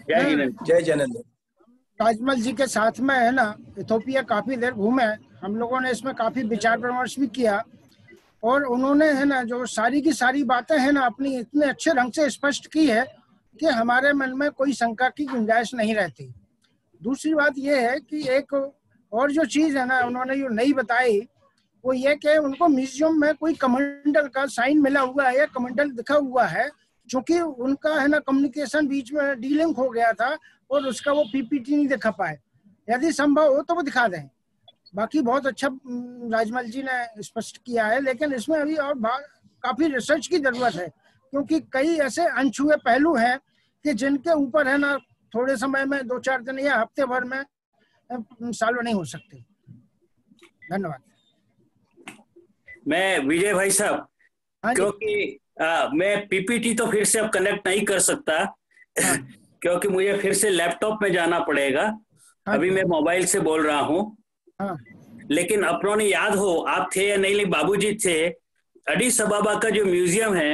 Speaker 4: जय जिनेन्द्र।
Speaker 1: जय जैनंद
Speaker 15: ताजमहल जी के साथ में है ना इथोपिया काफ़ी देर घूमे हम लोगों ने इसमें काफ़ी विचार विमर्श भी किया और उन्होंने, है ना, जो सारी की सारी बातें, है ना, अपनी इतने अच्छे ढंग से स्पष्ट की है कि हमारे मन में कोई शंका की गुंजाइश नहीं रहती। दूसरी बात यह है कि एक और जो चीज़ है ना, उन्होंने जो नहीं बताई, वो ये कि उनको म्यूज़ियम में कोई कमंडल का साइन मिला हुआ है या कमंडल दिखा हुआ है क्योंकि उनका, है ना कम्युनिकेशन बीच में डीलिंक हो गया था और उसका वो पीपीटी नहीं दिखा पाए। यदि संभव हो तो वो दिखा दें। बाकी बहुत अच्छा राजमल जी ने स्पष्ट किया है लेकिन इसमें अभी और काफ़ी रिसर्च की ज़रूरत है क्योंकि कई ऐसे अनछुए पहलू हैं कि जिनके ऊपर है ना थोड़े समय में दो चार दिन या हफ़्ते भर में सॉल्व नहीं हो सकते। धन्यवाद।
Speaker 4: मैं विजय भाई साहब क्योंकि आ, मैं पीपीटी तो फिर से अब कनेक्ट नहीं कर सकता क्योंकि मुझे फिर से लैपटॉप में जाना पड़ेगा। अभी मैं मोबाइल से बोल रहा हूँ।
Speaker 15: हाँ
Speaker 4: लेकिन अपनों ने याद हो आप थे या नहीं नहीं बाबूजी थे अडीस अबाबा का जो म्यूज़ियम है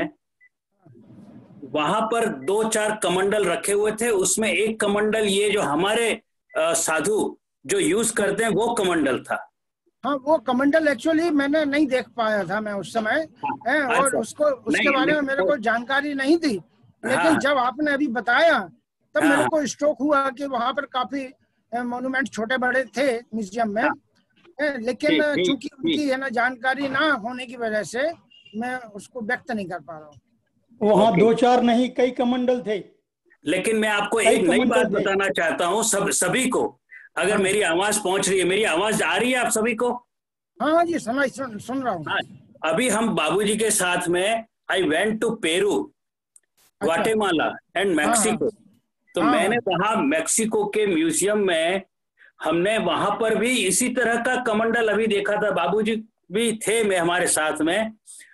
Speaker 4: वहाँ पर दो चार कमंडल रखे हुए थे उसमें एक कमंडल ये जो हमारे साधु जो यूज़ करते हैं वो कमंडल था
Speaker 15: हाँ वो कमंडल एक्चुअली मैंने नहीं देख पाया था मैं उस समय है और
Speaker 4: अच्छा।
Speaker 15: उसको उसके बारे में मेरे को जानकारी नहीं थी लेकिन
Speaker 4: हाँ।
Speaker 15: जब आपने अभी बताया तब
Speaker 4: हाँ, मेरे।
Speaker 15: को स्ट्रोक हुआ कि वहाँ पर काफ़ी मोन्यूमेंट छोटे बड़े थे म्यूज़ियम में। लेकिन
Speaker 4: ठीक, ठीक,
Speaker 15: चूँकि उनकी है ना जानकारी ना होने की वजह से मैं उसको व्यक्त नहीं कर पा रहा हूँ।
Speaker 9: वहाँ दो चार नहीं कई कमंडल थे।
Speaker 4: लेकिन मैं आपको एक नई बात बताना चाहता हूँ सब सभी को। अगर मेरी आवाज़ पहुँच रही है मेरी आवाज़ आ रही है आप सभी को?
Speaker 15: हाँ जी समझ सुन, सुन रहा हूँ।
Speaker 4: अभी हम बाबूजी के साथ में I went to Peru Guatemala and Mexico तो
Speaker 15: हाँ।
Speaker 4: मैंने वहाँ मेक्सिको के म्यूज़ियम में हमने वहाँ पर भी इसी तरह का कमंडल अभी देखा था। बाबूजी भी थे में हमारे साथ में।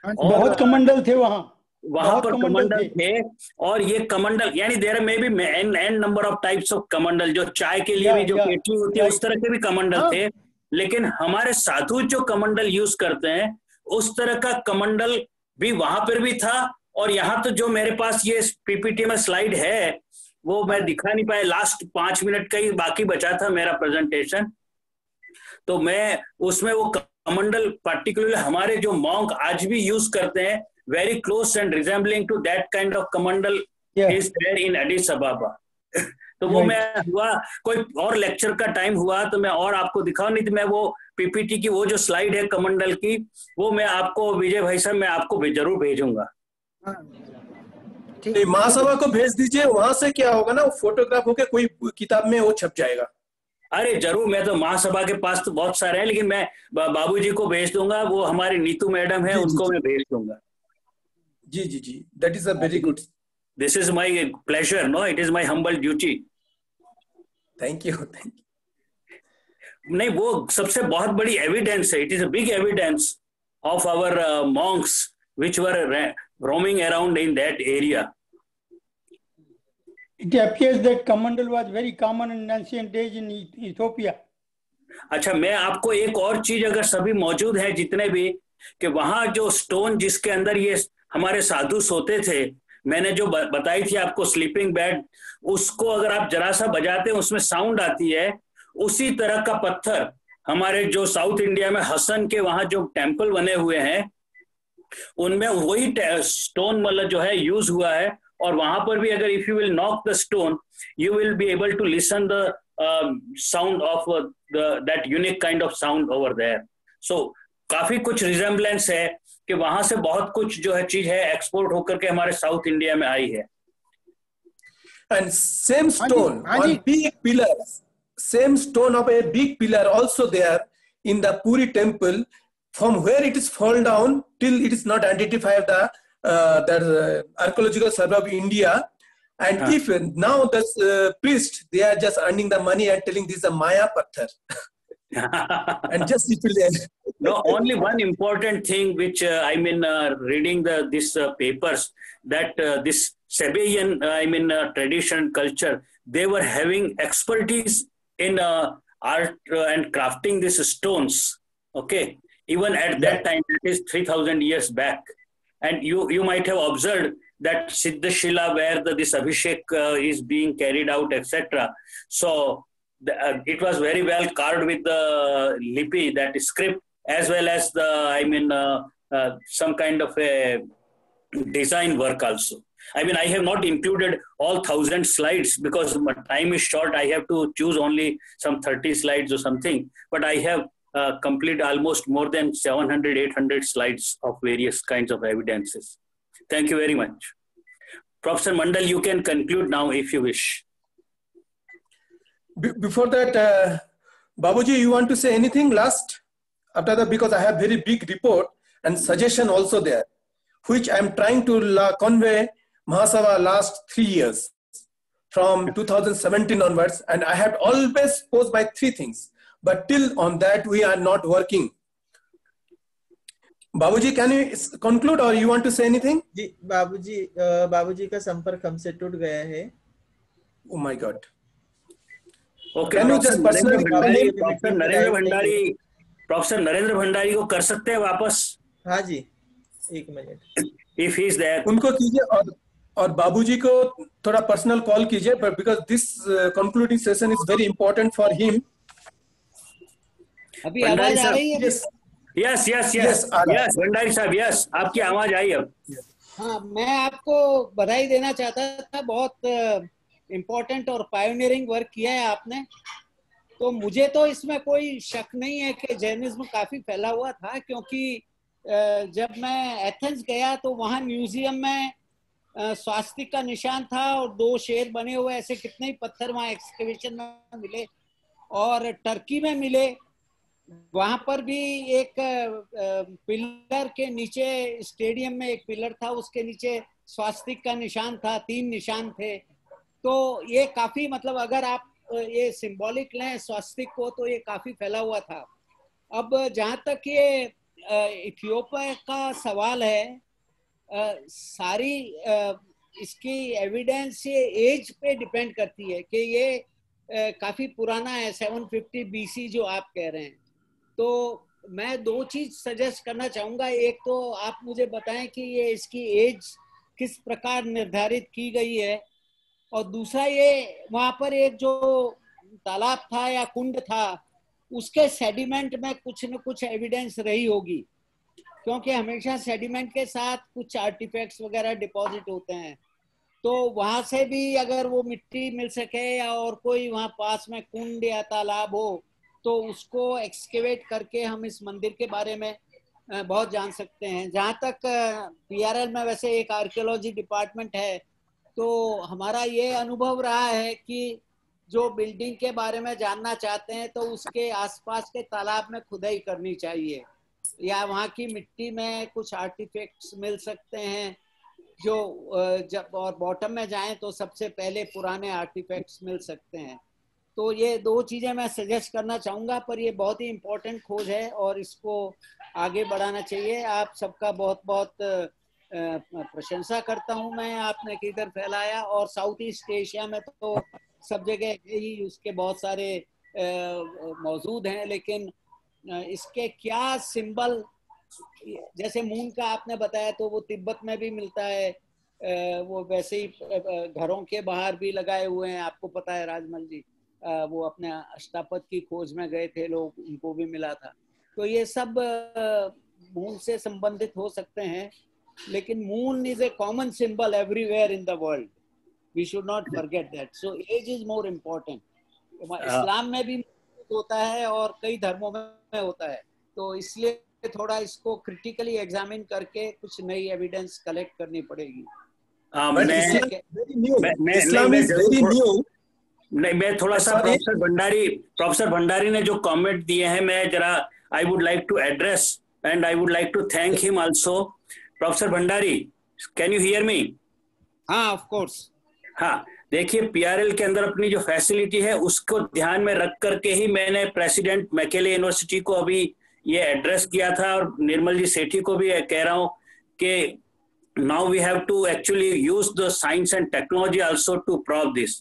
Speaker 4: और
Speaker 9: बहुत कमंडल थे वहाँ।
Speaker 4: वहाँ पर
Speaker 9: कमंडल
Speaker 4: कमंडल थे। और ये कमंडल यानी देर में भी an an number of types of kamandal जो चाय के लिए
Speaker 9: या,
Speaker 4: भी जो पेटी होती है उस तरह के भी कमंडल
Speaker 15: हाँ।
Speaker 4: थे। लेकिन हमारे साधु जो कमंडल यूज़ करते हैं उस तरह का कमंडल भी वहाँ पर भी था। और यहाँ तो जो मेरे पास ये पीपीटी में स्लाइड है वो मैं दिखा नहीं पाया। लास्ट पाँच मिनट का ही बाकी बचा था मेरा प्रेजेंटेशन तो मैं उसमें वो कमंडल पर्टिकुलरली हमारे जो मॉन्क आज भी यूज़ करते हैं very close and resembling to that kind of
Speaker 9: kamandal.
Speaker 4: Is there in Addis Ababa तो वो मैं हुआ कोई और लेक्चर का टाइम हुआ तो मैं और आपको दिखाऊँ नहीं तो मैं वो पीपीटी की वो जो स्लाइड है कमंडल की वो मैं आपको विजय भाई साहब मैं आपको ज़रूर भेजूँगा।
Speaker 1: नहीं, महासभा को भेज दीजिए वहाँ से क्या होगा ना फोटोग्राफ होके कोई किताब में वो छप जाएगा।
Speaker 4: अरे ज़रूर मैं तो महासभा के पास तो बहुत सारे हैं लेकिन मैं बाबूजी को भेज दूँगा वो हमारी नीतू मैडम है उनको
Speaker 1: जी।
Speaker 4: मैं भेज दूँगा।
Speaker 1: जी जी जी। That is a very good
Speaker 4: this is my pleasure no it is my humble duty
Speaker 1: thank you thank you
Speaker 4: नहीं वो सबसे बहुत बड़ी एविडेंस है it is a big evidence of our monks which were roaming around in that area
Speaker 9: It appears that Kamandal was very common in ancient days in E- Ethiopia.
Speaker 4: अच्छा मैं आपको एक और चीज़ अगर सभी मौजूद हैं जितने भी कि वहाँ जो स्टोन जिसके अंदर ये हमारे साधु सोते थे मैंने जो बताई थी आपको स्लीपिंग बेड उसको अगर आप जरा सा बजाते हैं उसमें साउंड आती है उसी तरह का पत्थर हमारे जो साउथ इंडिया में हसन के वहाँ जो टेंपल बने हुए हैं उनमें वही स्टोन मतलब जो है यूज़ हुआ है। और वहाँ पर भी अगर if you will knock the stone you will be able to listen the sound of that unique kind of sound over there so काफ़ी कुछ रिजेम्बलेंस है कि वहाँ से बहुत कुछ जो है चीज़ है एक्सपोर्ट होकर के हमारे साउथ इंडिया में आई है।
Speaker 1: And same stone on big pillars, same stone of a big pillar also there in the Puri temple, from where it is fall down till it is not identified the uh, the uh, archaeological survey of India. And
Speaker 4: Huh.
Speaker 1: if uh, now the uh, priest they are just earning the money and telling this is a Maya Pathar. [LAUGHS] and just if you-
Speaker 4: no only one important thing which uh, i mean uh, reading the this uh, papers that uh, this Sabaean, i mean uh, tradition culture they were having expertise in uh, art uh, and crafting these stones okay even at that time it is 3000 years back. And you you might have observed that Siddha Shila where the, this Abhishek uh, is being carried out etc so the, uh, it was very well carved with the lipi that script as well as the i mean uh, uh, some kind of a design work also. I mean i have not included all 1000 slides because my time is short. I have to choose only some 30 slides or something. But i have uh, completed almost more than 700 800 slides of various kinds of evidences thank you very much professor mandal you can conclude now if you wish
Speaker 1: Be- before that, uh, Babuji, you want to say anything last? After that, because I have very big report and suggestion also there, which I'm trying to convey Mahasabha last three years from 2017 onwards, and I have always posed by three things. But till on that, we are not working. Babuji, can you s- conclude or you want to say anything?
Speaker 6: जी बाबूजी बाबूजी का संपर्क हमसे टूट गया है
Speaker 1: Oh my God.
Speaker 4: Okay
Speaker 1: Can you just personally
Speaker 4: Bhandari
Speaker 6: comment?
Speaker 4: Professor Narendra Bhandari professor Narendra Bhandari को कर सकते हैं वापस
Speaker 6: हाँ जी एक मिनट
Speaker 4: इफ़ ही इज़ देयर
Speaker 1: उनको कीजिए और और बाबूजी को थोड़ा पर्सनल कॉल कीजिए because this concluding session is very important for him
Speaker 16: अभी आवाज़ आ रही है
Speaker 1: yes yes yes.
Speaker 4: Yes Bhandari साहब यस आपकी आवाज़ आई अब।
Speaker 16: हाँ मैं आपको बधाई देना चाहता था। बहुत इम्पोर्टेंट और पायोनियरिंग वर्क किया है आपने। तो मुझे तो इसमें कोई शक नहीं है कि जैनिज्म काफ़ी फैला हुआ था क्योंकि जब मैं एथेंस गया तो वहाँ म्यूज़ियम में स्वास्तिक का निशान था और दो शेर बने हुए ऐसे कितने ही पत्थर वहाँ एक्सकवेशन में मिले और टर्की में मिले। वहाँ पर भी एक पिलर के नीचे स्टेडियम में एक पिलर था, उसके नीचे स्वास्तिक का निशान था, तीन निशान थे। तो ये काफ़ी मतलब अगर आप ये सिंबॉलिक लें, स्वास्तिक को तो ये काफ़ी फैला हुआ था। अब जहाँ तक ये इथियोपिया का सवाल है सारी इसकी एविडेंस ये एज पे डिपेंड करती है कि ये काफ़ी पुराना है 750 बीसी जो आप कह रहे हैं। तो मैं दो चीज़ सजेस्ट करना चाहूँगा। एक तो आप मुझे बताएँ कि ये इसकी एज किस प्रकार निर्धारित की गई है। और दूसरा ये, वहाँ पर एक जो तालाब था या कुंड था, उसके सेडिमेंट में कुछ न कुछ एविडेंस रही होगी। क्योंकि हमेशा सेडिमेंट के साथ कुछ आर्टिफैक्ट्स वगैरह डिपॉजिट होते हैं। तो वहाँ से भी अगर वो मिट्टी मिल सके या और कोई वहाँ पास में कुंड या तालाब हो तो उसको एक्सकेवेट करके हम इस मंदिर के बारे में बहुत जान सकते हैं। जहाँ तक पीआरएल में वैसे एक आर्कियोलॉजी डिपार्टमेंट है तो हमारा ये अनुभव रहा है कि जो बिल्डिंग के बारे में जानना चाहते हैं तो उसके आसपास के तालाब में खुदाई करनी चाहिए। या वहाँ की मिट्टी में कुछ आर्टिफैक्ट्स मिल सकते हैं, जो जब और बॉटम में जाएँ तो सबसे पहले पुराने आर्टिफैक्ट्स मिल सकते हैं। तो ये दो चीज़ें मैं सजेस्ट करना चाहूँगा, पर ये बहुत ही इम्पोर्टेंट खोज है और इसको आगे बढ़ाना चाहिए। आप सबका बहुत बहुत प्रशंसा करता हूँ मैं। आपने किधर फैलाया? और साउथ ईस्ट एशिया में तो सब जगह ही उसके बहुत सारे मौजूद हैं, लेकिन इसके क्या सिंबल जैसे मून का आपने बताया तो वो तिब्बत में भी मिलता है वो वैसे ही घरों के बाहर भी लगाए हुए हैं, आपको पता है राजमल जी। वो अपने अष्टापद की खोज में गए थे लोग उनको भी मिला था। तो ये सब मून से संबंधित हो सकते हैं लेकिन moon is a common symbol everywhere in the world we should not forget that so as is more important इस्लाम में भी होता है और कई धर्मों में होता है। तो इसलिए थोड़ा इसको क्रिटिकली एग्जामिन करके कुछ नई एविडेंस कलेक्ट करनी पड़ेगी।
Speaker 4: नहीं, मैं थोड़ा- सा प्रोफेसर भंडारी प्रोफेसर भंडारी ने जो कमेंट दिए हैं मैं जरा I would like to address and I would like to thank him also professor Bhandari can you hear me
Speaker 16: हाँ ऑफ़ कोर्स
Speaker 4: हाँ देखिए पीआरएल के अंदर अपनी जो फैसिलिटी है उसको ध्यान में रख करके ही मैंने प्रेसिडेंट मैकेले यूनिवर्सिटी को अभी ये एड्रेस किया था और निर्मल जी सेठी को भी कह रहा हूँ कि now we have to actually use the science and technology also to prove this.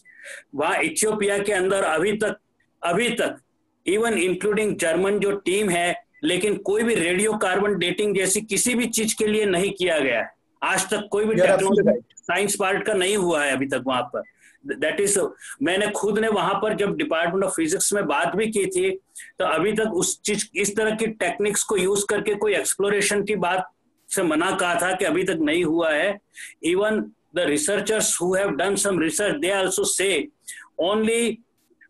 Speaker 4: वहाँ इथियोपिया के अंदर अभी तक अभी तक इवन इंक्लूडिंग जर्मन जो टीम है लेकिन कोई भी रेडियो कार्बन डेटिंग जैसी किसी भी चीज़ के लिए नहीं किया गया है। आज तक कोई भी टेक्नोलॉजी साइंस पार्ट का नहीं हुआ है अभी तक वहाँ पर। दैट इज़ मैंने खुद ने वहाँ पर जब डिपार्टमेंट ऑफ़ फिजिक्स में बात भी की थी तो अभी तक उस चीज़ इस तरह की टेक्निक्स को यूज़ करके कोई एक्सप्लोरेशन की बात से मना कहा था कि अभी तक नहीं हुआ है। Even the researchers who have done some research, they also say only,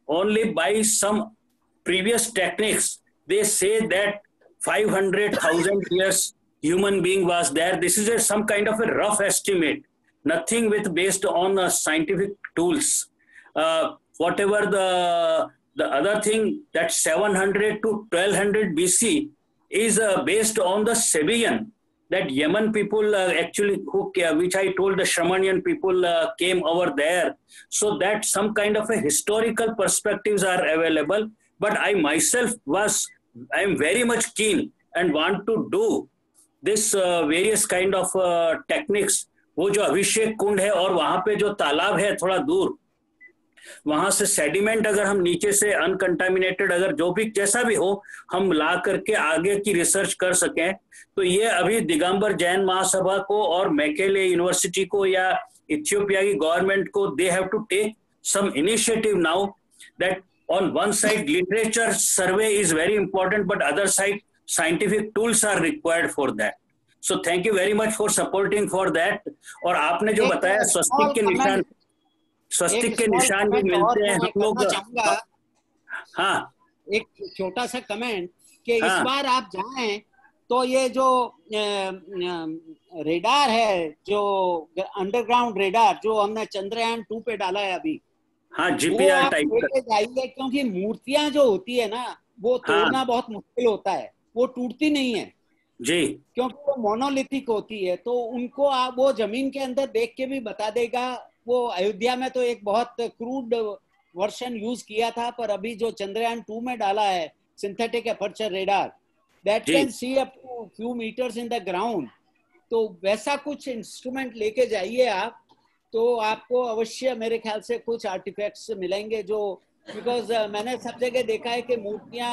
Speaker 4: only by some previous techniques, they say that 500,000 [LAUGHS] years human being was there. This is a, some kind of a rough estimate, nothing with based on uh, scientific tools. Uh, whatever the, the other thing that 700 to 1200 BC is uh, based on the Sabian that Yemen people uh, actually, who, ca- which I told the Shamanian people uh, came over there, so that some kind of a historical perspectives are available. But I myself was, I am very much keen and want to do this uh, various kind of uh, techniques. वो जो अभिषेक कुंड है और वहाँ पे जो तालाब है थोड़ा दूर वहाँ से सेडिमेंट अगर हम नीचे से अनकंटामिनेटेड अगर जो भी जैसा भी हो हम ला करके आगे की रिसर्च कर सकें। तो ये अभी दिगंबर जैन महासभा को और मैकेले यूनिवर्सिटी को या इथियोपिया की गवर्नमेंट को they have to take some initiative now that on one side literature survey is very important but other side scientific tools are required for that so thank you very much for supporting for that और आपने जो बताया स्वस्तिक के निशान स्वस्तिक के निशान भी मिलते हैं हम लोग। हाँ।
Speaker 16: एक छोटा सा कमेंट कि इस
Speaker 4: हाँ।
Speaker 16: बार आप जाएँ तो ये जो रेडार है जो अंडरग्राउंड रेडार जो हमने चंद्रयान टू पे डाला है अभी
Speaker 4: हाँ जीपीआर टाइप
Speaker 16: लेके जाइए क्योंकि मूर्तियाँ जो होती है ना वो तोड़ना
Speaker 4: हाँ।
Speaker 16: तोड़ना बहुत मुश्किल होता है वो टूटती नहीं है।
Speaker 4: जी।
Speaker 16: क्योंकि वो मोनोलिथिक होती है तो उनको आप वो ज़मीन के अंदर देख के भी बता देगा वो अयोध्या में तो एक बहुत क्रूड वर्षन यूज़ किया था पर अभी जो चंद्रयान टू में डाला है synthetic aperture radar
Speaker 4: that
Speaker 16: can see up to few meters in the ground तो वैसा कुछ इंस्ट्रूमेंट लेके जाइए आप तो आपको अवश्य मेरे ख्याल से कुछ आर्टिफैक्ट्स मिलेंगे जो बिकॉज़ मैंने सब जगह देखा है कि मूर्तियाँ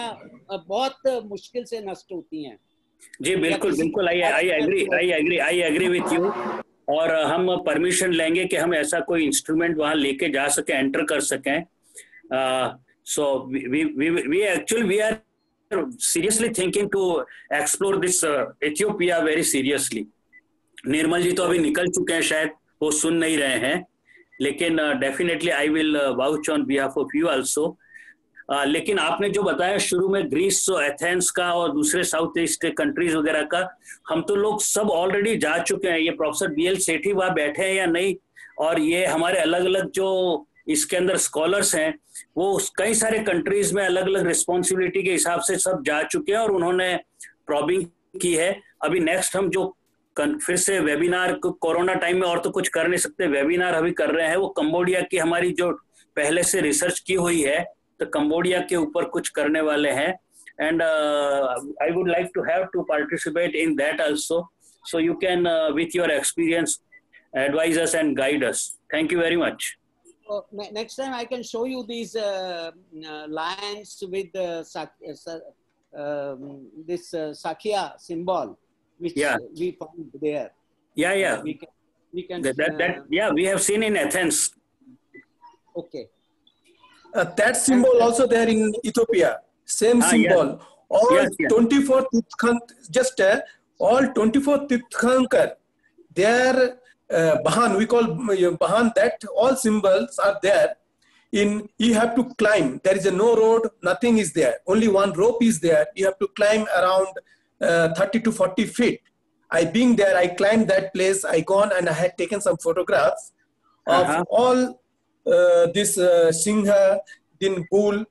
Speaker 16: बहुत मुश्किल से नष्ट होती हैं।
Speaker 4: जी बिल्कुल बिल्कुल I I agree I agree I agree with you और हम परमिशन लेंगे कि हम ऐसा कोई इंस्ट्रूमेंट वहाँ लेके जा सके एंटर कर सकें। So we actually we are thinking to explore this uh, Ethiopia very seriously. Nirmal ji तो अभी निकल चुके हैं शायद वो सुन नहीं रहे हैं। लेकिन definitely I will vouch on behalf of you also लेकिन आपने जो बताया शुरू में ग्रीस एथेंस का और दूसरे साउथ ईस्ट कंट्रीज़ वगैरह का, हम तो लोग सब ऑलरेडी जा चुके हैं। ये प्रोफेसर बी एल सेठी वहाँ बैठे हैं या नहीं? और ये हमारे अलग अलग जो इसके अंदर स्कॉलर्स हैं, वो कई सारे कंट्रीज़ में अलग अलग रिस्पॉन्सिबिलिटी के हिसाब से सब जा चुके हैं और उन्होंने प्रॉबिंग की है। अभी नेक्स्ट हम जो फिर से वेबिनार कोरोना टाइम में और तो कुछ कर नहीं सकते। वेबिनार अभी कर रहे हैं। वो कंबोडिया की हमारी जो पहले से रिसर्च की हुई है तो कंबोडिया के ऊपर कुछ करने वाले हैं। And I would like to have to participate in that also so you can with your experience advisers and guiders thank you very much
Speaker 16: next time I can show you these lions with this साखिया symbol we found there
Speaker 4: yeah yeah
Speaker 16: we can we
Speaker 4: that yeah we have seen in Athens
Speaker 16: okay.
Speaker 1: Uh, that symbol also there in Ethiopia. Same
Speaker 4: Ah,
Speaker 1: symbol.
Speaker 4: yeah.
Speaker 1: All
Speaker 4: Yes, yes.
Speaker 1: 24 Tirthank, just uh, all 24 Tirthankar, their uh, Bahan, we call uh, Bahan, that all symbols are there. In you have to climb. There is a no road, nothing is there. Only one rope is there. You have to climb around uh, 30 to 40 feet. I being there, I climbed that place. I gone and I had taken some photographs of
Speaker 4: Uh-huh.
Speaker 1: all uh, this uh, Singha, then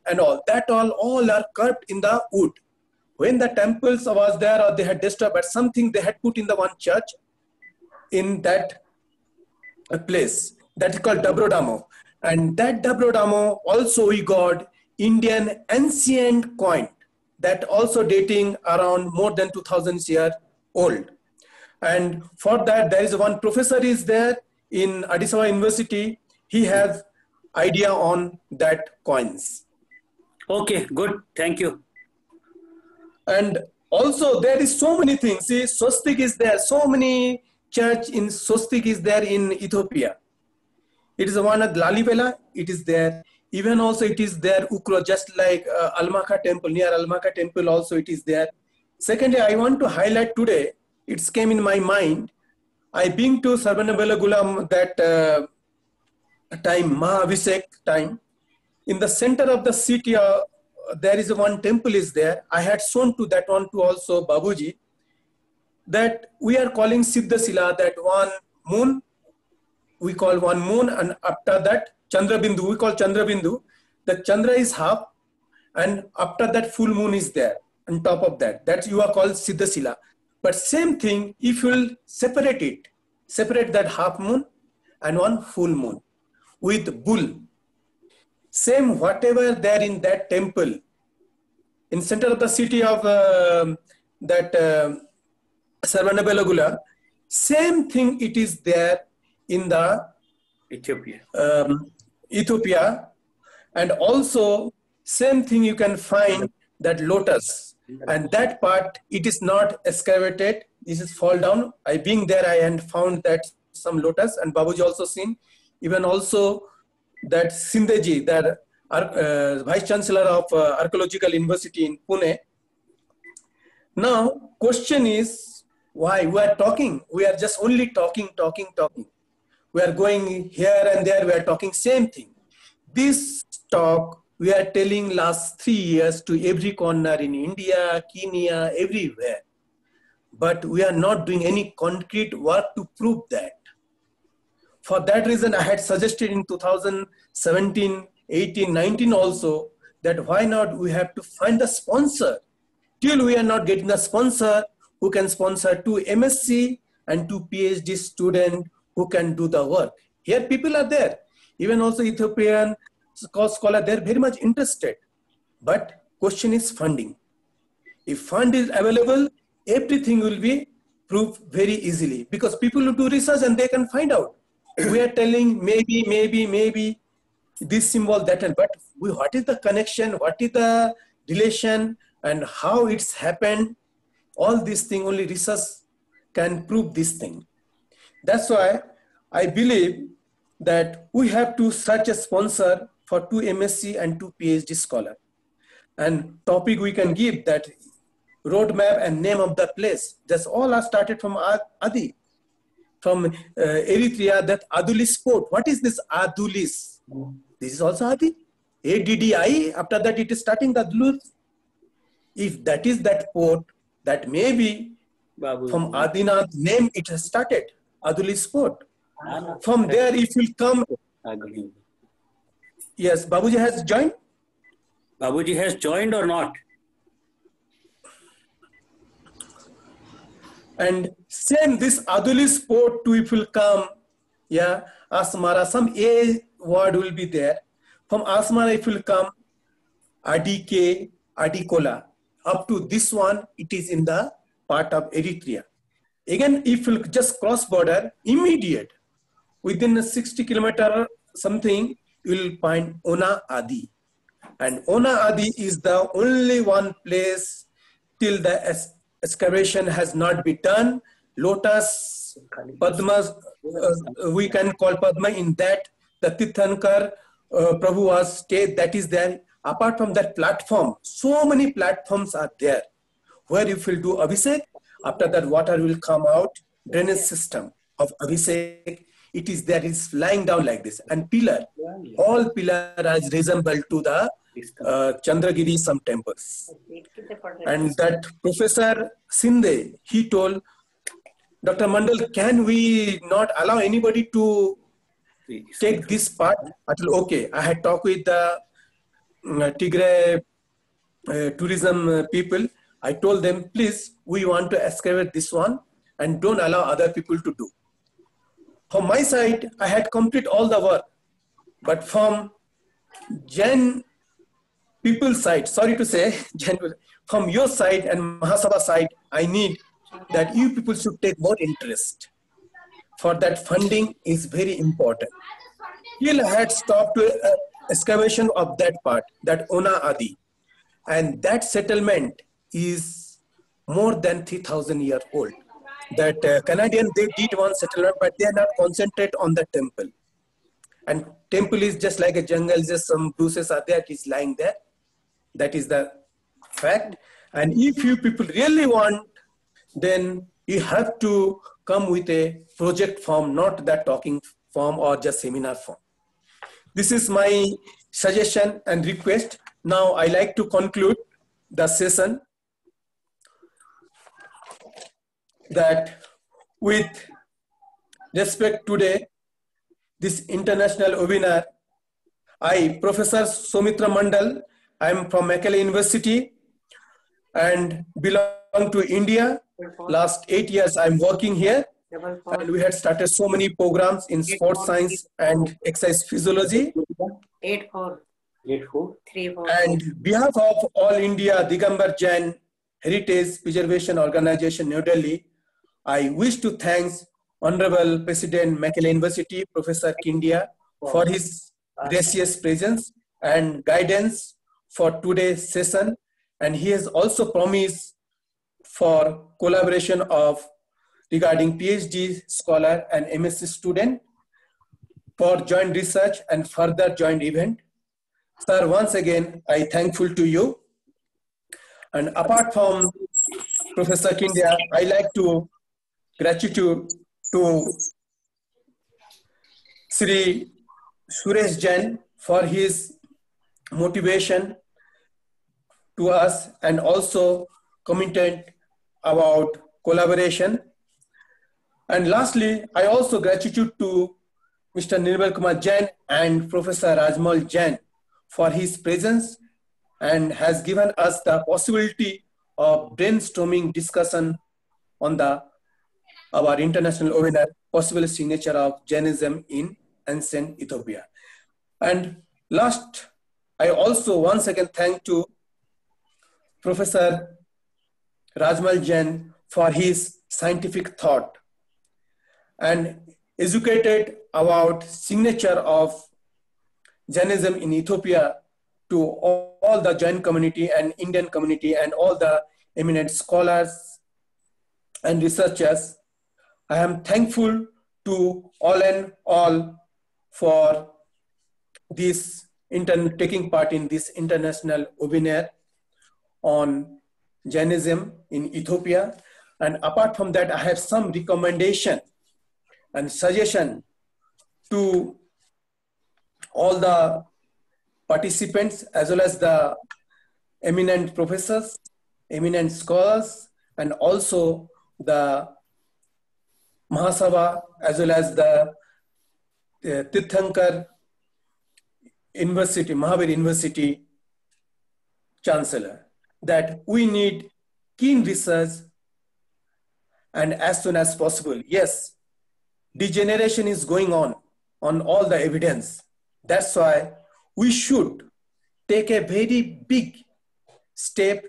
Speaker 1: and all. That all, all are carved in the wood. When the temples was there or they had disturbed, but something they had put in the one church in that uh, place that is called Debre Damo. And that Debre Damo also we got Indian ancient coin that also dating around more than 2000 year old. And for that, there is one professor is there in Addis Ababa University. He has idea on that coins.
Speaker 4: okay good thank you
Speaker 1: And also there is so many things. See, swastik is there. So many church in swastik is there in Ethiopia. It is one at Lalibela. It is there. Even also it is there Ukro, just like uh, Almaka temple near Almaka temple. Also it is there. Secondly, I want to highlight today. It came in my mind. I been to Shravanabelagola that uh, time, Mahavishek time. In the center of the city, uh, there is one temple is there. I had shown to that one to also Babuji that we are calling Siddha Sila, that one moon, we call one moon, and after that Chandra Bindu, we call Chandra Bindu. The Chandra is half, and after that full moon is there on top of that. That you are called Siddha Sila. But same thing, if you will separate it, separate that half moon and one full moon with bull. Same whatever there in that temple, in center of the city of uh, that uh, same thing it is there in the
Speaker 4: ethiopia
Speaker 1: um, Ethiopia, and also same thing you can find that lotus, and that part it is not excavated. This is fall down. I being there, I and found that some lotus, and Babuji also seen, even also that Shindeji, that uh, Vice Chancellor of uh, Archaeological University in Pune. Now, question is why we are talking? We are just only talking, talking, talking. We are going here and there, we are talking same thing. This talk we are telling last three years to every corner in India, Kenya, everywhere. But we are not doing any concrete work to prove that. For that reason, I had suggested in 2017, 18, 19 also that why not we have to find a sponsor. Till we are not getting a sponsor who can sponsor two MSc and two PhD student who can do the work. Here people are there. Even also Ethiopian scholar, they're very much interested. But question is funding. If fund is available, everything will be proved very easily because people will do research and they can find out. [COUGHS] we are telling maybe, maybe, maybe this symbol, that, and but we, what is the connection? What is the relation and how it's happened? All these thing only research can prove this thing. That's why I believe that we have to search a sponsor for two MSc and two PhD scholar. And topic we can give that roadmap and name of the place. That's all I started from Adi, from uh, Eritrea, that Adulis port. What is this Adulis? This is also Adi. ADDI, after that it is starting the Adulis. If that is that port, that may be Babu. from Adinath name it has started, Adulis port. From there, it will come Yes, Babuji has joined.
Speaker 4: Babuji has joined or not?
Speaker 1: And same this Adulis port if will come, yeah, Asmara, some A word will be there. From Asmara if will come, Adike. Up to this one, it is in the part of Eritrea. Again, if you just cross border, immediate, within a 60 kilometer something, you will find Ona Adi. And Ona Adi is the only one place till the excavation has not been done. Lotus, Padma, uh, we can call Padma in that. The Tirthankar uh, Prabhu was stayed, that is there. Apart from that platform, so many platforms are there where you do Abhishek, after that water will come out, drainage system of Abhishek it is there is lying down like this and pillar all pillar as resemble to the uh, chandragiri some temples and that professor shinde he told dr mandal can we not allow anybody to take this part? I told okay i had talked with the mm, uh, Tigray uh, tourism uh, people. I told them please we want to excavate this one and don't allow other people to do. From my side, I had complete all the work. But from Jain people's side, sorry to say, [LAUGHS] from your side and Mahasabha side, I need that you people should take more interest. For that funding is very important. Still had stopped uh, excavation of that part, that Ona Adi. And that settlement is more than 3,000 years old that uh, Canadian, they did one settlement, but they are not concentrate on the temple. And temple is just like a jungle, just some bruises are there, it is lying there. That is the fact. And if you people really want, then you have to come with a project form, not that talking form or just seminar form. This is my suggestion and request. Now I like to conclude the session that with respect today, this international webinar, I, Professor Somitra Mandal, I am from Mekelle University and belong to India. Last eight years I'm working here and we had started so many programs in sports science and exercise physiology.
Speaker 17: Eight four.
Speaker 4: Eight four.
Speaker 17: Three four.
Speaker 1: And behalf of All India Digambar Jain Heritage Preservation Organization, New Delhi, I wish to thank Honorable President Mekelle University, Professor Kindeya, for his gracious presence and guidance for today's session. And he has also promised for collaboration of regarding PhD scholar and MSc student for joint research and further joint event. Sir, once again, I thankful to you. And apart from Professor Kindeya, I like to gratitude to Sri Suresh Jain for his motivation to us and also commented about collaboration. And lastly, I also gratitude to Mr. Nirmal Kumar Jain and Professor Rajmal Jain for his presence and has given us the possibility of brainstorming discussion on the our international webinar, possible signature of Jainism in ancient Ethiopia. And last, I also once again thank to Professor Rajmal Jain for his scientific thought and educated about signature of Jainism in Ethiopia to all, all the Jain community and Indian community and all the eminent scholars and researchers. I am thankful to all and all for this taking part in this international webinar on Jainism in Ethiopia. And apart from that, I have some recommendation and suggestion to all the participants as well as the eminent professors, eminent scholars, and also the Mahasabha as well as the, Tirthankar University, Mahavir University Chancellor, that we need keen research and as soon as possible. Yes, degeneration is going on on all the evidence. That's why we should take a very big step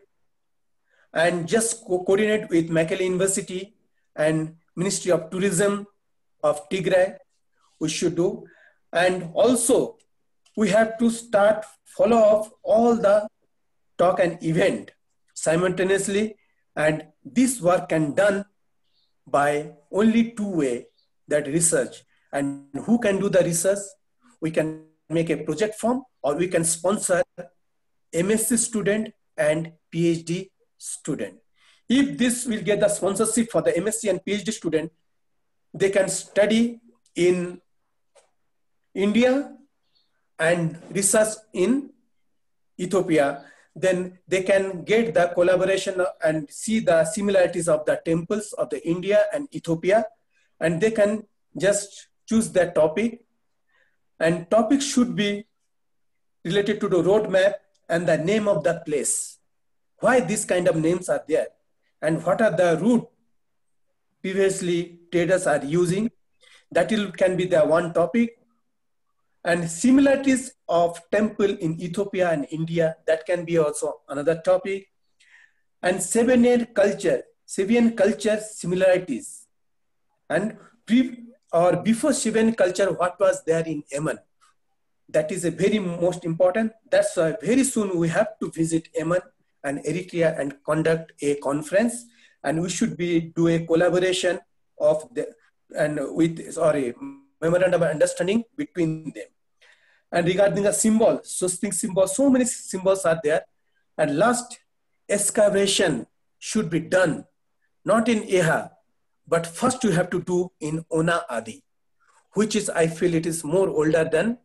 Speaker 1: and just co coordinate with Mekelle University and Ministry of Tourism of Tigray. We should do. And also, we have to start follow up all the talk and event simultaneously. And this work can done by only two way that research. And who can do the research? We can make a project form or we can sponsor MSc student and PhD student. If this will get the sponsorship for the MSc and PhD student, they can study in India and research in Ethiopia. Then they can get the collaboration and see the similarities of the temples of the India and Ethiopia. And they can just choose that topic. And topic should be related to the roadmap and the name of the place. Why these kind of names are there and what are the route previously traders are using. That will, can be the one topic. And similarities of temple in Ethiopia and India, that can be also another topic. And Sabian culture, Sabian culture similarities. And pre, or before Sabian culture, what was there in Yemen? That is a very most important. That's why very soon we have to visit Yemen and Eritrea and conduct a conference. And we should be do a collaboration of the and with sorry memorandum of understanding between them. And regarding the symbol, so so many symbols are there. And last, excavation should be done, not in Yeha, but first you have to do in Ona Adi, which is, I feel it is more older than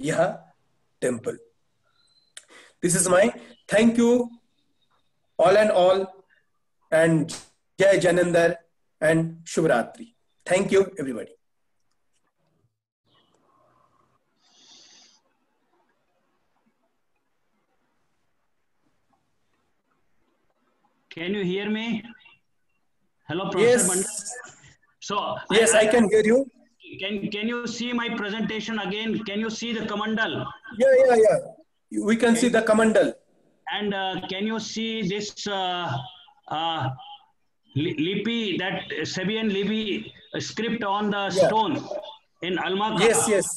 Speaker 1: Yeha temple. This is my thank you all and all and Jai Jinendra and Shubhratri. Thank you everybody.
Speaker 4: Can you hear me? Hello, Professor
Speaker 1: Yes.
Speaker 4: So
Speaker 1: Yes, I can hear you.
Speaker 4: Can can you see my presentation again? Can you see the Kamandal?
Speaker 1: Yeah, yeah, yeah. We can see the Kamandal.
Speaker 4: And uh, can you see this uh, uh, li- lipi, that Sabian lipi script on the
Speaker 1: Yeah.
Speaker 4: stone in Almaka?
Speaker 1: Yes, yes.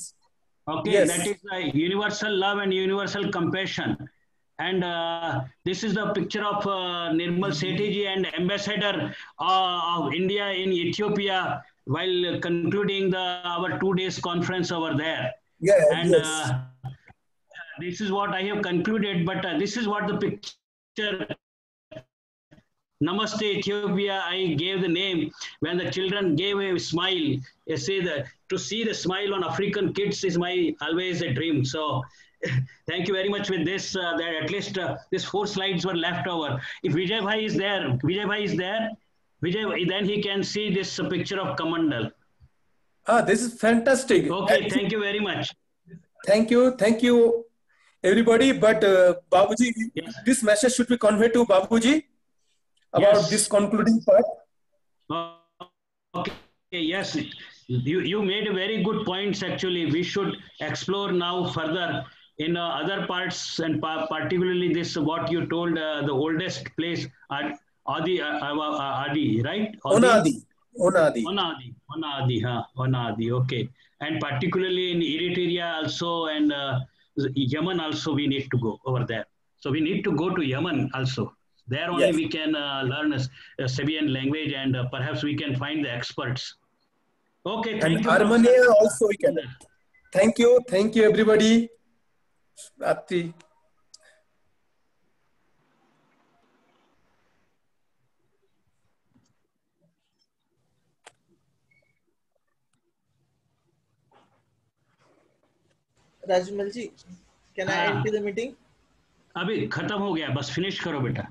Speaker 4: Okay,
Speaker 1: Yes.
Speaker 4: that is uh, universal love and universal compassion. And uh, this is the picture of uh, Nirmal Sethi and ambassador uh, of India in Ethiopia while concluding the our two days conference over there.
Speaker 1: Yeah,
Speaker 4: and
Speaker 1: yes.
Speaker 4: uh, this is what I have concluded, but uh, this is what the picture. Namaste Ethiopia. I gave the name when the children gave a smile. I say that to see the smile on African kids is my always a dream. So. Thank you very much with this. Uh, that at least uh, these four slides were left over. If Vijay Bhai is there, Vijay Bhai is there. Vijay, then he can see this uh, picture of Kamandal.
Speaker 1: Ah, this is fantastic.
Speaker 4: Okay, thank you very much.
Speaker 1: Thank you, thank you, everybody. But uh, Babuji, this message should be conveyed to Babuji about
Speaker 4: Yes.
Speaker 1: this concluding part.
Speaker 4: Okay, yes. You, you made a very good points actually. We should explore now further in uh, other parts and pa- particularly this what you told uh, the oldest place Ad- Adi, uh, uh, Adi, right?
Speaker 1: Onadi. Onadi.
Speaker 4: Onadi, Onadi, huh? Onadi, okay. And particularly in Eritrea also and uh, Yemen also we need to go over there. So we need to go to Yemen also. There only
Speaker 1: Yes.
Speaker 4: we can uh, learn a, Sabian language and uh, perhaps we can find the experts. Okay,
Speaker 1: And
Speaker 4: thank you.
Speaker 1: Armenia also we can. Thank you, thank you, everybody. Prapti
Speaker 6: Rajmal ji can I end the meeting
Speaker 4: अभी खत्म हो गया बस finish करो बेटा।